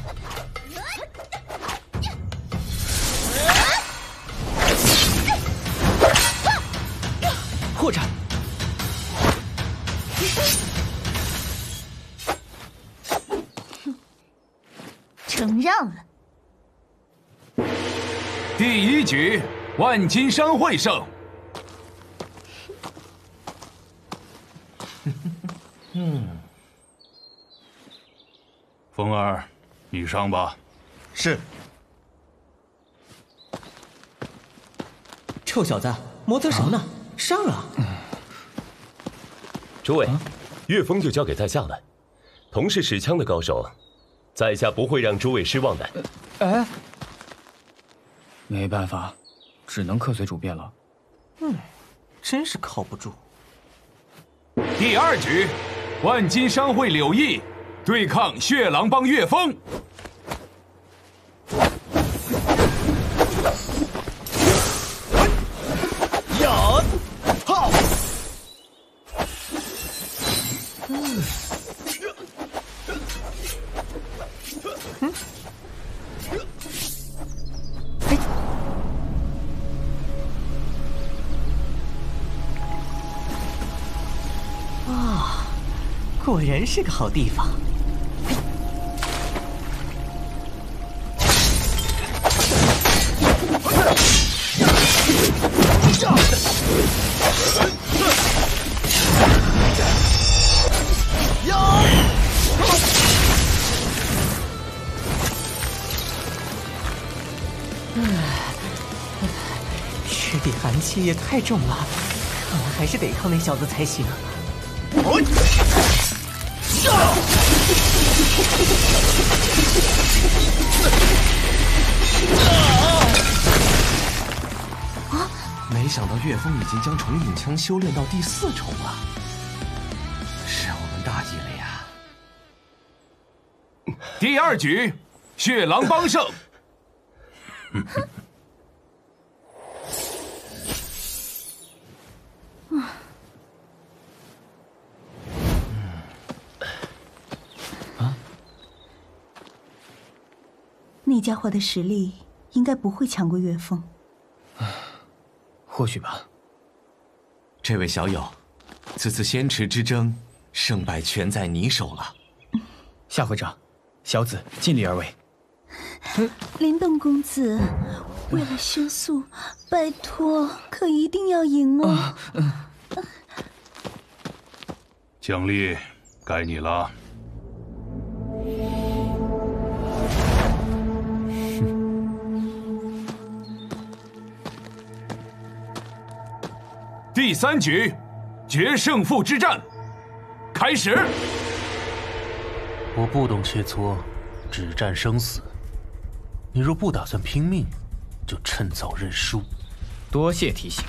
破绽，承让了。第一局，万金商会胜。嗯，风儿，你上吧。是。臭小子，磨蹭什么呢？上啊！诸位，岳峰就交给在下了。同是使枪的高手，在下不会让诸位失望的。哎，没办法，只能客随主便了。嗯，真是靠不住。第二局，万金商会柳毅对抗血狼帮岳峰。是个好地方。师弟寒气也太重了，看来还是得靠那小子才行。想到岳峰已经将重影枪修炼到第四重了，是我们大意了呀！第二局，血狼帮胜。那家伙的实力应该不会强过岳峰。或许吧。这位小友，此次仙池之争，胜败全在你手了。夏会长，小子尽力而为。林动公子，为了申诉，拜托，可一定要赢哦！奖励该你了。第三局，决胜负之战，开始。我不懂切磋，只战生死。你若不打算拼命，就趁早认输。多谢提醒，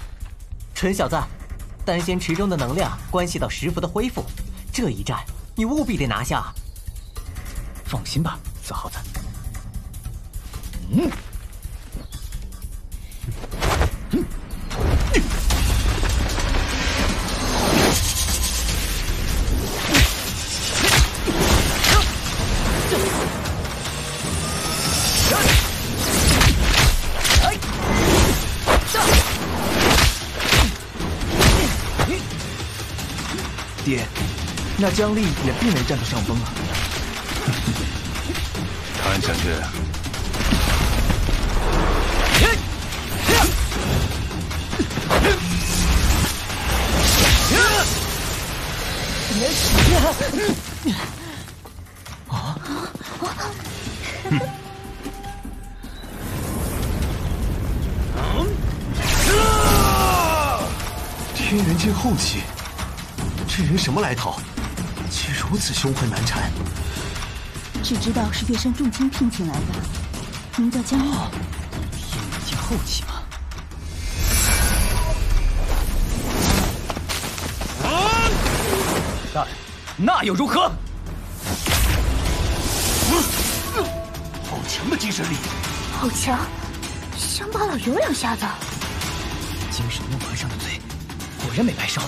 蠢小子，丹仙池中的能量关系到石符的恢复，这一战你务必得拿下。放心吧，死耗子。嗯。那姜丽也并没占到上风啊。看下去。啊！天元境后期，这人什么来头？竟如此凶狠难缠。只知道是岳山重金聘请来的，名叫江洛。天元境后期吗？但那又如何？好强的精神力！好强！乡巴佬有两下子。精神弄和尚的嘴，果然没白烧。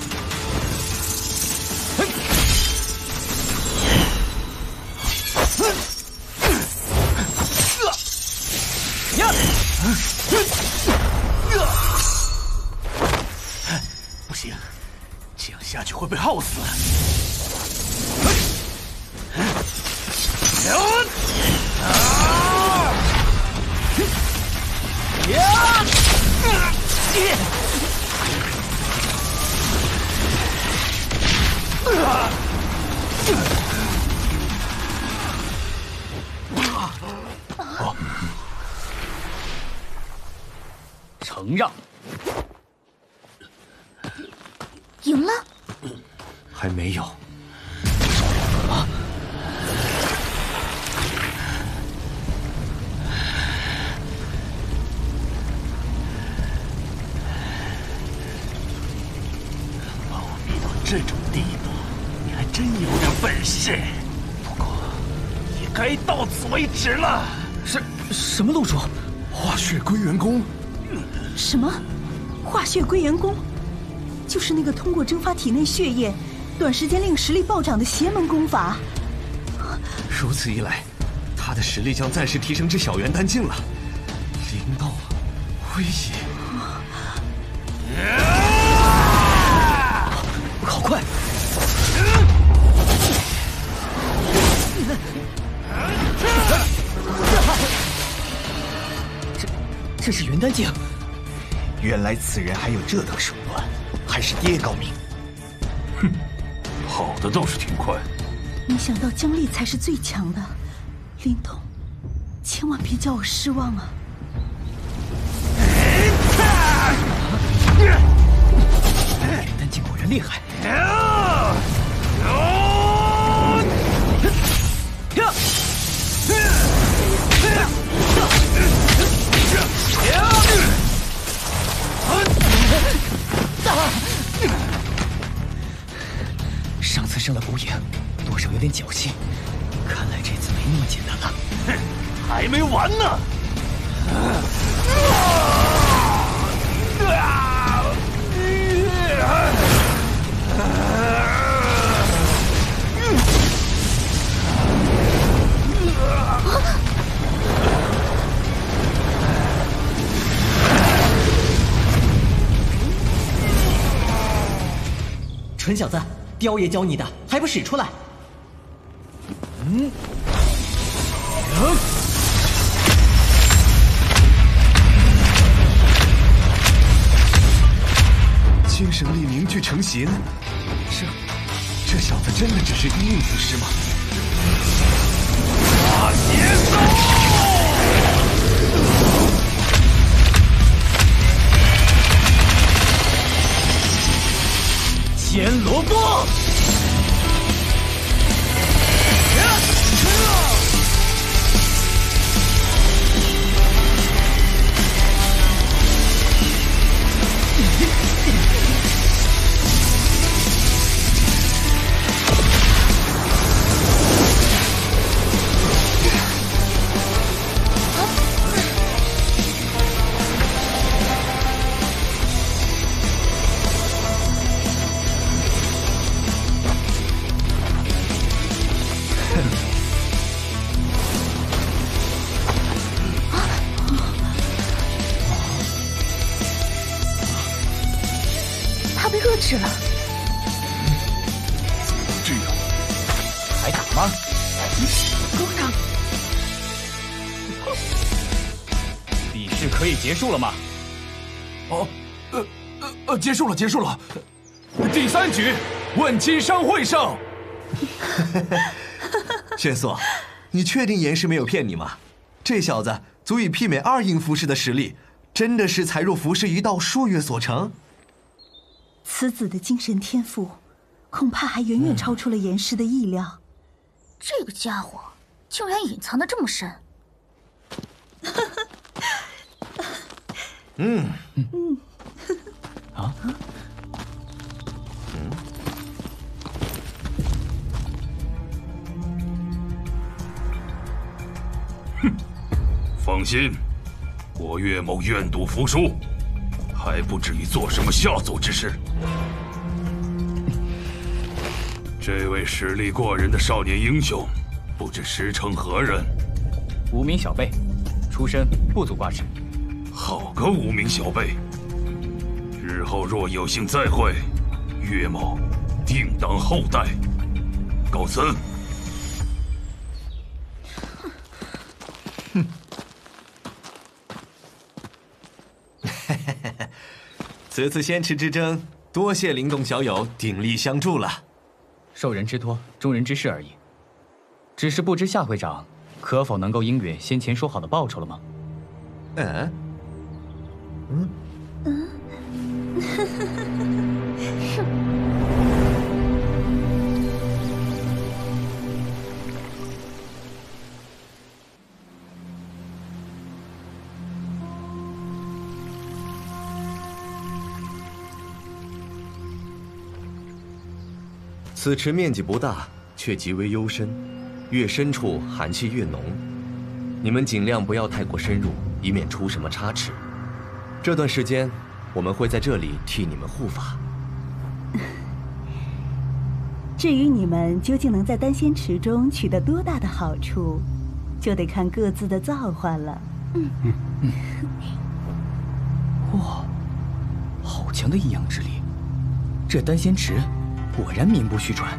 血归元功？就是那个通过蒸发体内血液，短时间令实力暴涨的邪门功法。如此一来，他的实力将暂时提升至小元丹境了。灵道，威胁，好快！这这是元丹境。原来此人还有这等手段，还是爹高明。哼，跑的倒是挺快。没想到姜丽才是最强的，林动，千万别叫我失望啊！林丹境果然厉害。雕爷教你的还不使出来？嗯。嗯精神力凝聚成形，这这小子真的只是一命符师吗？大邪手！我不结束了。第三局，问金商会胜。玄素，你确定严师没有骗你吗？这小子足以媲美二印符师的实力，真的是才入符师一道，数月所成。此子的精神天赋，恐怕还远远超出了严师的意料。这个家伙竟然隐藏的这么深。嗯嗯，啊，嗯，哼，放心，我岳某愿赌服输，还不至于做什么下作之事。这位实力过人的少年英雄，不知实称何人？无名小辈，出身不足挂齿。好个无名小辈！日后若有幸再会，岳某定当厚待。告辞。哼 此次仙池之争，多谢灵动小友鼎力相助了。受人之托，忠人之事而已。只是不知夏会长可否能够应允先前说好的报酬了吗？嗯，嗯，此池面积不大，却极为幽深，越深处寒气越浓。你们尽量不要太过深入，以免出什么差池。这段时间，我们会在这里替你们护法。至于你们究竟能在丹仙池中取得多大的好处，就得看各自的造化了。嗯嗯。哇，好强的阴阳之力！这丹仙池果然名不虚传。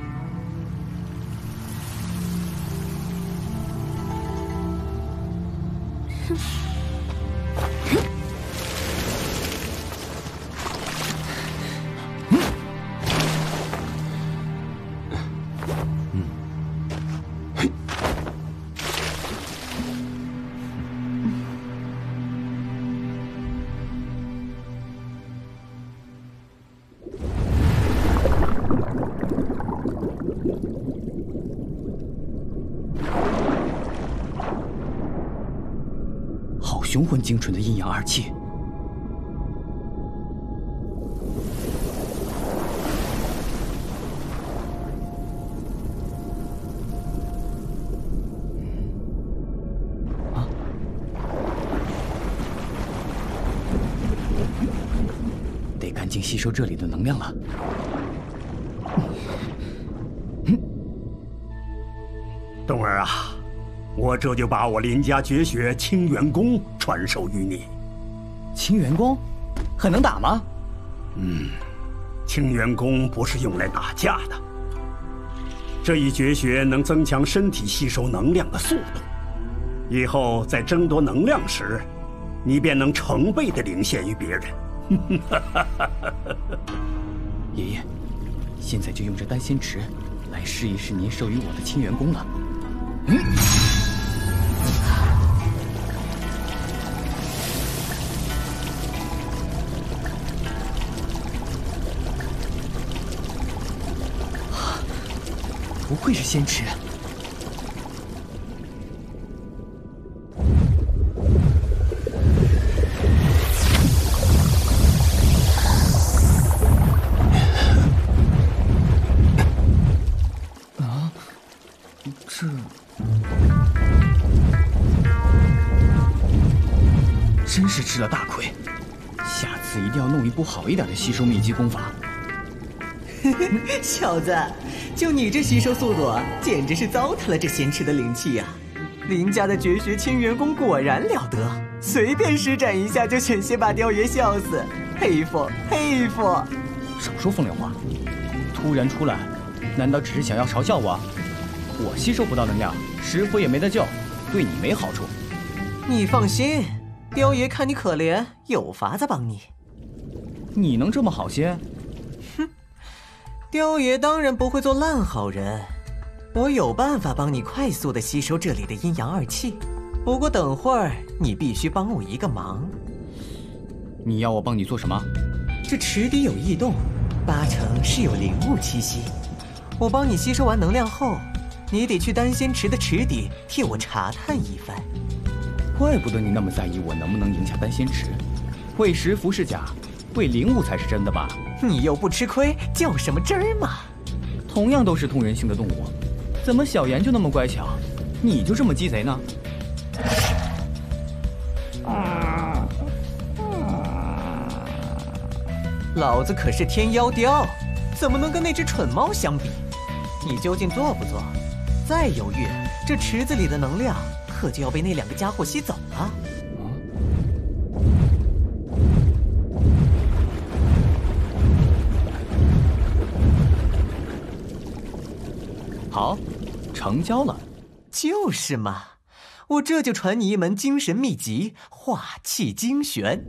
精纯的阴阳二气！啊！得赶紧吸收这里的能量了。这就把我林家绝学清元功传授于你。清元功，很能打吗？嗯，清元功不是用来打架的。这一绝学能增强身体吸收能量的速度，以后在争夺能量时，你便能成倍的领先于别人。爷爷，现在就用这丹仙池来试一试您授予我的清元功了。嗯。仙池。啊，这真是吃了大亏，下次一定要弄一部好一点的吸收秘籍功法。小子，就你这吸收速度，简直是糟蹋了这仙池的灵气呀！林家的绝学清元功果然了得，随便施展一下就险些把雕爷笑死，佩服佩服！少说风凉话，突然出来，难道只是想要嘲笑我？我吸收不到能量，师傅也没得救，对你没好处。你放心，雕爷看你可怜，有法子帮你。你能这么好心？雕爷当然不会做烂好人，我有办法帮你快速的吸收这里的阴阳二气。不过等会儿你必须帮我一个忙。你要我帮你做什么？这池底有异动，八成是有灵物栖息。我帮你吸收完能量后，你得去丹仙池的池底替我查探一番。怪不得你那么在意我能不能赢下丹仙池，为食服是假，为灵物才是真的吧？你又不吃亏，较什么真儿嘛？同样都是通人性的动物，怎么小妍就那么乖巧，你就这么鸡贼呢？老子可是天妖雕，怎么能跟那只蠢猫相比？你究竟做不做？再犹豫，这池子里的能量可就要被那两个家伙吸走了。好，成交了。就是嘛，我这就传你一门精神秘籍——化气精玄。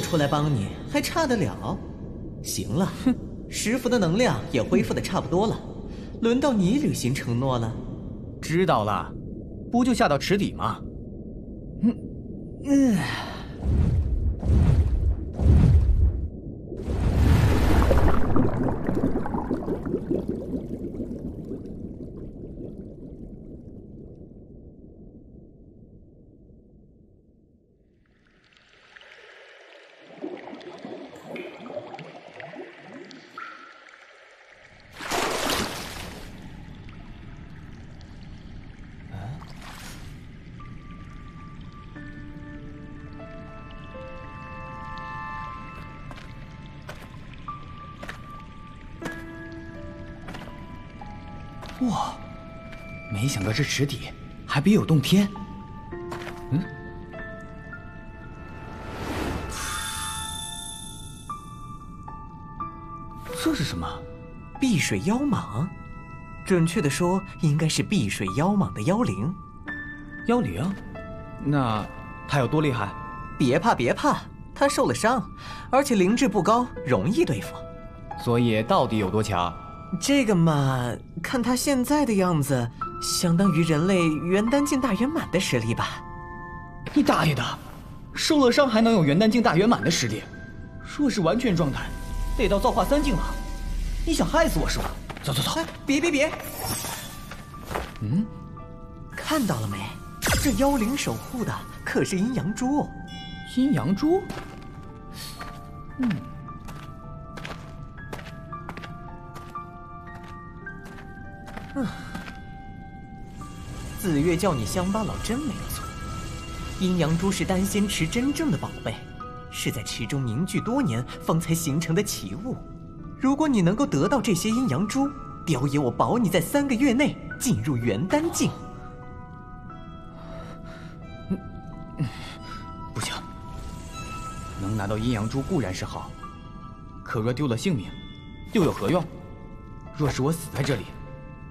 出来帮你，还差得了？行了，哼，石符的能量也恢复的差不多了，轮到你履行承诺了。知道了，不就下到池底吗？嗯嗯。没想到这池底还别有洞天。嗯，这是什么？碧水妖蟒，准确的说，应该是碧水妖蟒的妖灵。妖灵？那它有多厉害？别怕，别怕，它受了伤，而且灵智不高，容易对付。所以到底有多强？这个嘛，看他现在的样子，相当于人类元丹境大圆满的实力吧。你大爷的！受了伤还能有元丹境大圆满的实力？若是完全状态，得到造化三境了。你想害死我是吧？走走走！别别别！嗯，看到了没？这妖灵守护的可是阴阳珠。阴阳珠？嗯。嗯，紫月叫你乡巴佬真没错。阴阳珠是丹仙池真正的宝贝，是在池中凝聚多年方才形成的奇物。如果你能够得到这些阴阳珠，雕爷我保你在三个月内进入元丹境。不行，能拿到阴阳珠固然是好，可若丢了性命，又有何用？若是我死在这里，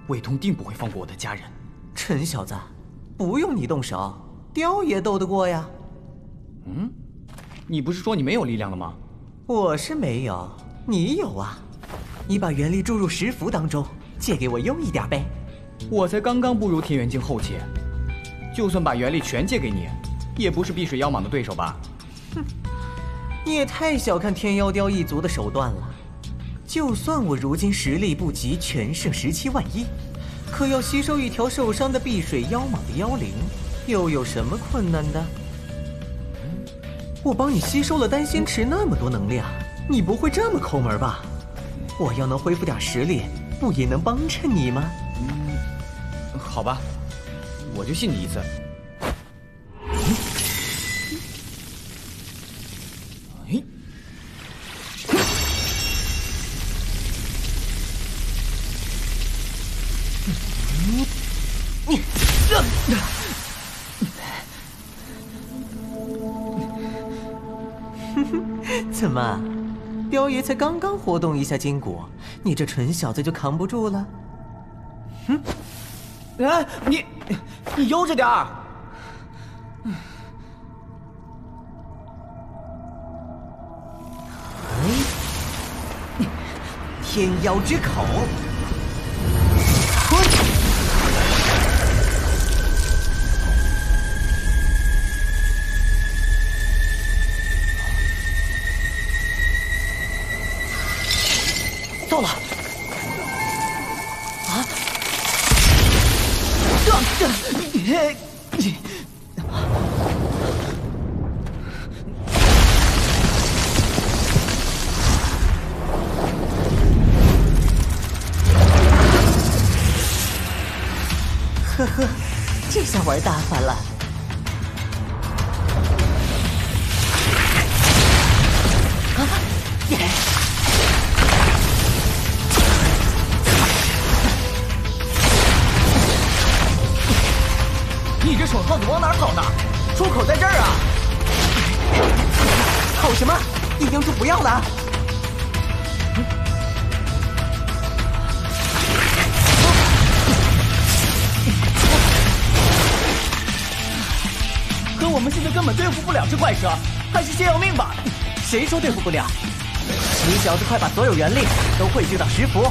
魏通定不会放过我的家人。陈小子，不用你动手，雕爷斗得过呀。嗯，你不是说你没有力量了吗？我是没有，你有啊。你把元力注入石符当中，借给我用一点呗。我才刚刚步入天元境后期，就算把元力全借给你，也不是碧水妖蟒的对手吧？哼，你也太小看天妖雕一族的手段了。就算我如今实力不及全盛十七万一，可要吸收一条受伤的碧水妖蟒的妖灵，又有什么困难的？我帮你吸收了丹心池那么多能量，你不会这么抠门吧？我要能恢复点实力，不也能帮衬你吗？嗯，好吧，我就信你一次。怎么，雕爷才刚刚活动一下筋骨，你这蠢小子就扛不住了？嗯，哎，你，你悠着点儿。天妖之口。滚够了。啊？你你。呵呵这下玩大发了。啊？耶你这蠢耗子往哪儿跑呢？出口在这儿啊！跑什么？阴阳珠不要了！可我们现在根本对付不了这怪蛇，还是先要命吧。谁说对付不了？你小子快把所有元力都汇聚到石符！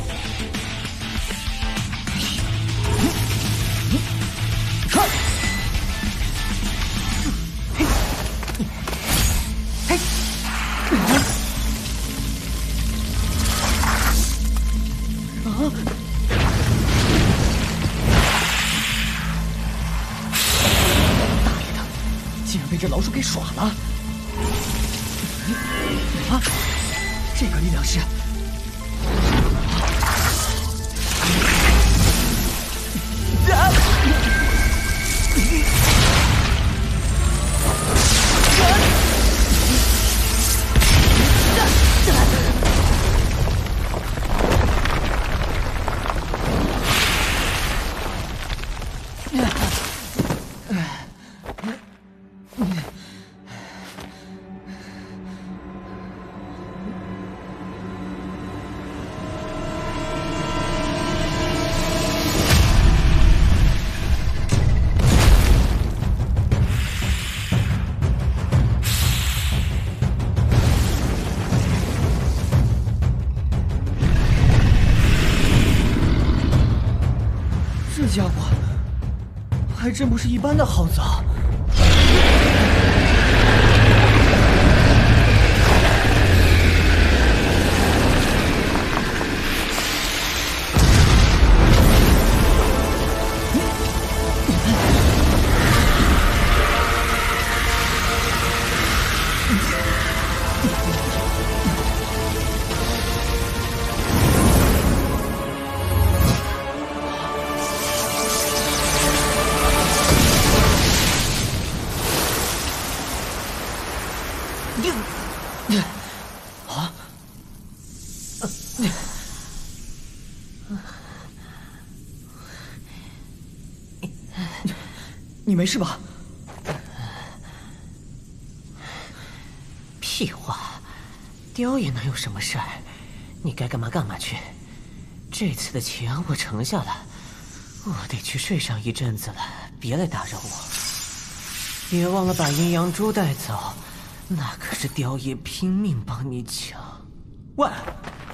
真不是一般的耗子啊！没事吧？屁话，雕爷能有什么事儿？你该干嘛干嘛去。这次的钱我承下了，我得去睡上一阵子了，别来打扰我。别忘了把阴阳珠带走，那可是雕爷拼命帮你抢。喂，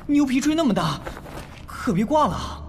牛皮吹那么大，可别挂了。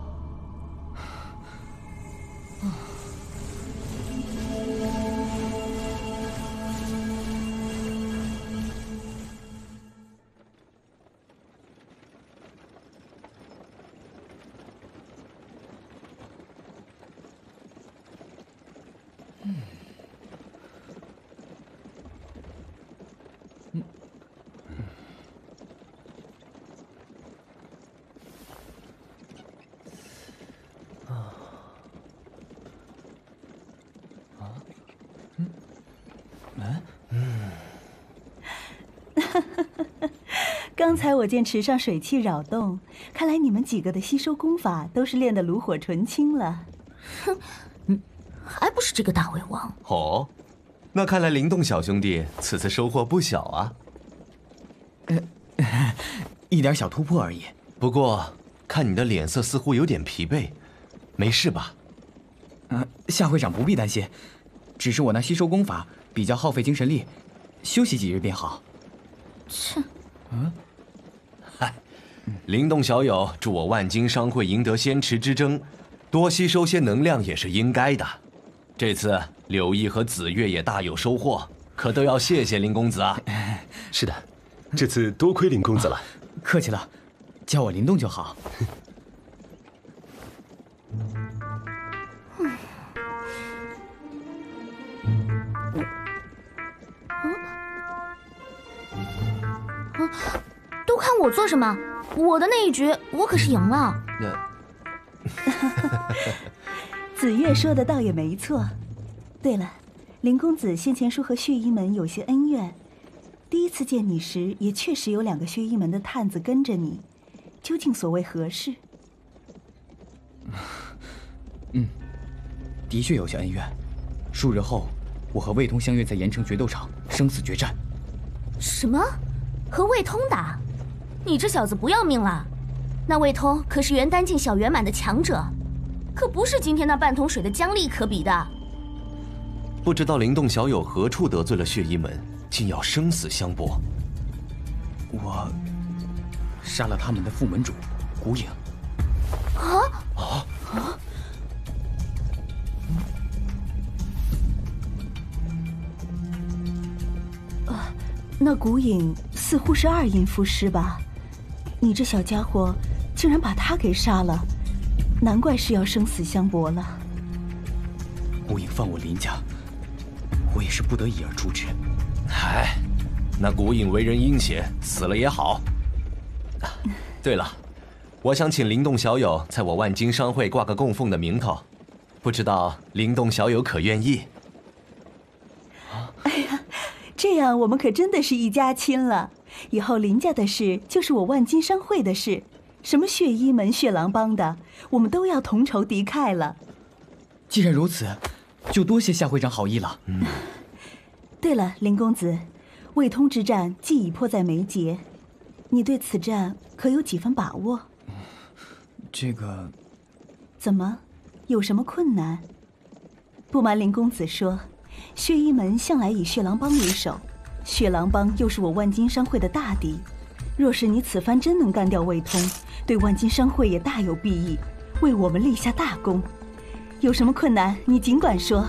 我见池上水汽扰动，看来你们几个的吸收功法都是练得炉火纯青了。哼，还不是这个大胃王。哦，那看来灵动小兄弟此次收获不小啊。一点小突破而已。不过看你的脸色似乎有点疲惫，没事吧？嗯，夏会长不必担心，只是我那吸收功法比较耗费精神力，休息几日便好。切，嗯，嗨，灵动小友助我万金商会赢得仙池之争，多吸收些能量也是应该的。这次柳毅和紫月也大有收获，可都要谢谢林公子啊。是的，这次多亏林公子了。客气了，叫我灵动就好。都看我做什么？我的那一局我可是赢了。子月说的倒也没错。对了，林公子先前说和血衣门有些恩怨，第一次见你时也确实有两个血衣门的探子跟着你，究竟所谓何事？嗯，的确有些恩怨。数日后，我和魏通相约在盐城决斗场生死决战。什么？和魏通打？你这小子不要命了？那魏通可是元丹境小圆满的强者，可不是今天那半桶水的姜丽可比的。不知道灵动小友何处得罪了血衣门，竟要生死相搏。我杀了他们的副门主古影。啊啊啊！啊，那古影似乎是二阴符师吧？你这小家伙竟然把他给杀了，难怪是要生死相搏了。古影放我林家，我也是不得已而诛之。哎，那古影为人阴险，死了也好。对了，我想请灵动小友在我万金商会挂个供奉的名头，不知道灵动小友可愿意？哎呀，这样我们可真的是一家亲了。以后林家的事就是我万金商会的事，什么血衣门、血狼帮的，我们都要同仇敌忾了。既然如此，就多谢夏会长好意了。嗯。对了，林公子，魏通之战既已迫在眉睫，你对此战可有几分把握？这个，怎么，有什么困难？不瞒林公子说，血衣门向来以血狼帮为首。血狼帮又是我万金商会的大敌，若是你此番真能干掉魏通，对万金商会也大有裨益，为我们立下大功。有什么困难，你尽管说，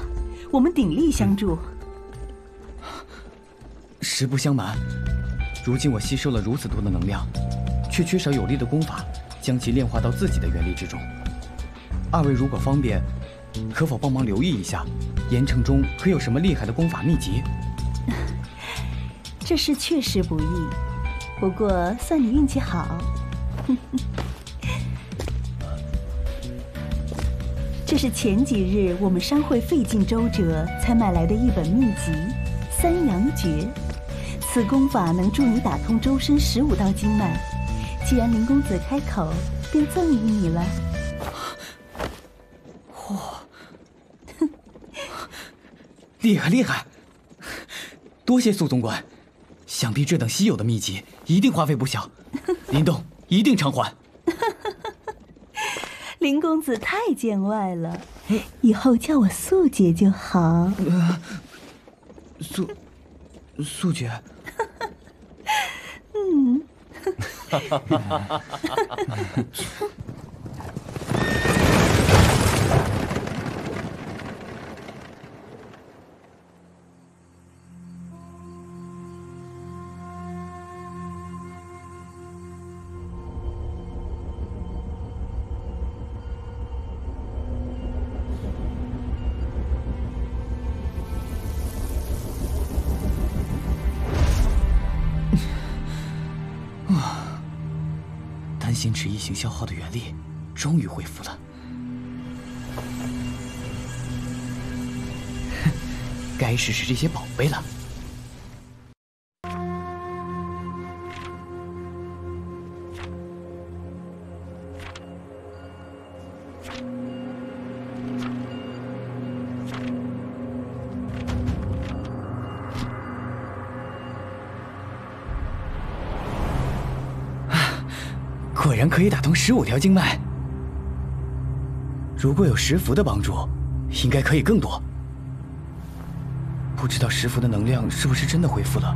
我们鼎力相助。实不相瞒，如今我吸收了如此多的能量，却缺少有力的功法，将其炼化到自己的元力之中。二位如果方便，可否帮忙留意一下，盐城中可有什么厉害的功法秘籍？这事确实不易，不过算你运气好。这是前几日我们商会费尽周折才买来的一本秘籍《三阳诀》，此功法能助你打通周身十五道经脉。既然林公子开口，便赠与你了。嚯！厉害厉害！多谢苏总管。想必这等稀有的秘籍一定花费不小，林动一定偿还。林公子太见外了，以后叫我素姐就好。素素姐。嗯。坚持一行消耗的元力，终于恢复了。该试试这些宝贝了。人可以打通十五条经脉。如果有石符的帮助，应该可以更多。不知道石符的能量是不是真的恢复了？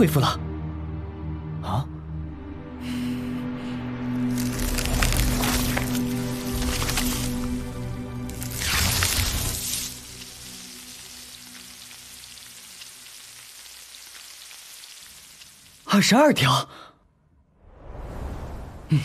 恢复了。啊！二十二条。嗯。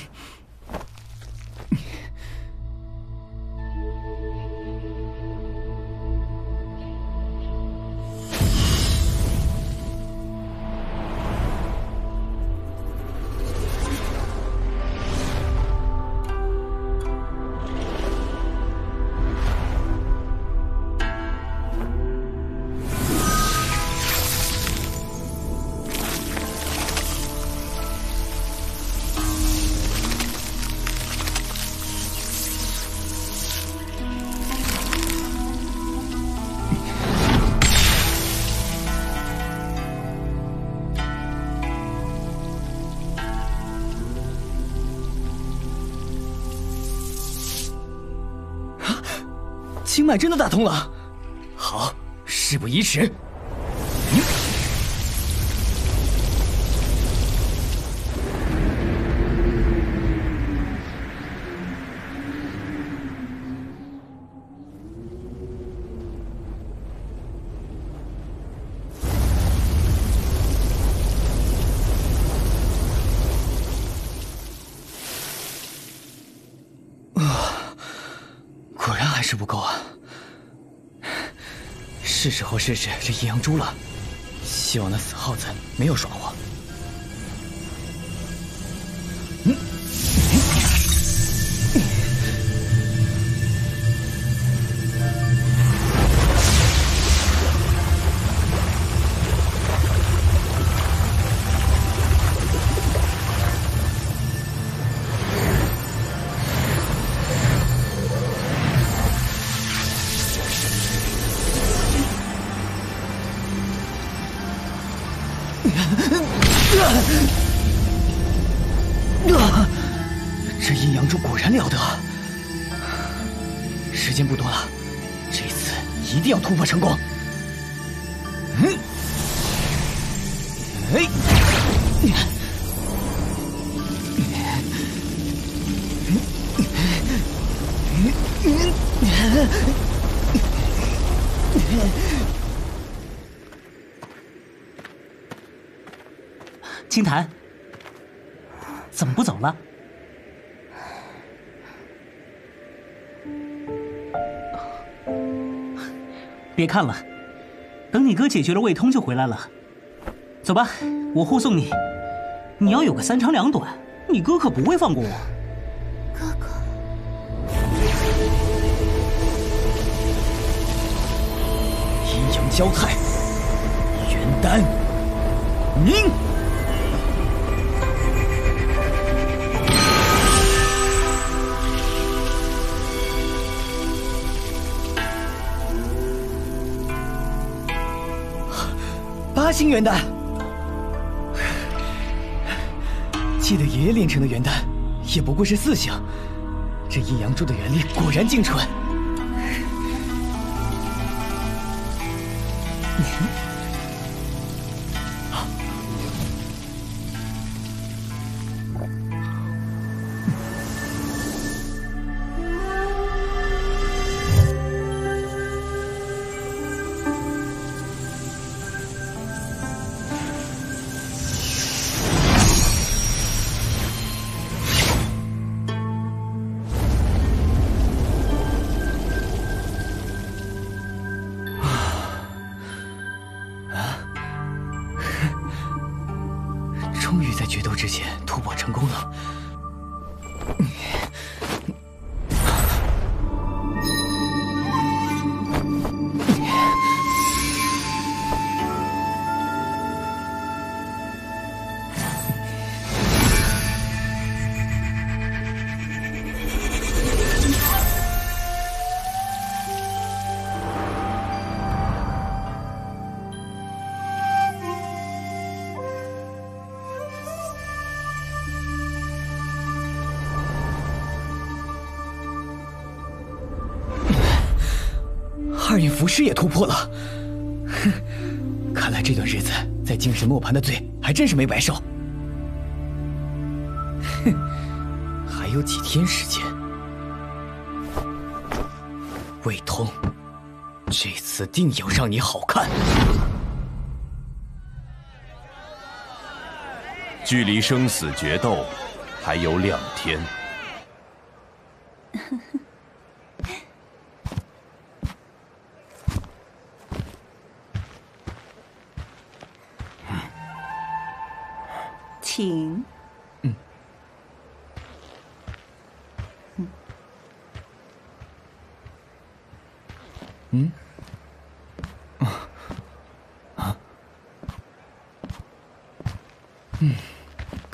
经脉真的打通了，好，事不宜迟。试试这阴阳珠了，希望那死耗子没有耍我。看了，等你哥解决了魏通就回来了。走吧，我护送你。你要有个三长两短，你哥可不会放过我。哥哥，阴阳交泰，元丹凝。八星元丹，记得爷爷炼成的元丹，也不过是四星。这阴阳珠的原力果然精纯。师也突破了，哼！看来这段日子在精神磨盘的罪还真是没白受。哼，还有几天时间，魏通，这次定要让你好看！距离生死决斗还有两天。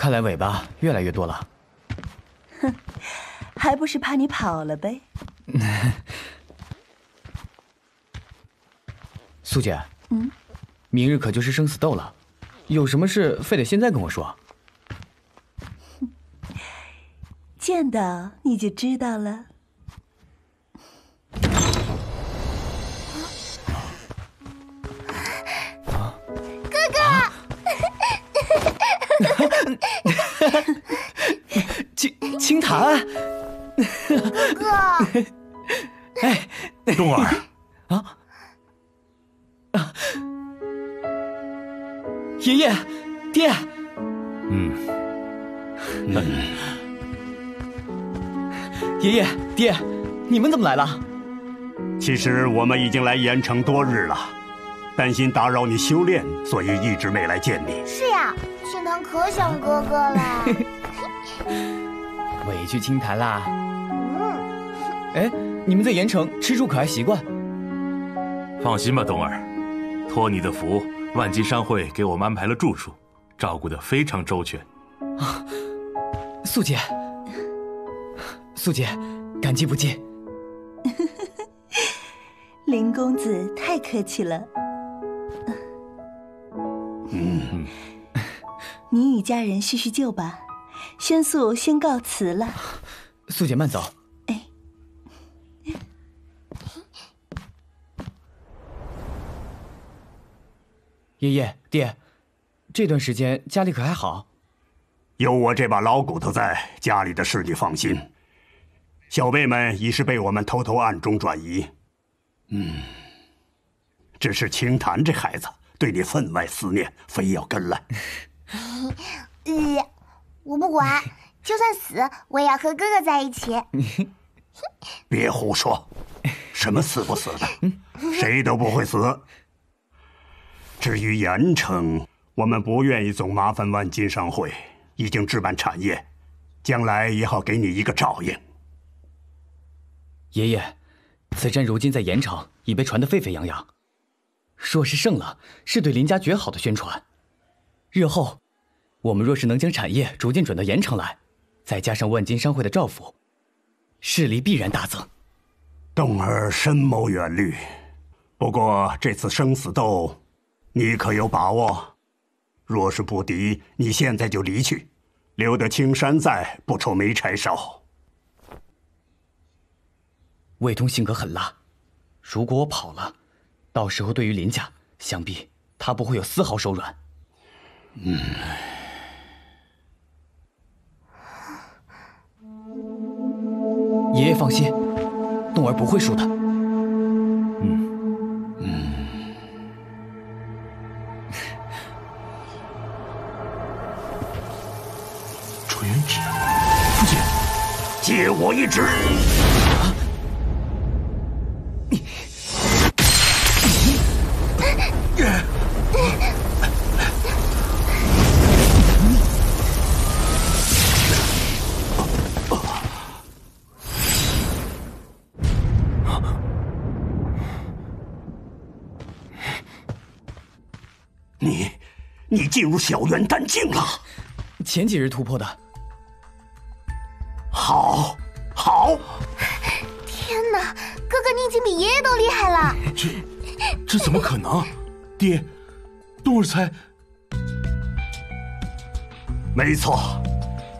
看来尾巴越来越多了。哼，还不是怕你跑了呗。苏姐。嗯。明日可就是生死斗了，有什么事非得现在跟我说？见到你就知道了。青青檀，哥哥，哎，冬儿，啊。啊，爷爷，爹，嗯，嗯。爷爷，爹，你们怎么来了？其实我们已经来盐城多日了，担心打扰你修炼，所以一直没来见你。是呀，青檀可想哥哥了。委屈青檀啦。嗯。哎，你们在盐城吃住可还习惯？放心吧，冬儿，托你的福，万金商会给我们安排了住处，照顾的非常周全。啊，素姐。素姐，感激不尽。林公子太客气了。嗯，你与家人叙叙旧吧，宣素先告辞了。素姐慢走。哎，爷爷爹，这段时间家里可还好？有我这把老骨头在，家里的事你放心。小辈们已是被我们偷偷暗中转移，嗯，只是青檀这孩子对你分外思念，非要跟来。呃，我不管，就算死我也要和哥哥在一起。别胡说，什么死不死的，谁都不会死。至于盐城，我们不愿意总麻烦万金商会，已经置办产业，将来也好给你一个照应。爷爷，此战如今在盐城已被传得沸沸扬扬，若是胜了，是对林家绝好的宣传。日后，我们若是能将产业逐渐转到盐城来，再加上万金商会的照拂，势力必然大增。冬儿深谋远虑，不过这次生死斗，你可有把握？若是不敌，你现在就离去，留得青山在，不愁没柴烧。魏通性格狠辣，如果我跑了，到时候对于林家，想必他不会有丝毫手软。嗯，爷爷放心，冬儿不会输的。嗯嗯，传旨，父亲，借我一指。你，你进入小元丹境了？前几日突破的。好，好。天哪，哥哥，你已经比爷爷都厉害了。这，这怎么可能？爹，冬儿才……没错，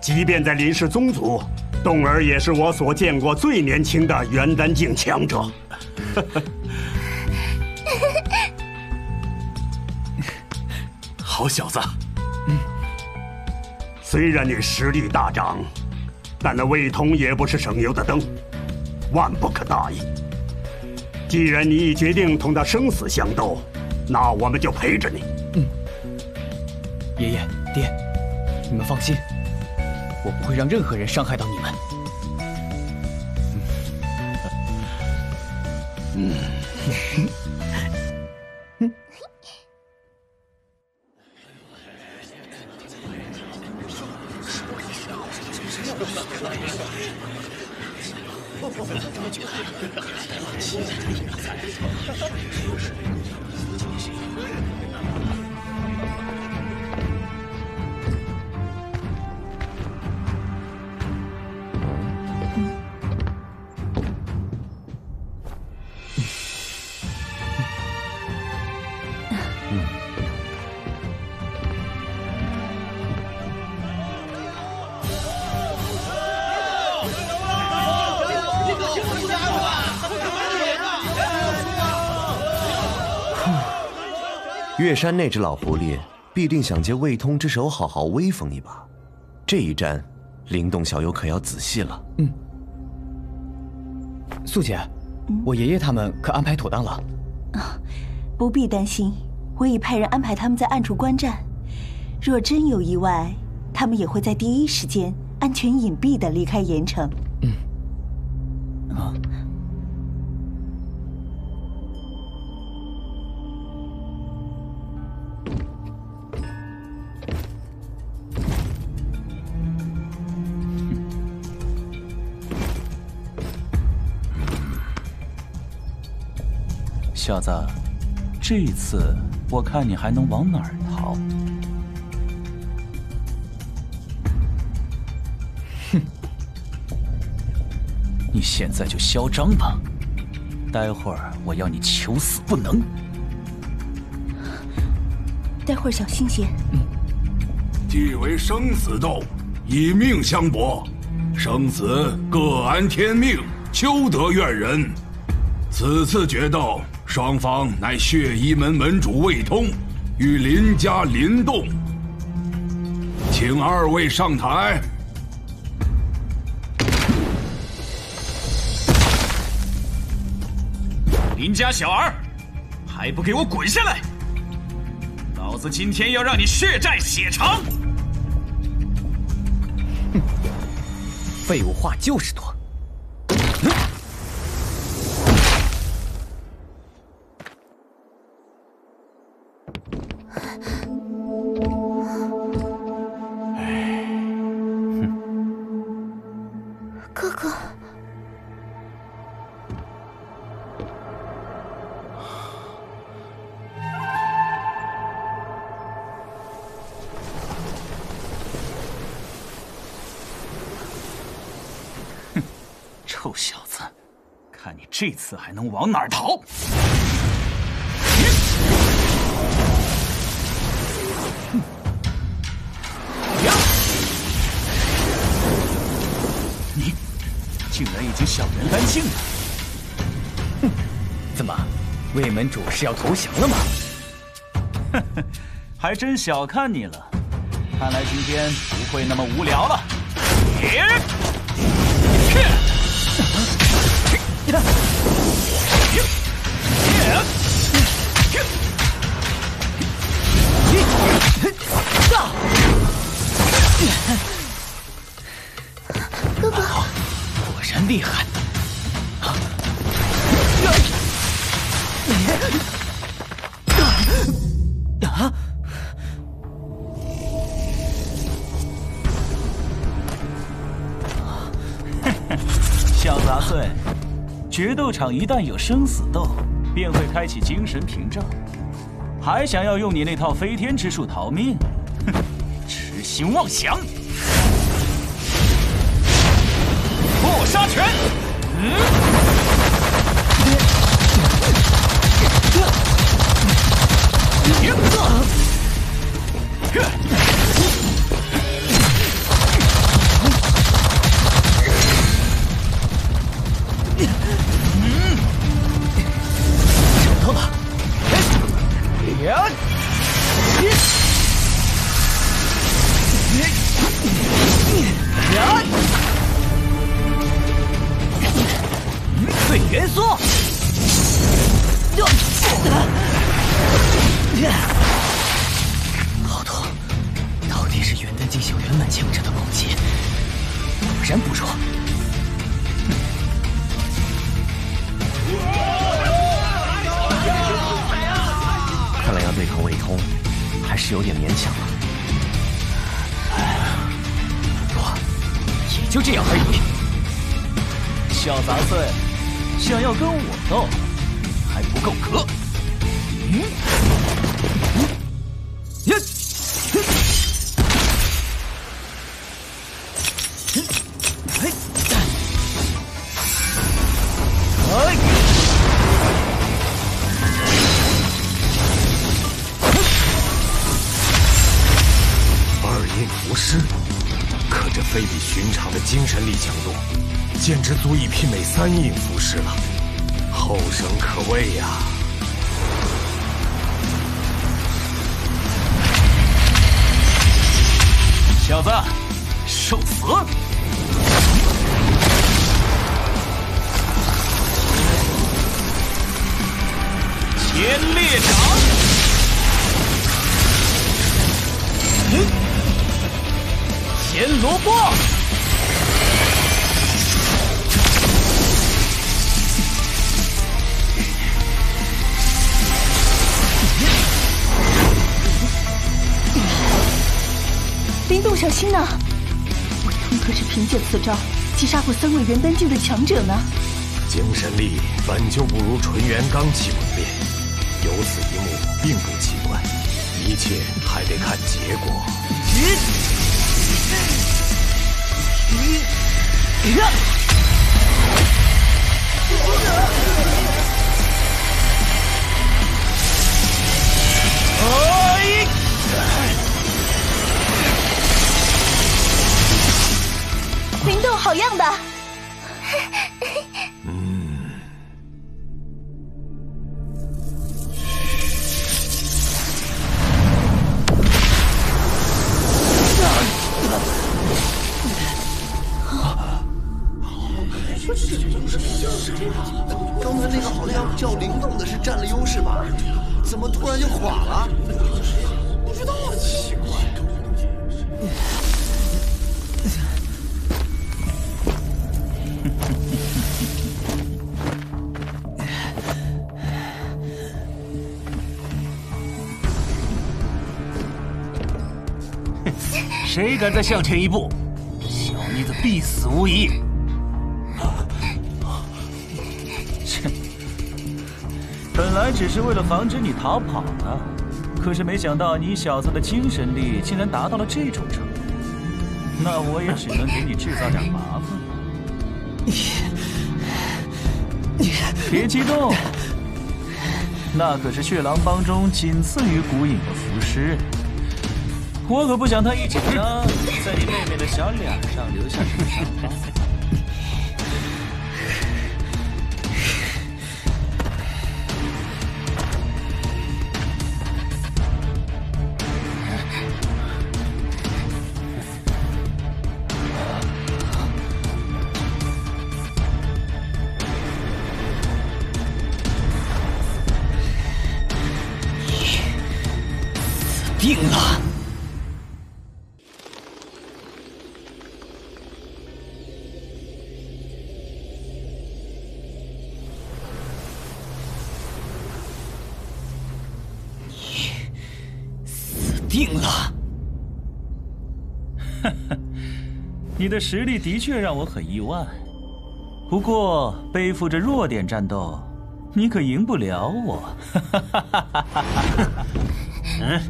即便在林氏宗族，冬儿也是我所见过最年轻的元丹境强者。好小子，嗯，虽然你实力大涨，但那魏通也不是省油的灯，万不可大意。既然你已决定同他生死相斗，那我们就陪着你。嗯，爷爷爹，你们放心，我不会让任何人伤害到你们。嗯。月山那只老狐狸必定想借魏通之手好好威风一把，这一战，灵动小友可要仔细了。嗯，素姐，我爷爷他们可安排妥当了？啊，不必担心，我已派人安排他们在暗处观战，若真有意外，他们也会在第一时间安全隐蔽的离开盐城。嗯，啊。小子，这次我看你还能往哪儿逃？哼！你现在就嚣张吧，待会儿我要你求死不能。待会儿小心些。嗯。既为生死斗，以命相搏，生死各安天命，休得怨人。此次决斗。双方乃血衣门门主魏通与林家林动，请二位上台。林家小儿，还不给我滚下来！老子今天要让你血债血偿！哼，废物话就是多。这次还能往哪儿逃？你竟然已经小人丹境了！哼，怎么，魏门主是要投降了吗？哼哼，还真小看你了。看来今天不会那么无聊了。哥哥，果然厉害！决斗场一旦有生死斗，便会开启精神屏障，还想要用你那套飞天之术逃命？哼，痴心妄想！破杀拳！好还未通，还是有点勉强了。不过，也就这样而已。小杂碎，想要跟我斗，还不够格。嗯，简直足以媲美三印符师了，后生可畏呀！小子，受死！前列掌，嗯，田萝卜，林动小心呐！魏通可是凭借此招击杀过三位元丹境的强者呢。精神力本就不如纯元罡气稳练，有此一幕并不奇怪，一切还得看结果。林动好样的！敢再向前一步，小妮子必死无疑！切，本来只是为了防止你逃跑的，可是没想到你小子的精神力竟然达到了这种程度，那我也只能给你制造点麻烦了。你别激动，那可是血狼帮中仅次于古影的符师。我可不想他一紧张，在你妹妹的小脸上留下什么伤的实力的确让我很意外，不过背负着弱点战斗，你可赢不了我。嗯。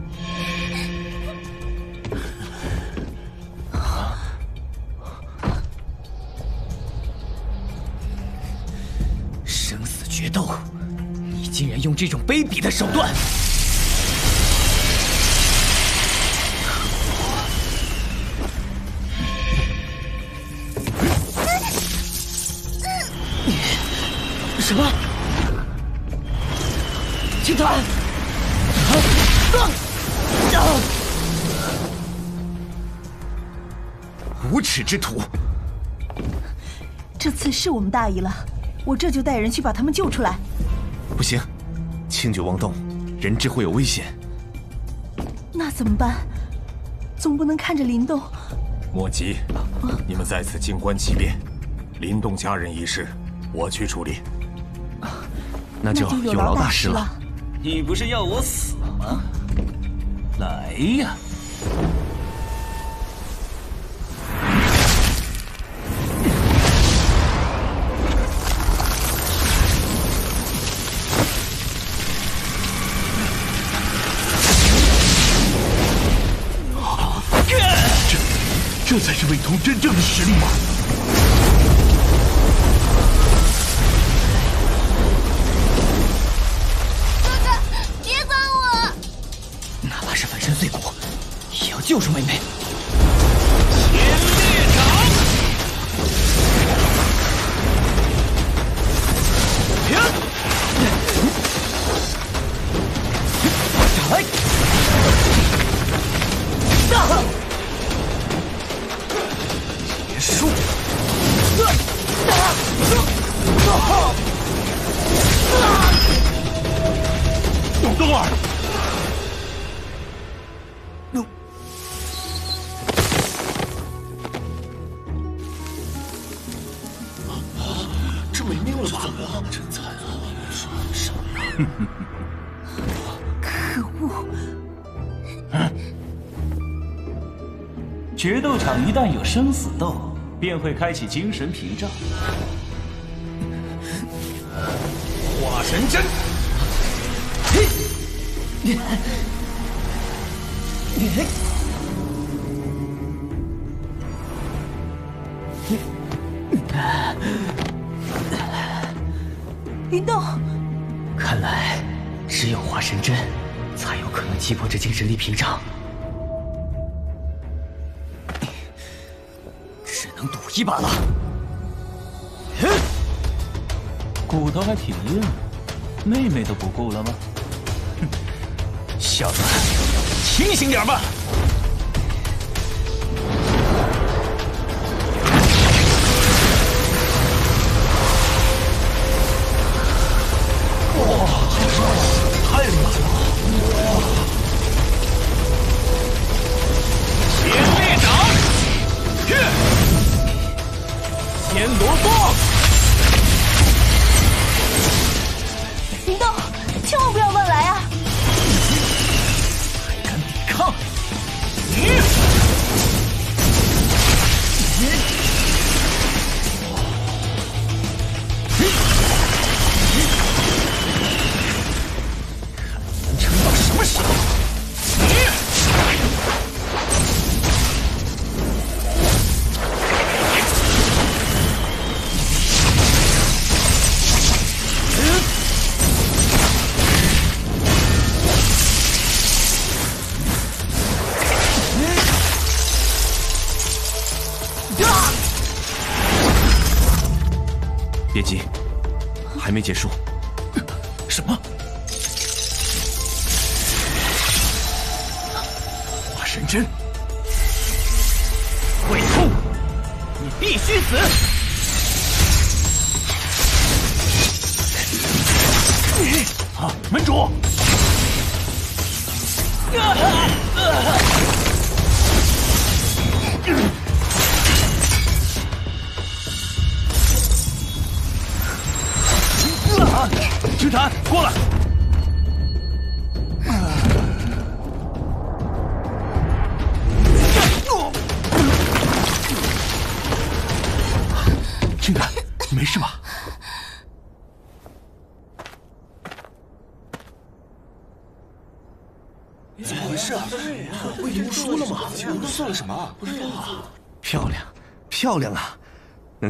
生死决斗，你竟然用这种卑鄙的手段！之徒！这次是我们大意了，我这就带人去把他们救出来。不行，轻举妄动，人质会有危险。那怎么办？总不能看着林动莫急，你们在此静观其变。林动家人一事，我去处理。那就有劳大师了。你不是要我死吗？来呀！真正的实力吗？一旦有生死斗，便会开启精神屏障。化神针！林动，看来只有化神针，才有可能击破这精神力屏障。一把了。骨头还挺硬，妹妹都不顾了吗？哼，小子，清醒点吧！天罗棒！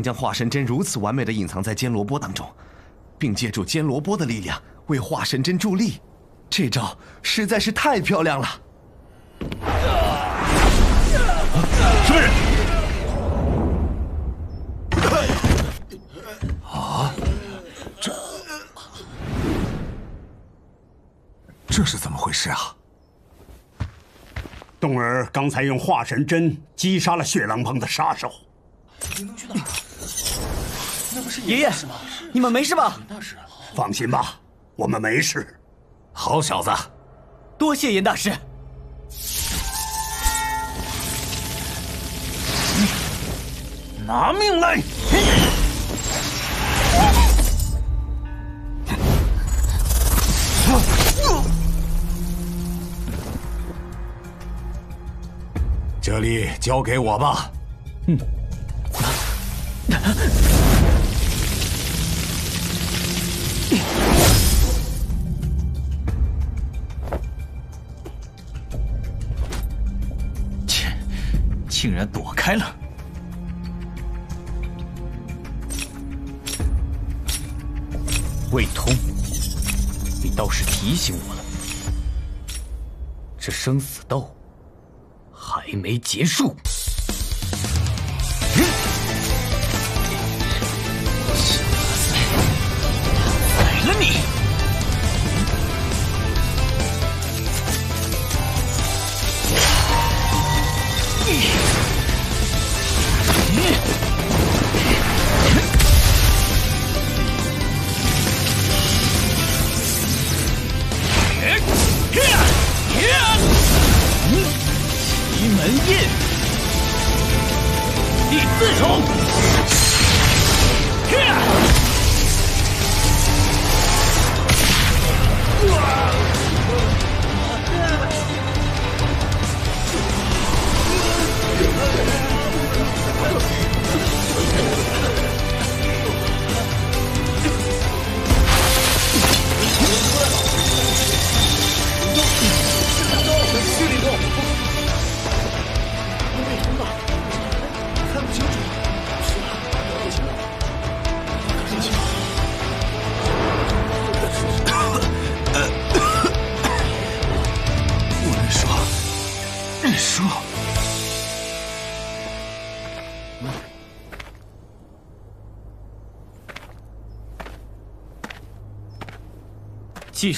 能将化神针如此完美的隐藏在坚罗波当中，并借助坚罗波的力量为化神针助力，这招实在是太漂亮了。什么人？啊！这这是怎么回事啊？冬儿刚才用化神针击杀了血狼帮的杀手。林东去哪儿？那不是爷爷，你们没事吧？放心吧，我们没事。好小子，多谢严大师。拿命来！这里交给我吧。嗯。切，竟然躲开了！魏通，你倒是提醒我了，这生死斗还没结束。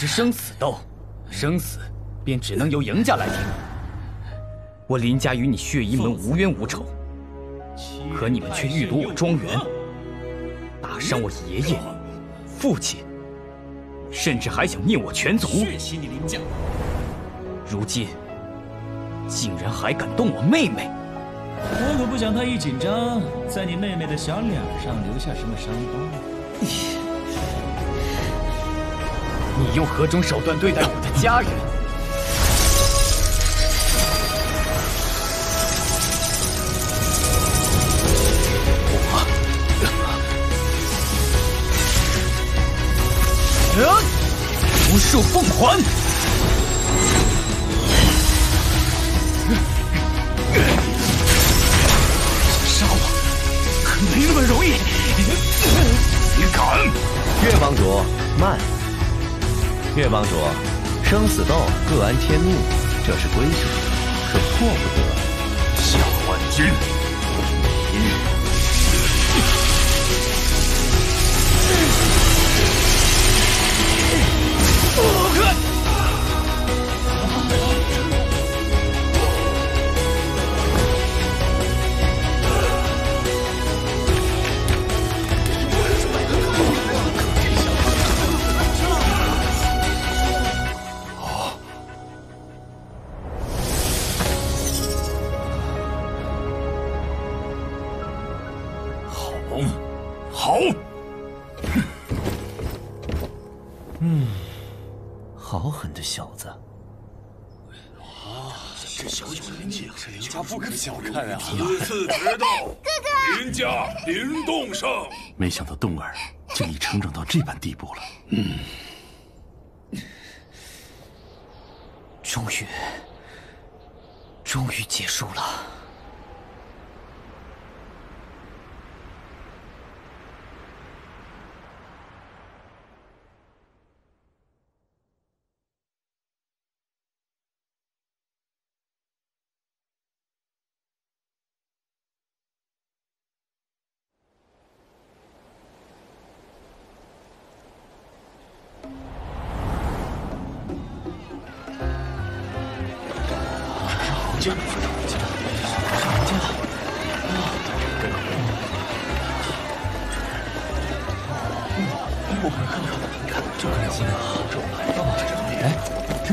是生死斗，生死便只能由赢家来定。我林家与你血衣门无冤无仇，可你们却欲夺我庄园，打伤我爷爷、父亲，甚至还想灭我全族。血洗你林家！如今竟然还敢动我妹妹！我可不想他一紧张，在你妹妹的小脸上留下什么伤疤。你用何种手段对待我的家人？我，无数奉还！杀我，可没那么容易！你敢？岳帮主，慢！岳帮主，生死斗各安天命，这是规矩，可破不得。夏万金，小看啊！此次决斗，哥哥，林家林动胜。没想到动儿竟已成长到这般地步了。嗯，终于，终于结束了。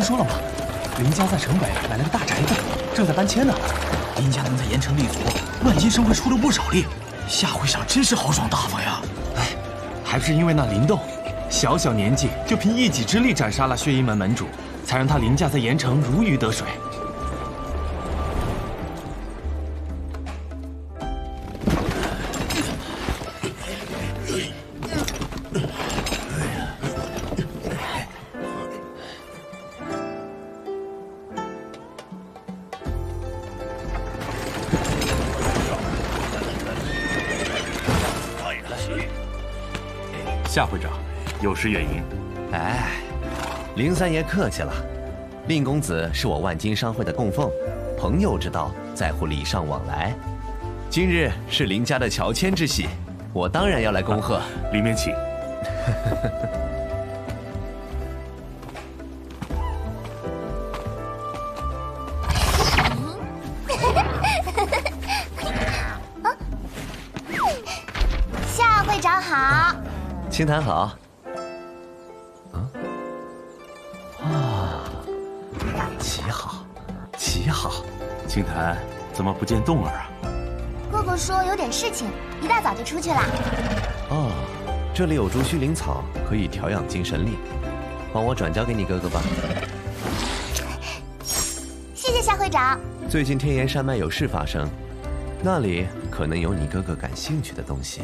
听说了吗？林家在城北买了个大宅子，正在搬迁呢。林家能在盐城立足，万金商会出了不少力。夏会长真是豪爽大方呀！哎，还不是因为那林动，小小年纪就凭一己之力斩杀了血衣门门主，才让他林家在盐城如鱼得水。林三爷客气了。令公子是我万金商会的供奉，朋友之道在乎礼尚往来。今日是林家的乔迁之喜，我当然要来恭贺。里面请。夏会长好。青檀好。怎么不见动儿啊？哥哥说有点事情，一大早就出去了。哦，这里有竹须灵草，可以调养精神力，帮我转交给你哥哥吧。谢谢夏会长。最近天岩山脉有事发生，那里可能有你哥哥感兴趣的东西。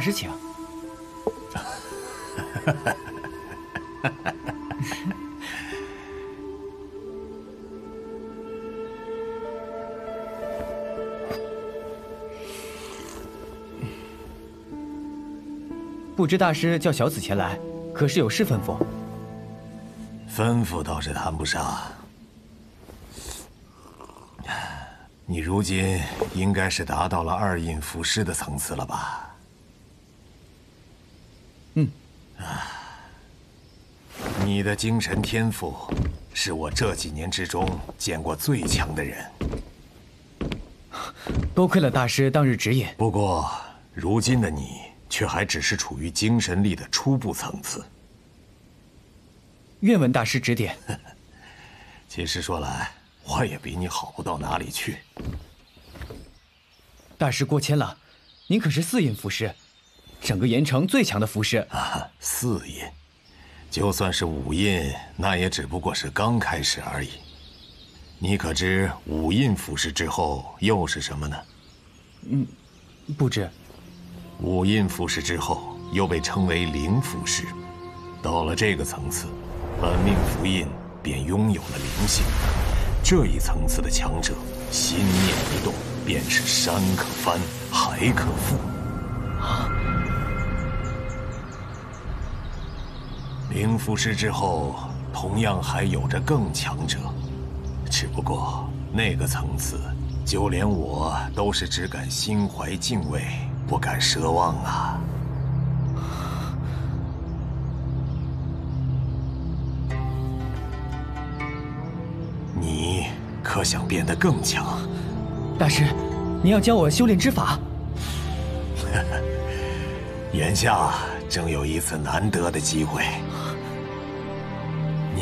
大师请。不知大师叫小子前来，可是有事吩咐？吩咐倒是谈不上。你如今应该是达到了二印符师的层次了吧？嗯。啊，你的精神天赋是我这几年之中见过最强的人。多亏了大师当日指引。不过，如今的你却还只是处于精神力的初步层次。愿闻大师指点。其实说来，我也比你好不到哪里去。大师过谦了，您可是四印符师，整个盐城最强的符师啊！四印，就算是五印，那也只不过是刚开始而已。你可知五印符师之后又是什么呢？嗯，不知。五印符师之后又被称为灵符师，到了这个层次，本命符印便拥有了灵性。这一层次的强者，心念一动，便是山可翻，海可覆。啊！灵符师之后，同样还有着更强者。只不过那个层次，就连我都是只敢心怀敬畏，不敢奢望啊！你可想变得更强？大师，您要教我修炼之法？眼下正有一次难得的机会。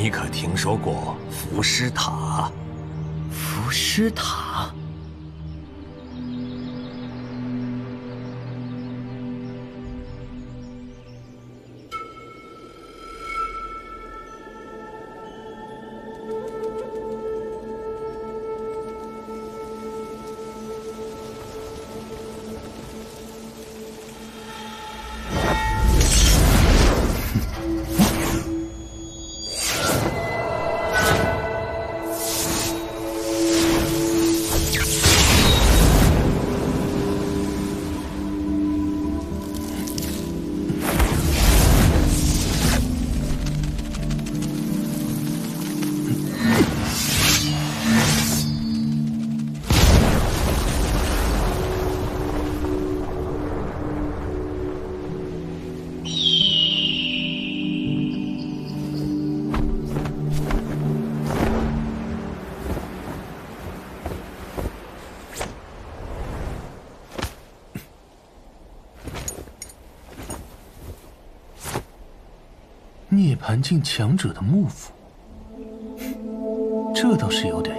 你可听说过浮尸塔？浮尸塔。涅槃境强者的幕府，这倒是有点